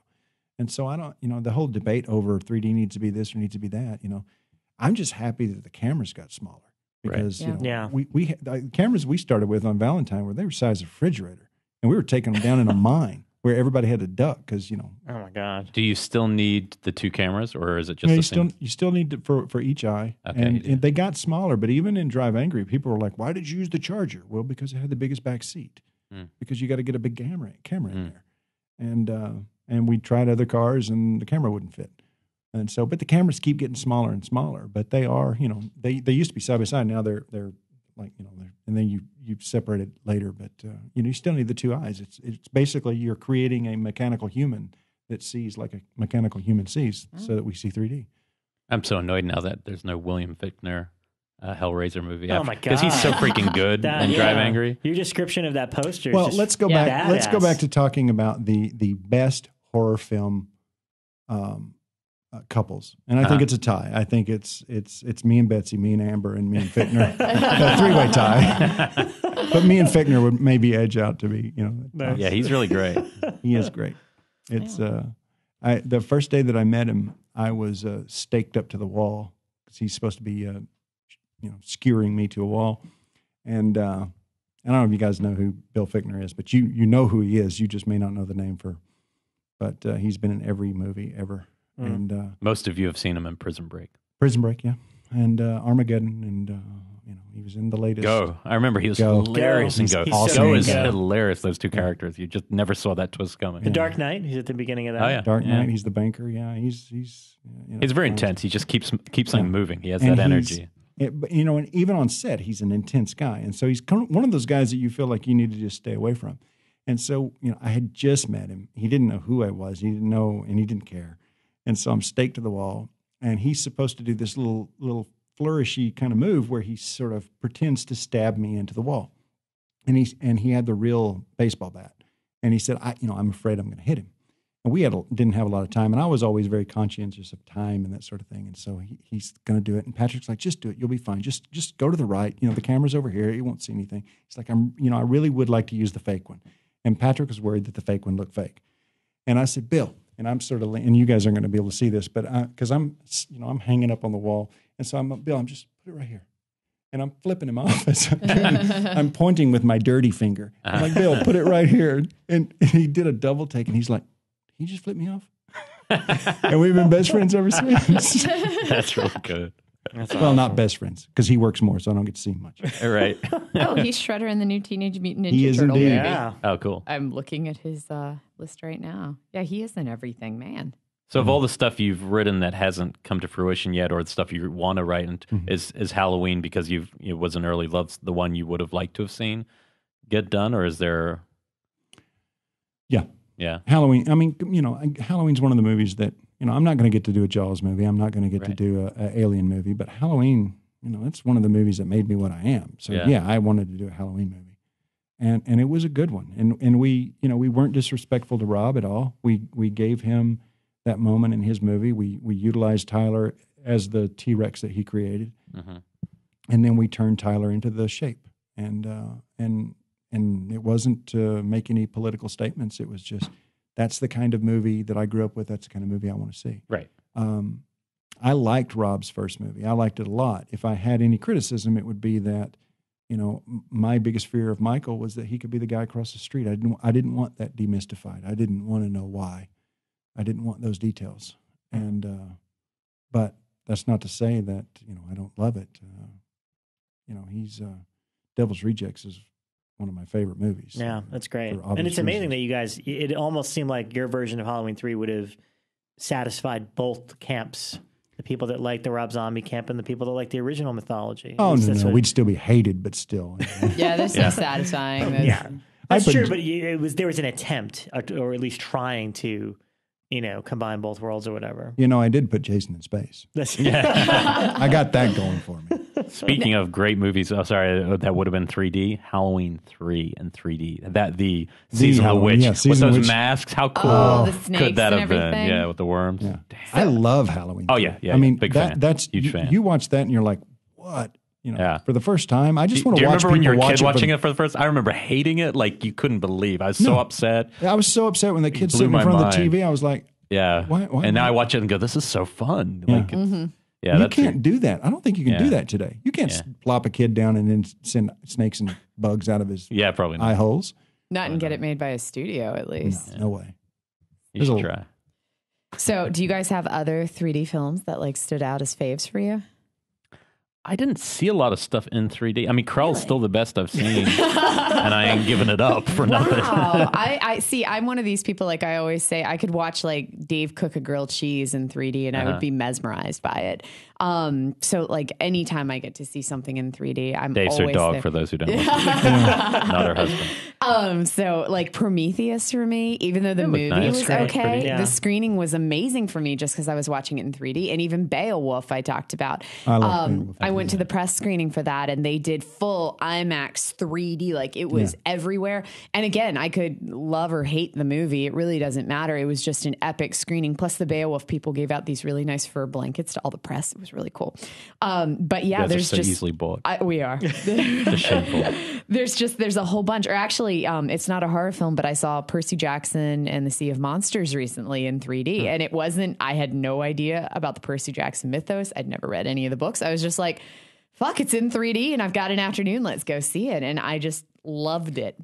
And so I don't. You know, the whole debate over 3D needs to be this or needs to be that. You know, I'm just happy that the cameras got smaller Right. because you know Yeah. we we the cameras we started with on Valentine were they were size of a refrigerator, and we were taking them down in a [LAUGHS] mine where everybody had to duck because you know Oh my God. Do you still need the two cameras, or is it just you, know, the you same? still you still need to, for for each eye, Okay, and, and they got smaller. But even in Drive Angry, people were like, "Why did you use the Charger?" Well, because it had the biggest back seat. Hmm. Because you got to get a big camera camera Hmm. in there, and uh, and we tried other cars, and the camera wouldn't fit. And so, but the cameras keep getting smaller and smaller. But they are, you know, they they used to be side by side. Now they're they're like you know, and then you you separate it later. But uh, you know, you still need the two eyes. It's it's basically you're creating a mechanical human that sees like a mechanical human sees, so that we see 3D. I'm so annoyed now that there's no William Fichtner uh, Hellraiser movie. Oh my god, Because he's so freaking good [LAUGHS] That- and Drive. Angry. Your description of that poster. is Well, just let's go Yeah. back. Let's go back to talking about the the best horror film um, uh, couples, and I think Uh-huh. it's a tie. I think it's it's it's me and Betsy, me and Amber, and me and Fichtner, [LAUGHS] a three way tie. [LAUGHS] but me and Fichtner would maybe edge out to be, you know, Nice. Yeah, he's really great. [LAUGHS] he is great. It's uh, I the first day that I met him, I was uh, staked up to the wall because he's supposed to be, uh, you know, skewering me to a wall, and uh, I don't know if you guys know who Bill Fichtner is, but you you know who he is. You just may not know the name for, but uh, he's been in every movie ever, Mm. and uh, Most of you have seen him in Prison Break. Prison Break, yeah, and uh, Armageddon, and uh, you know he was in the latest. Go. I remember he was Go. hilarious Go. in Go. He's so Go is good. hilarious, those two characters. You just never saw that twist coming. The Dark Knight. He's at the beginning of that. Oh, yeah. Dark Yeah. Knight. He's the banker. Yeah, he's he's. You know, He's very um, intense. He just keeps keeps things Yeah. moving. He has And that energy. It, you know, and even on set, he's an intense guy, and so he's one of those guys that you feel like you need to just stay away from. And so, you know, I had just met him. He didn't know who I was. He didn't know, and he didn't care. And so I'm staked to the wall, and he's supposed to do this little little flourishy kind of move where he sort of pretends to stab me into the wall, and he's and he had the real baseball bat, And he said, I, you know, I'm afraid I'm going to hit him. And we had a, didn't have a lot of time, and I was always very conscientious of time and that sort of thing. And so he, he's going to do it. And Patrick's like, just do it. You'll be fine. Just just go to the right. You know, the camera's over here. You won't see anything. He's like, I'm, you know, I really would like to use the fake one. And Patrick was worried that the fake one looked fake. And I said, Bill, and I'm sort of, and you guys aren't going to be able to see this, but because I'm, you know, I'm hanging up on the wall, and so I'm, Bill, I'm just put it right here and I'm flipping him [LAUGHS] off. I'm [LAUGHS] pointing with my dirty finger. I'm like, Bill, put it right here. And, and he did a double take, and he's like, he just flipped me off. [LAUGHS] and we've been best friends ever since. That's really good. That's well, not best friends because he works more, so I don't get to see him much. [LAUGHS] right. [LAUGHS] oh, he's Shredder in the new Teenage Mutant Ninja He is Turtle indeed. movie. Yeah. Oh, cool. I'm looking at his uh, list right now. Yeah, he is in everything, man. So, of all the stuff you've written that hasn't come to fruition yet, or the stuff you want to write, and is is Halloween because you've it was an early love the one you would have liked to have seen get done, or is there? Yeah. Yeah. Halloween. I mean, you know, Halloween's one of the movies that you know I'm not going to get to do a Jaws movie. I'm not going to get to do a, a Alien movie, but Halloween, you know, that's one of the movies that made me what I am. So Yeah. yeah, I wanted to do a Halloween movie, and and it was a good one. And and we, you know, we weren't disrespectful to Rob at all. We we gave him that moment in his movie. We we utilized Tyler as the T Rex that he created, hmm and then we turned Tyler into the shape. And uh, and and it wasn't to make any political statements. It was just that's the kind of movie that I grew up with. That's the kind of movie I want to see. Right. Um, I liked Rob's first movie. I liked it a lot. If I had any criticism, it would be that you know my biggest fear of Michael was that he could be the guy across the street. I didn't. I didn't want that demystified. I didn't want to know why. I didn't want those details. And uh, but that's not to say that you know I don't love it. Uh, you know, he's uh, Devil's Rejects is one of my favorite movies. Yeah, that's great. And obvious it's amazing reasons. that you guys, it almost seemed like your version of Halloween 3 would have satisfied both camps the people that like the Rob Zombie camp and the people that like the original mythology. Oh That's- no, no, what- we'd still be hated, but still. [LAUGHS] Yeah, this Yeah. is satisfying. This- yeah, I that's put- true. But it was there was an attempt, or at least trying to, you know, combine both worlds or whatever. you know, I did put Jason in space. That's, [LAUGHS] [LAUGHS] I got that going for me. Speaking of great movies, oh sorry, uh, that would have been 3D. Halloween 3 and 3D. That the season of the Halloween, witch yeah, with Season of those Witch. masks. How cool Oh, the snakes could that and have been? Yeah, with the worms. Yeah. I love Halloween. Oh, yeah, yeah, I mean. Big that, fan. that's Huge you, fan. You watch that and you're like, what? You know, Yeah. for the first time, I just want Do to you watch remember when you were a kid watch watching it. it for the first? I remember hating it like you couldn't believe. I was so upset. I was so upset when the kids blew sitting in my front of the TV. I was like, Yeah. Why- why and now not? I watch it and go, "This is so fun." Yeah. Like, it's, yeah, you can't do that. I don't think you can Yeah. do that today. You can't Yeah. plop a kid down and then send snakes and bugs out of his yeah, probably not. eye holes. Not and get it made by a studio at least. No way. you should a- try. So, do you guys have other 3D films that like stood out as faves for you? I didn't see a lot of stuff in 3D. I mean, Krull's still the best I've seen, [LAUGHS] and I ain't giving it up for nothing. Wow. I, I see. I'm one of these people. Like I always say, I could watch like Dave cook a grilled cheese in 3D, and I Uh-huh. would be mesmerized by it. Um, so like anytime I get to see something in 3D, I'm Dave's her always dog, there. for those who don't [LAUGHS] know. [LAUGHS] Not her husband. Um, so like Prometheus for me, even though the looked movie nice. was Great, okay, pretty- yeah. the screening was amazing for me just because I was watching it in 3D, and even Beowulf I talked about. I love um, I went to the press screening for that, and they did full IMAX 3D, like it was everywhere. And again, I could love or hate the movie; it really doesn't matter. It was just an epic screening. Plus, the Beowulf people gave out these really nice fur blankets to all the press. It was really cool. Um, but yeah, You there's so just easily bought. I, we are. [LAUGHS] It's [LAUGHS] there's just there's a whole bunch or actually um, it's not a horror film but i saw percy jackson and the sea of monsters recently in 3d and it wasn't i had no idea about the percy jackson mythos. I'd never read any of the books. I was just like fuck it's in 3d and i've got an afternoon. Let's go see it. And i just loved it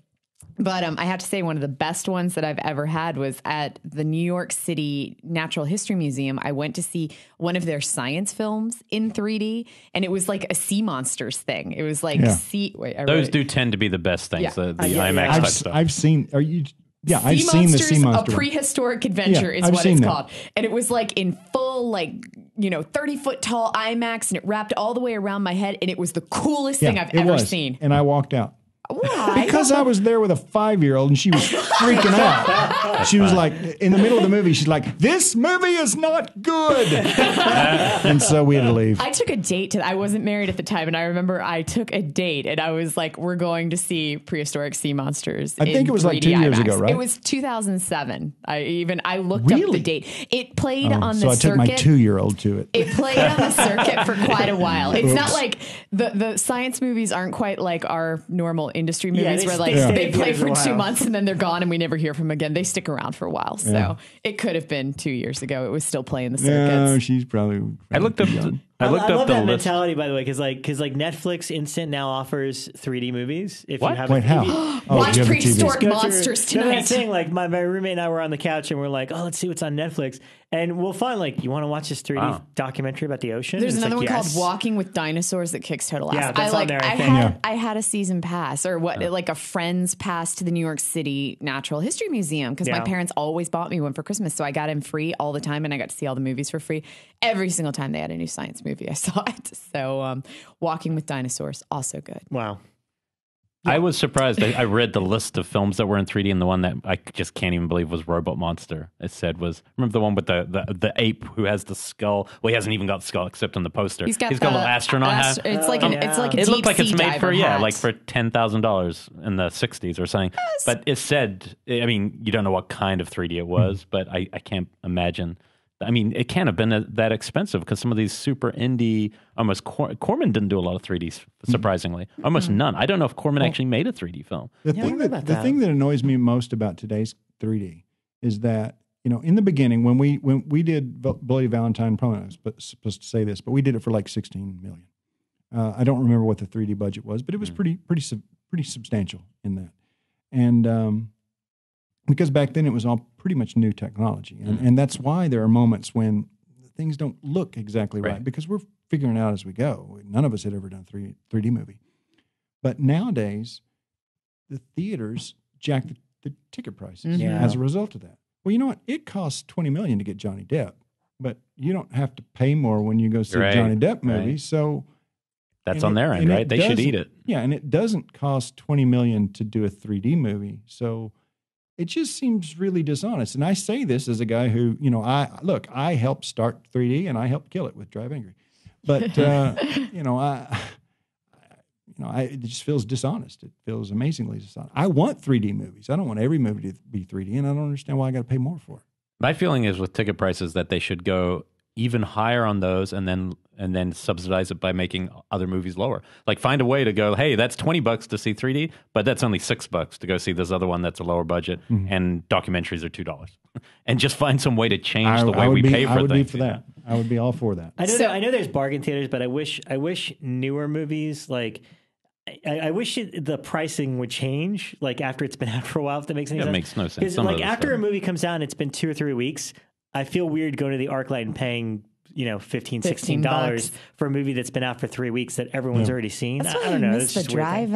but um, I have to say, one of the best ones that I've ever had was at the New York City Natural History Museum. I went to see one of their science films in 3D, and it was like a sea monsters thing. It was like Yeah. sea. Wait, Those do tend to be the best things. Yeah. The, the Uh, yeah, IMAX I've, stuff. I've seen. Are you? Yeah, I've Sea seen the Monsters, sea monster. a prehistoric adventure Yeah, is I've what it's that. called. And it was like in full, like, you know, 30 foot tall IMAX and it wrapped all the way around my head. And it was the coolest thing I've ever was. seen. And I walked out Why? because I was there with a five year old and she was freaking out. She was like, in the middle of the movie, she's like, "This movie is not good," and so we had to leave. I took a date to. I wasn't married at the time, and I remember I took a date, and I was like, "We're going to see prehistoric sea monsters." I think it was like 3D two years ago, right? It was 2007. I even I looked up the date. It played Oh, on so the I took my circuit. two-year-old to it. It played on the circuit for quite a while. It's not like the the science movies aren't quite like our normal industry Yeah, movies they where like stay- they stay play for for two months and then they're gone and we never hear from them again. They stick around for a while. So Yeah. it could have been two years ago. It was still playing the No, circuits. she's probably. I looked up. young. I looked love up the that list. mentality, by the way, because like because like Netflix Instant now offers 3D movies. If What? [GASPS] Oh, you have Wait, a, how? if you- Oh, Watch you have the TV. prehistoric go to- monsters No, no, I'm tonight. saying like my, my roommate and I were on the couch and we're like, oh, let's see what's on Netflix, and we'll find like, you want to watch this 3D Wow. documentary about the ocean? There's it's another like, one yes. called Walking with Dinosaurs that kicks total ass. Yeah, that's I on like. there, I I, think. had Yeah. I had a season pass or what like a friend's pass to the New York City Natural History Museum because my parents always bought me one for Christmas, so I got in free all the time and I got to see all the movies for free every single time they had a new science movie. I saw it. [LAUGHS] So um, Walking with Dinosaurs also good. Wow. I was surprised. I, I read the list of films that were in 3D, and the one that I just can't even believe was Robot Monster. It said was remember the one with the, the, the ape who has the skull. Well, he hasn't even got the skull except on the poster. He's got a the little astronaut ast- hat. It's like Oh, an, yeah. it's like a It deep looked like it's made for diver yeah, like for ten thousand dollars in the '60s or something. But it said, I mean, you don't know what kind of 3D it was, hmm. but I, I can't imagine. I mean, it can't have been that- that expensive because some of these super indie, almost Cor- Corman didn't do a lot of 3D. Surprisingly, almost none. I don't know if Corman actually made a 3D film. The Yeah, thing wonder that, the thing that annoys me most about today's 3D is that you know in the beginning when we when we did Val- Bloody Valentine, probably not sp- supposed to say this, but we did it for like 16 million. Uh, I don't remember what the 3D budget was, but it was pretty pretty sub- pretty substantial in that, and um, because back then it was all pretty much new technology, and, mm-hmm. and that's why there are moments when things don't look exactly right, Right. because we're figuring out as we go. None of us had ever done a 3 3D movie, but nowadays the theaters jack the, the ticket prices Yeah. as a result of that. Well, you know what? It costs twenty million to get Johnny Depp, but you don't have to pay more when you go see a Johnny Depp movie. right. So That's on it- their end, right? They should eat it. Yeah, and it doesn't cost twenty million to do a three D movie. So it just seems really dishonest. And I say this as a guy who, you know, I look, I helped start 3D and I helped kill it with Drive Angry. But [LAUGHS] uh, you know, I you know, I, it just feels dishonest. It feels amazingly dishonest. I want 3D movies. I don't want every movie to be 3D, and I don't understand why I got to pay more for it. My feeling is with ticket prices that they should go even higher on those and then and then subsidize it by making other movies lower. Like find a way to go, hey, that's 20 bucks to see 3D, but that's only 6 bucks to go see this other one that's a lower budget Mm-hmm. and documentaries are $2. [LAUGHS] and just find some way to change I, the way we be, pay for I would things. be for you know? that. I would be all for that. I know. So- that, I know. There's bargain theaters, but I wish. I wish newer movies like. I, I wish it, the pricing would change, like after it's been [LAUGHS] out for a while. If that makes any Yeah, it makes no sense. Because Some like those after a movie comes out, and it's been two or three weeks. I feel weird going to the ArcLight and paying you know 15 16 dollars for a movie that's been out for three weeks that everyone's already seen. That's I, why I don't know. miss It's the just a weird thing.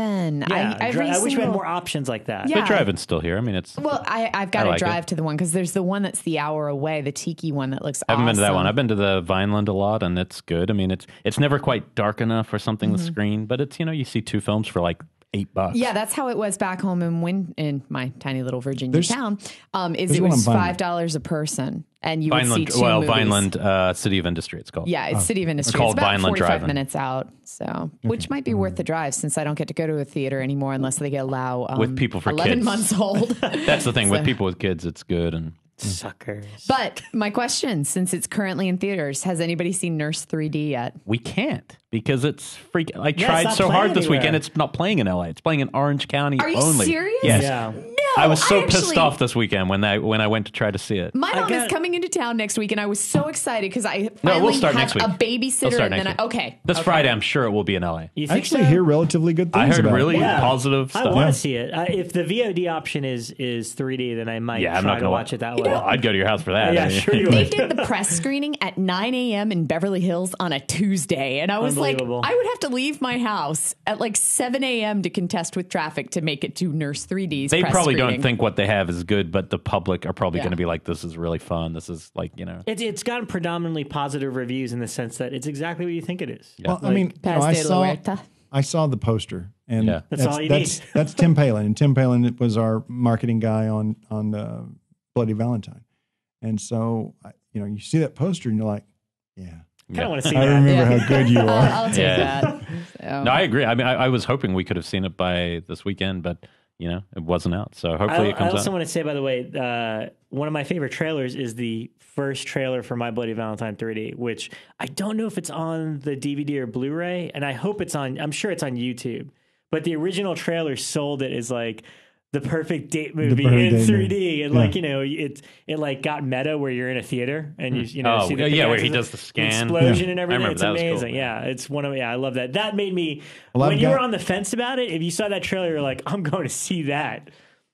drive-in. Yeah, I, dri- I wish we had more options like that. Yeah. The drive-in's still here. I mean, it's Well, I, I've got I to like it. drive to the one because there's the one that's the hour away, the tiki one that looks. I haven't been to that one. I've been to the Vineland a lot, and it's good. I mean, it's it's never quite dark enough or something Mm-hmm. to screen, but it's you know you see two films for like eight bucks. Yeah, that's how it was back home in Win in my tiny little Virginia There's- town. Um, is there's it one was on Vineland. five dollars a person, and you would Vineland. see two Well, movies. Vineland uh, City of Industry. It's called. Yeah, it's City of Industry. called it's about Vineland 45 Drive-In. minutes out, so which might be worth the drive since I don't get to go to a theater anymore unless they get allow um, With people for 11 kids. months old. [LAUGHS] That's the thing with people with kids. It's good, and Mm. Suckers. but my question, since it's currently in theaters, has anybody seen Nurse 3D yet? we can't because it's freak. I it's tried so playing hard this weekend. It's not playing in LA. It's playing in Orange County Are you only. serious? Yes. Yeah. No, I was so pissed actually- off this weekend when I when I went to try to see it. My I mom got- is coming into town next week, and I was so excited because I No, finally we'll start have next week. a We'll babysitter, start and then I, okay, This okay. Friday, I'm sure it will be in LA. You I actually so? hear relatively good I things heard about really it. Yeah. positive I want to see it. I, if the VOD option is is 3D, then I might Yeah, I'm not gonna watch it that way. Well, I'd go to your house for that. yeah, I sure you They would. did the press screening at 9 a.m. in Beverly Hills on a Tuesday. And I was like, I would have to leave my house at like 7 a.m. to contest with traffic to make it to Nurse 3D's. They press probably screening. Don't think what they have is good, but the public are probably Yeah. going to be like, "This is really fun. This is like you know." It's it's gotten predominantly positive reviews in the sense that it's exactly what you think it is. Well, I mean, you know, I saw Huerta. I saw the poster, and Yeah. That's all you that's, need. [LAUGHS] that's Tim Palen, and Tim Palen was our marketing guy on on uh, Bloody Valentine, and so you know you see that poster and you're like, yeah, kind of want to see I that. remember Yeah. how good you [LAUGHS] I'll, are. I'll take Yeah. that. So. No, I agree. I mean, I, I was hoping we could have seen it by this weekend, but you know, it wasn't out. So hopefully I, it comes out. I also out. want to say, by the way, uh, one of my favorite trailers is the first trailer for My Bloody Valentine 3D, which I don't know if it's on the DVD or Blu-ray, and I hope it's on. I'm sure it's on YouTube. But the original trailer sold it as like the perfect date movie perfect in date 3D, movie. and Yeah. like you know, it it like got meta where you're in a theater and you hmm. you know Oh, see the yeah, where he does the scan. explosion Yeah. and everything. It's that was cool. amazing. Yeah, it's one of yeah, I love that. That made me Well, I've when you were on the fence about it. If you saw that trailer, you're like, I'm going to see that.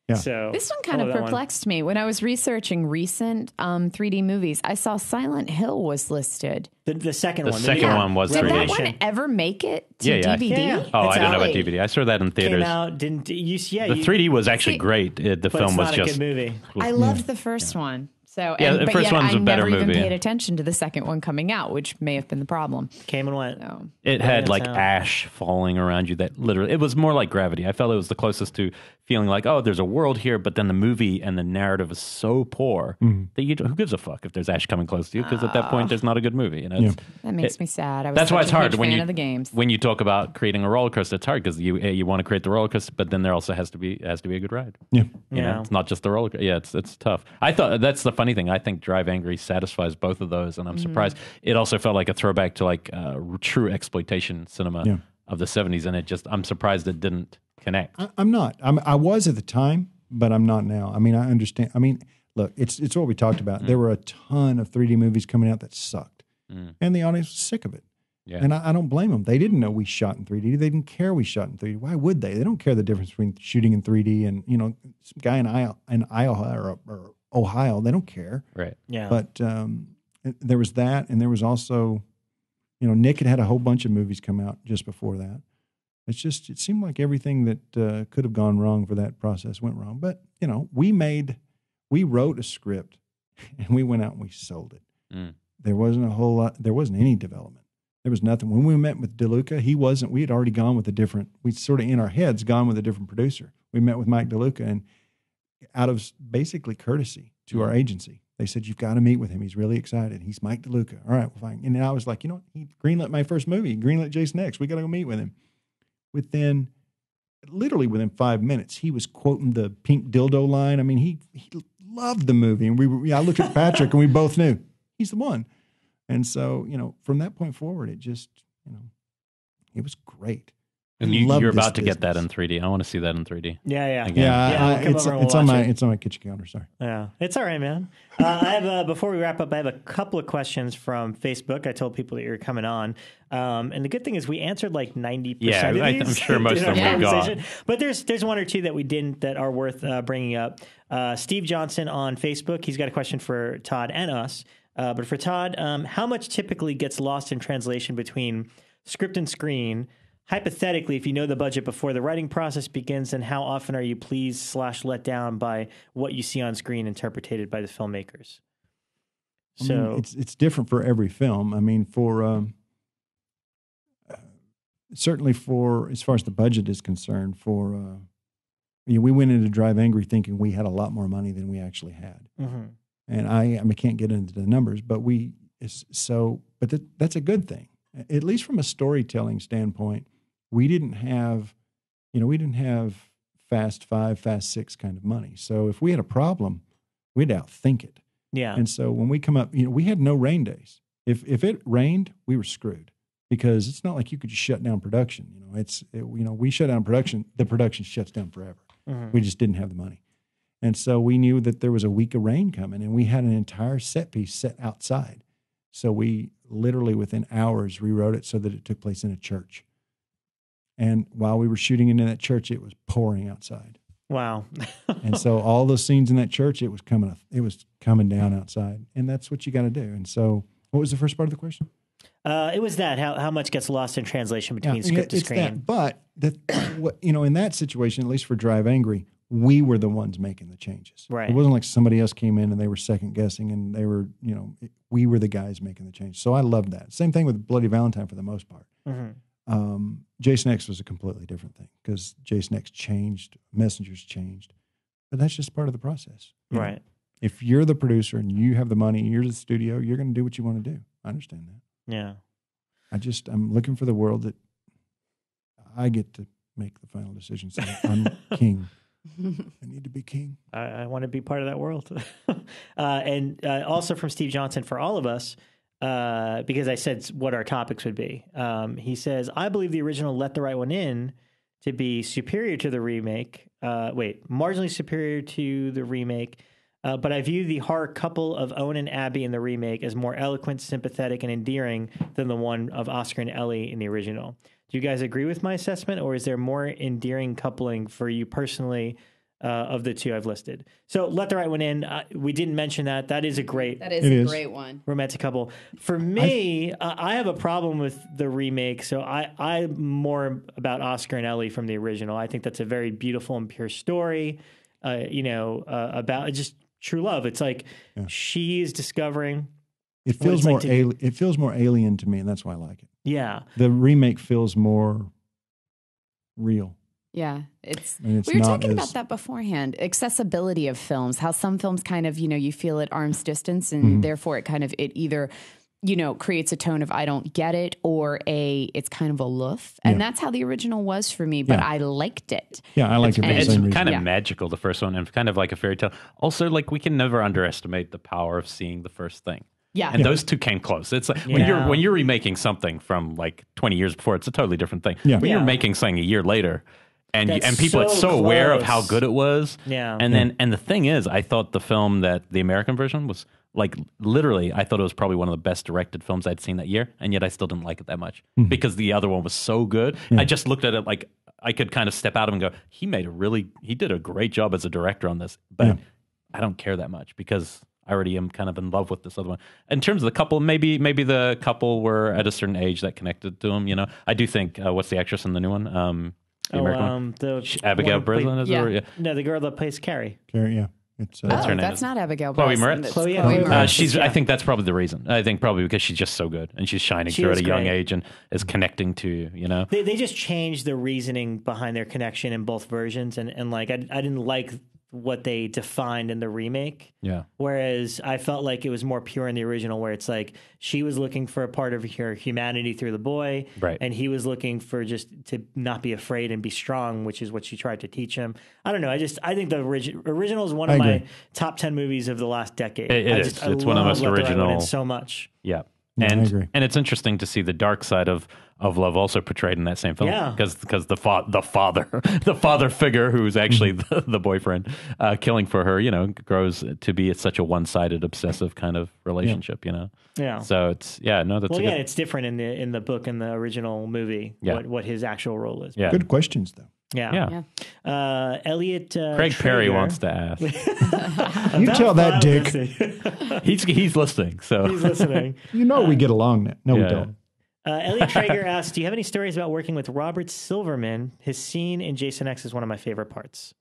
Yeah. So This one kind of love one. perplexed me. When I was researching recent um, 3D movies, I saw Silent Hill was listed. The, the second The one. second new one was Did that 3D. one ever make it to Yeah, yeah. DVD? Yeah, yeah. Oh, It's I don't know out. about DVD. I saw that in came theaters. out. Didn't you? Yeah, The you, 3D was actually See, great. It, the but film it's was not just a good movie. I loved the first one. So Yeah, and, the first yet one's I a better movie. I never even movie. paid attention to the second one coming out, which may have been the problem. Came and went. So It had like how- ash falling around you. That literally, it was more like Gravity. I felt it was the closest to feeling like, oh, there's a world here, but then the movie and the narrative is so poor Mm-hmm. that you who gives a fuck if there's ash coming close to you? Because at that point, there's not a good movie. You know, It's- that makes It- me sad. I was that's why it's hard when you of the games. when you talk about creating a roller coaster. It's hard because you you want to create the roller coaster, but then there also has to be has to be a good ride. Yeah. You know, Yeah. it's not just the roller. co- Yeah, it's it's tough. I thought that's the funny thing. I think Drive Angry satisfies both of those, and I'm surprised. It also felt like a throwback to like uh, true exploitation cinema Yeah. of the '70s, and it just I'm surprised it didn't connect. I, I'm not. I'm, I was at the time, but I'm not now. I mean, I understand. I mean, look, it's it's what we talked about. Mm. There were a ton of 3D movies coming out that sucked, and the audience was sick of it. Yeah. And I, I don't blame them. They didn't know we shot in 3D. They didn't care we shot in 3D. Why would they? They don't care the difference between shooting in 3D and you know, some guy in Iowa, in Iowa or, or Ohio. They don't care. right. Yeah. But um, there was that, and there was also, you know, Nick had had a whole bunch of movies come out just before that. It's just it seemed like everything that uh, could have gone wrong for that process went wrong. But you know, we made, we wrote a script, [LAUGHS] and we went out and we sold it. Mm. There wasn't a whole lot. There wasn't any development. There was nothing. When we met with DeLuca, he wasn't. We had already gone with a different. We'd sort of in our heads gone with a different producer. We met with Mike DeLuca, and out of basically courtesy to our agency, they said you've got to meet with him. He's really excited. He's Mike DeLuca. All right, well, fine. And I was like, you know, what? he greenlit my first movie. Greenlit Jason X. We got to go meet with him. Within, literally within five minutes, he was quoting the pink dildo line. I mean, he he loved the movie, and we were. I looked at Patrick, and we both knew he's the one. And so, you know, from that point forward, it just, you know, it was great. And you, you're about to get that in 3D. I want to see that in 3D. yeah, yeah, Again. Yeah, Yeah, I- it's, it's on my it. it's on my kitchen counter. Sorry. Yeah, it's all right, man. Uh, I have a, before we wrap up, I have a couple of questions from Facebook. I told people that you're coming on, um, and the good thing is we answered like ninety Yeah, percent of I- these. I'm [LAUGHS] sure most of them our we got. But there's there's one or two that we didn't that are worth uh, bringing up. Uh, Steve Johnson on Facebook, he's got a question for Todd and us. Uh, but for Todd, um, how much typically gets lost in translation between script and screen? Hypothetically, if you know the budget before the writing process begins, then how often are you pleased slash let down by what you see on screen interpreted by the filmmakers? I mean, So it's it's different for every film. I mean, for um, uh, certainly for as far as the budget is concerned, for uh, you know, we went into Drive Angry thinking we had a lot more money than we actually had, Mhm. and I I mean, can't get into the numbers, but we it's, so but that, that's a good thing, at least from a storytelling standpoint. We didn't have, you know, we didn't have Fast Five, Fast Six kind of money. So if we had a problem, we'd outthink it. yeah, And so when we come up, you know, we had no rain days. If if it rained, we were screwed because it's not like you could just shut down production. You know, it's it, you know we shut down production, the production shuts down forever. Mhm. We just didn't have the money, and so we knew that there was a week of rain coming, and we had an entire set piece set outside. So we literally within hours rewrote it so that it took place in a church. And while we were shooting into that church, it was pouring outside. wow. And so [LAUGHS] all those scenes in that church, it was coming, it was coming down outside, and that's what you got to do. And so, what was the first part of the question? uh, it was that how how much gets lost in translation between Yeah, script to screen. that. But that, you know, in that situation, at least for Drive Angry, we were the ones making the changes. Right. It wasn't like somebody else came in and they were second guessing, and they were, you know, we were the guys making the change. So I loved that. Same thing with Bloody Valentine for the most part. Mhm. Um, Jason X was a completely different thing because Jason X changed, messengers changed, but that's just part of the process. you know? Right. If you're the producer and you have the money, and you're the studio, you're going to do what you want to do. I understand that. Yeah. I just I'm looking for the world that I get to make the final decision. So I'm [LAUGHS] king. [LAUGHS] I need to be king. I, I want to be part of that world. [LAUGHS] uh, and uh, also from Steve Johnson for all of us, uh, because I said what our topics would be. Um, he says, I believe the original Let the Right One In to be superior to the remake. Uh, wait, marginally superior to the remake. Uh, but I view the horror couple of Owen and Abby in the remake as more eloquent, sympathetic, and endearing than the one of Oscar and Ellie in the original. Do you guys agree with my assessment, or is there more endearing coupling for you personally uh, of the two I've listed? So, Let the Right One In, uh, we didn't mention that. That is a great That is It a is. great one. romantic couple. For me, uh, I have a problem with the remake. So I, I'm more about Oscar and Ellie from the original. I think that's a very beautiful and pure story. Uh, you know, uh, about just true love. It's like she is discovering. It feels it's like more to- ali- it feels more alien to me, and that's why I like it. Yeah, The remake feels more real. Yeah, it's. And it's we were not talking as- about that beforehand. Accessibility of films, how some films kind of, you know, you feel at arm's distance, and Mm-hmm. therefore it kind of it either, you know, creates a tone of I don't get it, or a it's kind of aloof, and Yeah. that's how the original was for me. But Yeah. I liked it. Yeah, I like it It's same reason. kind of Yeah. magical, the first one, and kind of like a fairy tale. Also, like we can never underestimate the power of seeing the first thing. Yeah, And those two came close. It's like when you're when you're remaking something from like 20 years before, it's a totally different thing. Yeah. When Yeah. you're making something a year later, and you, That's and people are so so aware of how good it was. Yeah. And then and the thing is, I thought the film that the American version was like literally, I thought it was probably one of the best directed films I'd seen that year, and yet I still didn't like it that much Mm-hmm. because the other one was so good. I just looked at it like I could kind of step out of it and go, he made a really, he did a great job as a director on this, but Yeah. I don't care that much because I already am kind of in love with this other one. In terms of the couple, maybe maybe the couple were at a certain age that connected to them. You know, I do think uh, what's the actress in the new one? Um, the oh, American um, the Abigail one Breslin is Yeah. it? Yeah. No, the girl that plays Carrie. Carrie, yeah. It's uh, oh, her name that's not Abigail. Chloe Breslin, Moretz? Chloe- Chloe Chloe Uh, Moretz. Moretz. she's. Yeah. I think that's probably the reason. I think probably because she's just so good and she's shining She through at a young age and is connecting to you know. They, they just changed the reasoning behind their connection in both versions, and and like I, I didn't like what they defined in the remake. Yeah. Whereas I felt like it was more pure in the original, where it's like she was looking for a part of her humanity through the boy, Right. And he was looking for just to not be afraid and be strong, which is what she tried to teach him. I don't know. I just I think the origi- original is one of my top ten movies of the last decade. It- it I is. I It's one of the most Let the Right One In original- so much. Yeah. Yeah, I And agree. and it's interesting to see the dark side of, of love also portrayed in that same film. Yeah. Because because the fa- the father [LAUGHS] the father figure who's actually Mm-hmm. the, the boyfriend uh, killing for her, you know, grows to be such a one sided obsessive kind of relationship. You know. Yeah. So it's yeah no that's well, a yeah, good, it's different in the in the book and the original movie. Yeah. What what his actual role is. yeah good questions though. Yeah. yeah. Uh, Elliot. Uh, Craig Perry wants to ask. [LAUGHS] You tell that five dick. he's he's listening. So He's listening. You know we get along now. No, yeah. we don't. Uh, Elliot Traeger [LAUGHS] asks, "Do you have any stories about working with Robert Silverman? His scene in Jason X is one of my favorite parts.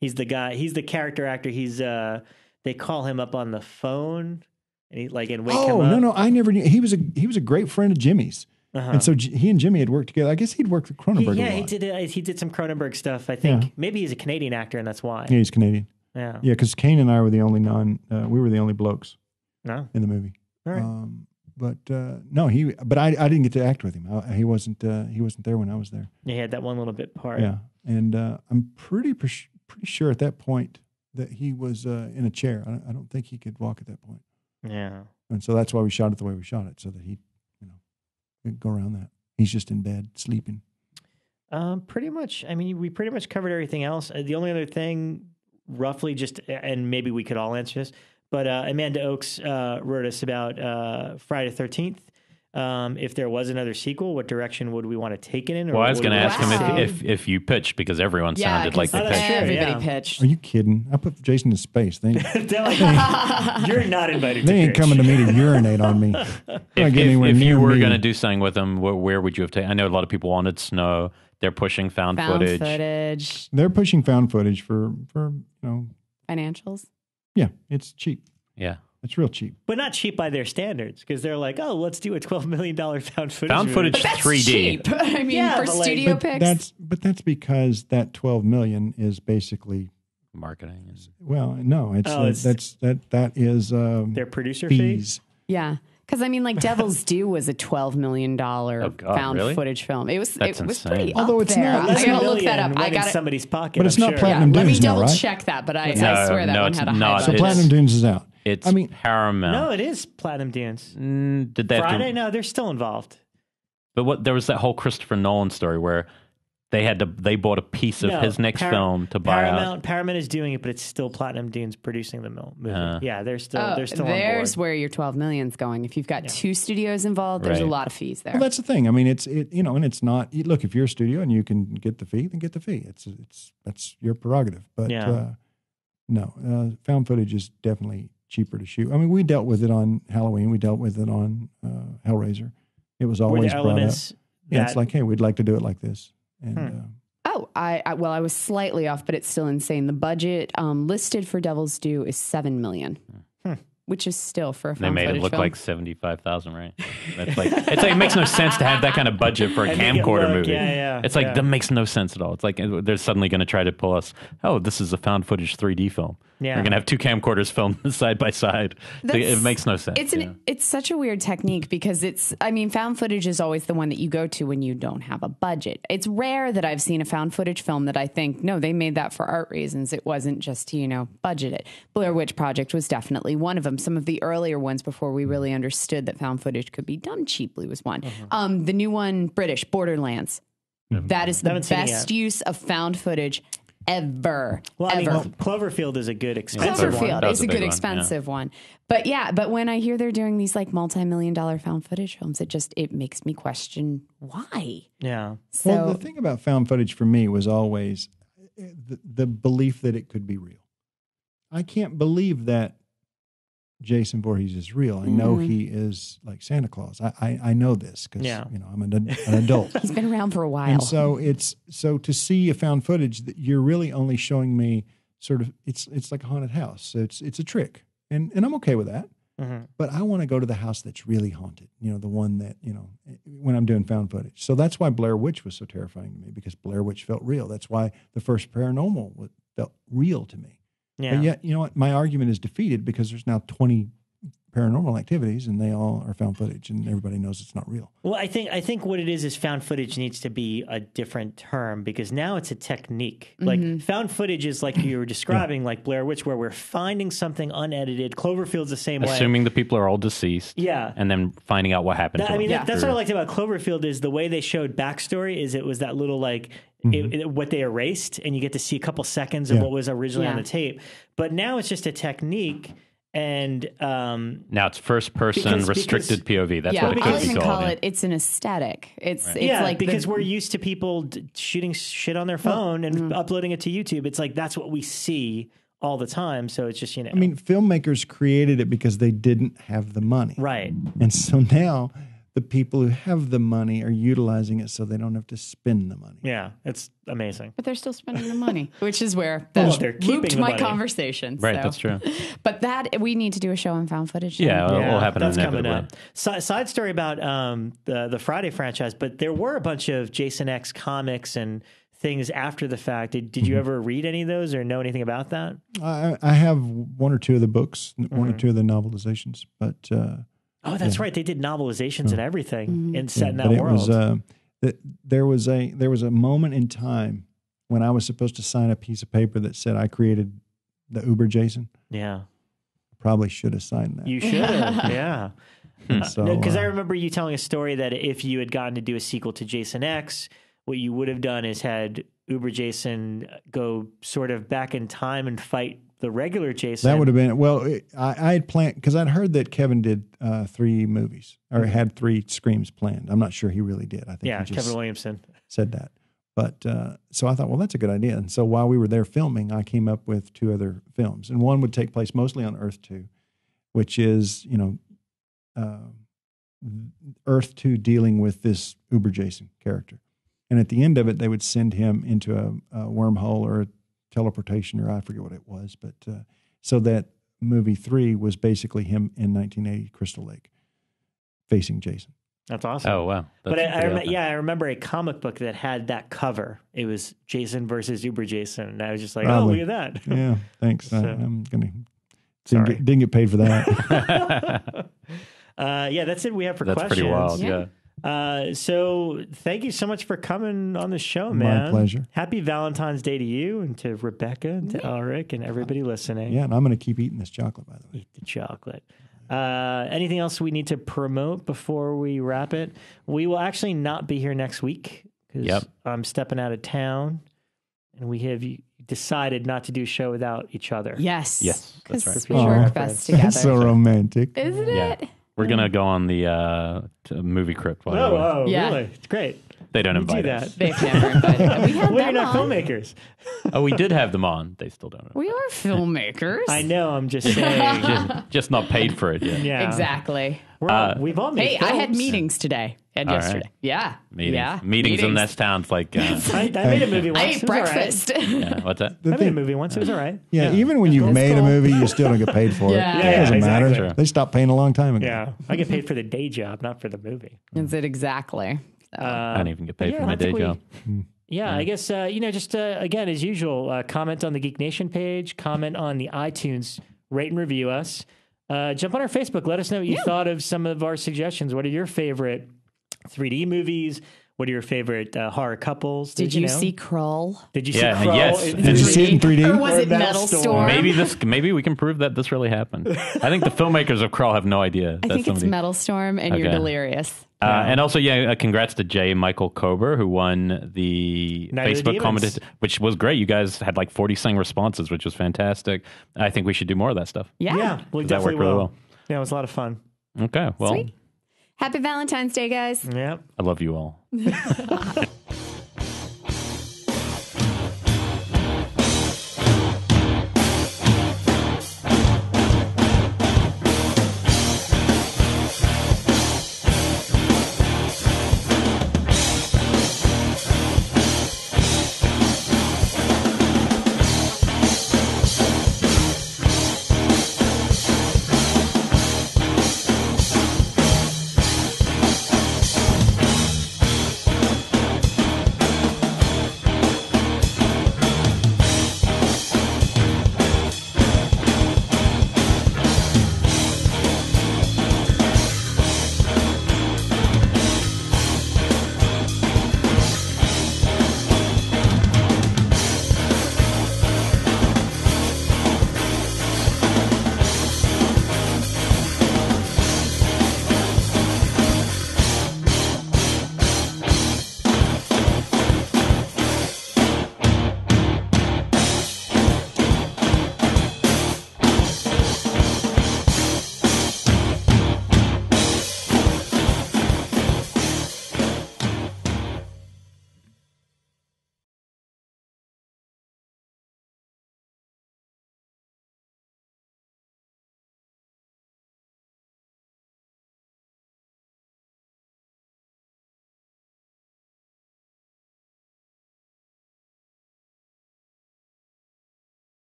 He's the guy. He's the character actor. He's uh, they call him up on the phone, and he like and wake him Oh up. no, no, I never knew. He was a he was a great friend of Jimmy's, Uh-huh. and so J- he and Jimmy had worked together. I guess he'd worked with He- Cronenberg yeah, a he did. Uh, he did some Cronenberg stuff. I think Yeah. maybe he's a Canadian actor, and that's why. Yeah, he's Canadian. Yeah. Yeah, because Kane and I were the only non. Uh, we were the only blokes No. in the movie. All right. Um, but uh, no, he. But I, I didn't get to act with him. I, he wasn't. Uh, he wasn't there when I was there. he had that one little bit part. Yeah, and uh, I'm pretty pretty sure at that point that he was uh, in a chair. I don't, I don't think he could walk at that point, Yeah. and so that's why we shot it the way we shot it, so that he, you know, could go around that. He's just in bed sleeping. Um, pretty much. I mean, we pretty much covered everything else. Uh, the only other thing, roughly, just and maybe we could all answer this, but uh, Amanda Oakes uh, wrote us about uh, Friday Thirteenth. Um, if there was another sequel, what direction would we want to take it in? or well, I was going to ask we him if, if if you pitched because everyone Yeah, sounded like they Oh, pitched. true, everybody yeah. pitched. Are you kidding? I put Jason in space. They [LAUGHS] ain't, like, [LAUGHS] You're not invited. they to ain't pitch. coming to me to urinate on me. [LAUGHS] Not If, getting if, anywhere if you were going to do something with them, where, where would you have taken? I know a lot of people wanted snow. They're pushing found, Found footage. footage, They're pushing found footage for for you know financials. Yeah, it's cheap. Yeah. It's real cheap. but not cheap by their standards because they're like, oh, let's do a twelve million dollar found footage. Found movie. footage That's 3D. cheap. [LAUGHS] I mean, Yeah, for but like- studio But picks. that's but that's because that 12 million is basically Marketing. well, no, it's, Oh, uh, it's- that's that that is um, their producer fee. fees. Yeah. Because I mean, like Devil's [LAUGHS] Due was a twelve million dollar Oh, found really? footage film. It was That's it was insane. pretty. Although up it's there. not- I it's gotta look that up. I got it. somebody's pocket. But it's I'm not sure. platinum Let me Dunes now, double right? check that, but I, No, I swear that no, one it's had a high So So. Platinum Dunes is out. It's I mean- Paramount. No, it is Platinum Dunes. Mm, did they have to- Friday? No, they're still involved. But what there was that whole Christopher Nolan story where they had to they bought a piece of No, his next Par- film to buy Paramount. out. Paramount is doing it, but it's still Platinum Dunes producing the mil- movie. Uh. yeah, they're still Oh, they're still there's on board. where your 12 million's going. If you've got two studios involved, there's a lot of fees there. Well, that's the thing. I mean, it's it you know, and it's not. you- Look, if you're a studio and you can get the fee, then get the fee. It's it's that's your prerogative. But Yeah. uh, no, uh, found footage is definitely cheaper to shoot. I mean, we dealt with it on Halloween. We dealt with it on uh, Hellraiser. It was Were always the brought up. elements Yeah, it's like, hey, we'd like to do it like this, and Hmm. uh, oh, I, I well, I was slightly off, but it's still insane. The budget um, listed for Devil's Due is seven million, which is still for a film. They found made it look film. like seventy five thousand, right? That's like [LAUGHS] it's like it makes no sense to have that kind of budget for a [LAUGHS] And make it camcorder look- movie. yeah, yeah, it's like yeah. that makes no sense at all. It's like uh, they're suddenly going to try to pull us. Oh, this is a found footage three D film. Yeah. We're going to have two camcorders [LAUGHS] filmed side by side. It- it makes no sense. It's an yeah. it's such a weird technique because it's I mean found footage is always the one that you go to when you don't have a budget. It's rare that I've seen a found footage film that I think no they made that for art reasons. It wasn't just to, you know budget it. Blair Witch Project was definitely one of them. Some of the earlier ones before we really understood that found footage could be done cheaply was one. Uh-huh. Um, the new one British Borderlands. That is the Haven't seen it best use of found footage ever. Well, I mean. Cloverfield is a good expensive one. one. Cloverfield That is a a good big one, yeah. expensive one. But yeah, but when I hear they're doing these like multi-million dollar found footage films, it just it makes me question why. Yeah. So well, the thing about found footage for me was always uh, the, the belief that it could be real. I can't believe that Jason Voorhees is real. I know Mhm. he is like Santa Claus. I I, I know this because Yeah. you know I'm an, an adult. [LAUGHS] he's been around for a while. And so it's so to see a found footage that you're really only showing me sort of it's it's like a haunted house. So it's it's a trick, and and I'm okay with that. Mhm. But I want to go to the house that's really haunted. You know, the one that you know when I'm doing found footage. So that's why Blair Witch was so terrifying to me because Blair Witch felt real. That's why the first Paranormal felt real to me. Yeah. But yet, you know what? My argument is defeated because there's now 20 paranormal activities and they all are found footage and everybody knows it's not real. Well, I think I think what it is is found footage needs to be a different term because now it's a technique. Like mm-hmm. found footage is like you were describing, like Blair Witch, where we're finding something unedited. Cloverfield's the same way. Assuming the people are all deceased. Yeah. And then finding out what happened That- to I mean, them. that, that's what I liked about Cloverfield is the way they showed backstory. Is it was that little like it, it- what they erased, and you get to see a couple seconds of Yeah. what was originally on the tape. But now it's just a technique, and um, Now it's first person Because- restricted POV. That's yeah, what it could be called. call it. It's an aesthetic. It's it's yeah, like because the, we're used to people d- shooting shit on their phone and uploading it to YouTube. It's like that's what we see all the time. So it's just you know, I mean, filmmakers created it because they didn't have the money. right? And so now the people who have the money are utilizing it so they don't have to spend the money. Yeah, it's amazing. but they're still spending the money, [LAUGHS] which is where Well, that they're keeping looped the my money. conversation. Right, so. that's true. [LAUGHS] But that we need to do a show on found footage. Yeah, then. it will happen that's coming up. Si- side story about um, the the Friday franchise, but there were a bunch of Jason X comics and things after the fact. Did, did you Mm-hmm. ever read any of those or know anything about that? I, I have one or two of the books, one or two of the novelizations, but uh, Oh, that's right. They did novelizations and everything and set in but that it world. was uh, th- there was a there was a moment in time when I was supposed to sign a piece of paper that said I created the Uber Jason. yeah, Probably should have signed that. you should. Have. [LAUGHS] Yeah. so, Because I uh, remember you telling a story that if you had gotten to do a sequel to Jason X, what you would have done is had Uber Jason go sort of back in time and fight the regular Jason. that would have been well. It, I, I had planned because I'd heard that Kevin did uh, three movies or had three screams planned. I'm not sure he really did. I think yeah, he just Kevin Williamson. said that. But uh, so I thought, well, that's a good idea. And so while we were there filming, I came up with two other films, and one would take place mostly on Earth Two, which is you know, uh, Earth Two dealing with this Uber Jason character, and at the end of it, they would send him into a, a wormhole or a teleportation, or I forget what it was, but uh, so that movie three was basically him in 1980 Crystal Lake facing Jason. That's awesome. Oh wow! But I, I rem- yeah, I remember a comic book that had that cover. It was Jason versus Uber Jason, and I was just like, oh, look at that. [LAUGHS] Yeah, thanks. I, So- I'm gonna didn't get, didn't get paid for that. [LAUGHS] Uh, yeah, that's it. We have for That's questions. pretty wild. Yeah. Yeah. Uh, so thank you so much for coming on the show, man. My man. pleasure. Happy Valentine's Day to you and to Rebekah and to Elric and everybody listening. yeah, and I'm gonna keep eating this chocolate by the way. Eat the chocolate. Uh, anything else we need to promote before we wrap it? We will actually not be here next week because Yep. I'm stepping out of town, and we have decided not to do a show without each other. Yes. Yes, that's right. Because we Aw. work best together. That's so romantic. Isn't Yeah. it? We're gonna go on the uh, to movie crypt. By the Oh, way. oh Yeah. really? It's great. They don't You do invite that. us. They've never invited. We [LAUGHS] had Well, you're them not on. filmmakers. [LAUGHS] Oh, we did have them on. They still don't. We are filmmakers. I know. I'm just [LAUGHS] saying. just, just not paid for it yet. yeah. Exactly. We're all, we've all made Hey, I had films. meetings today and All right. yesterday. Yeah. Meetings, Yeah. meetings, in this town. It's like, uh, I, I [LAUGHS] made a movie once. I ate was all right. breakfast. yeah, what's that? The [LAUGHS] I made a movie once. It was all right. yeah, even when you've That's made cool. a movie, you still don't get paid for it. Yeah. it doesn't exactly. matter. Sure. They stopped paying a long time ago. Yeah. I get paid for the day job, not for the movie. That's it exactly. So, I don't even get paid yeah, for my I day think we- job. Yeah, I guess uh, you know, just uh, again as usual, uh, comment on the Geek Nation page, comment on the iTunes, rate and review us. Uh, jump on our Facebook. Let us know what you thought of some of our suggestions. What are your favorite 3D movies? What are your favorite uh, horror couples? did you know? see Krull? Did you Yeah, see? Krull yes. in Did you see it in 3D? Or was Or it Metal Metal Storm. Storm? Maybe this. Maybe we can prove that this really happened. [LAUGHS] I think the filmmakers of Krull have no idea. I that think it's Metal Storm and you're delirious. Uh, and also, yeah, uh, congrats to Jay Michael Kober who won the Night of the Facebook Demons. comment, which was great. You guys had like 40 sing responses, which was fantastic. I think we should do more of that stuff. Yeah. Yeah, we That definitely worked really will. well. Yeah, it was a lot of fun. Okay, well, Sweet. Happy Valentine's Day, guys. Yeah. I love you all. [LAUGHS]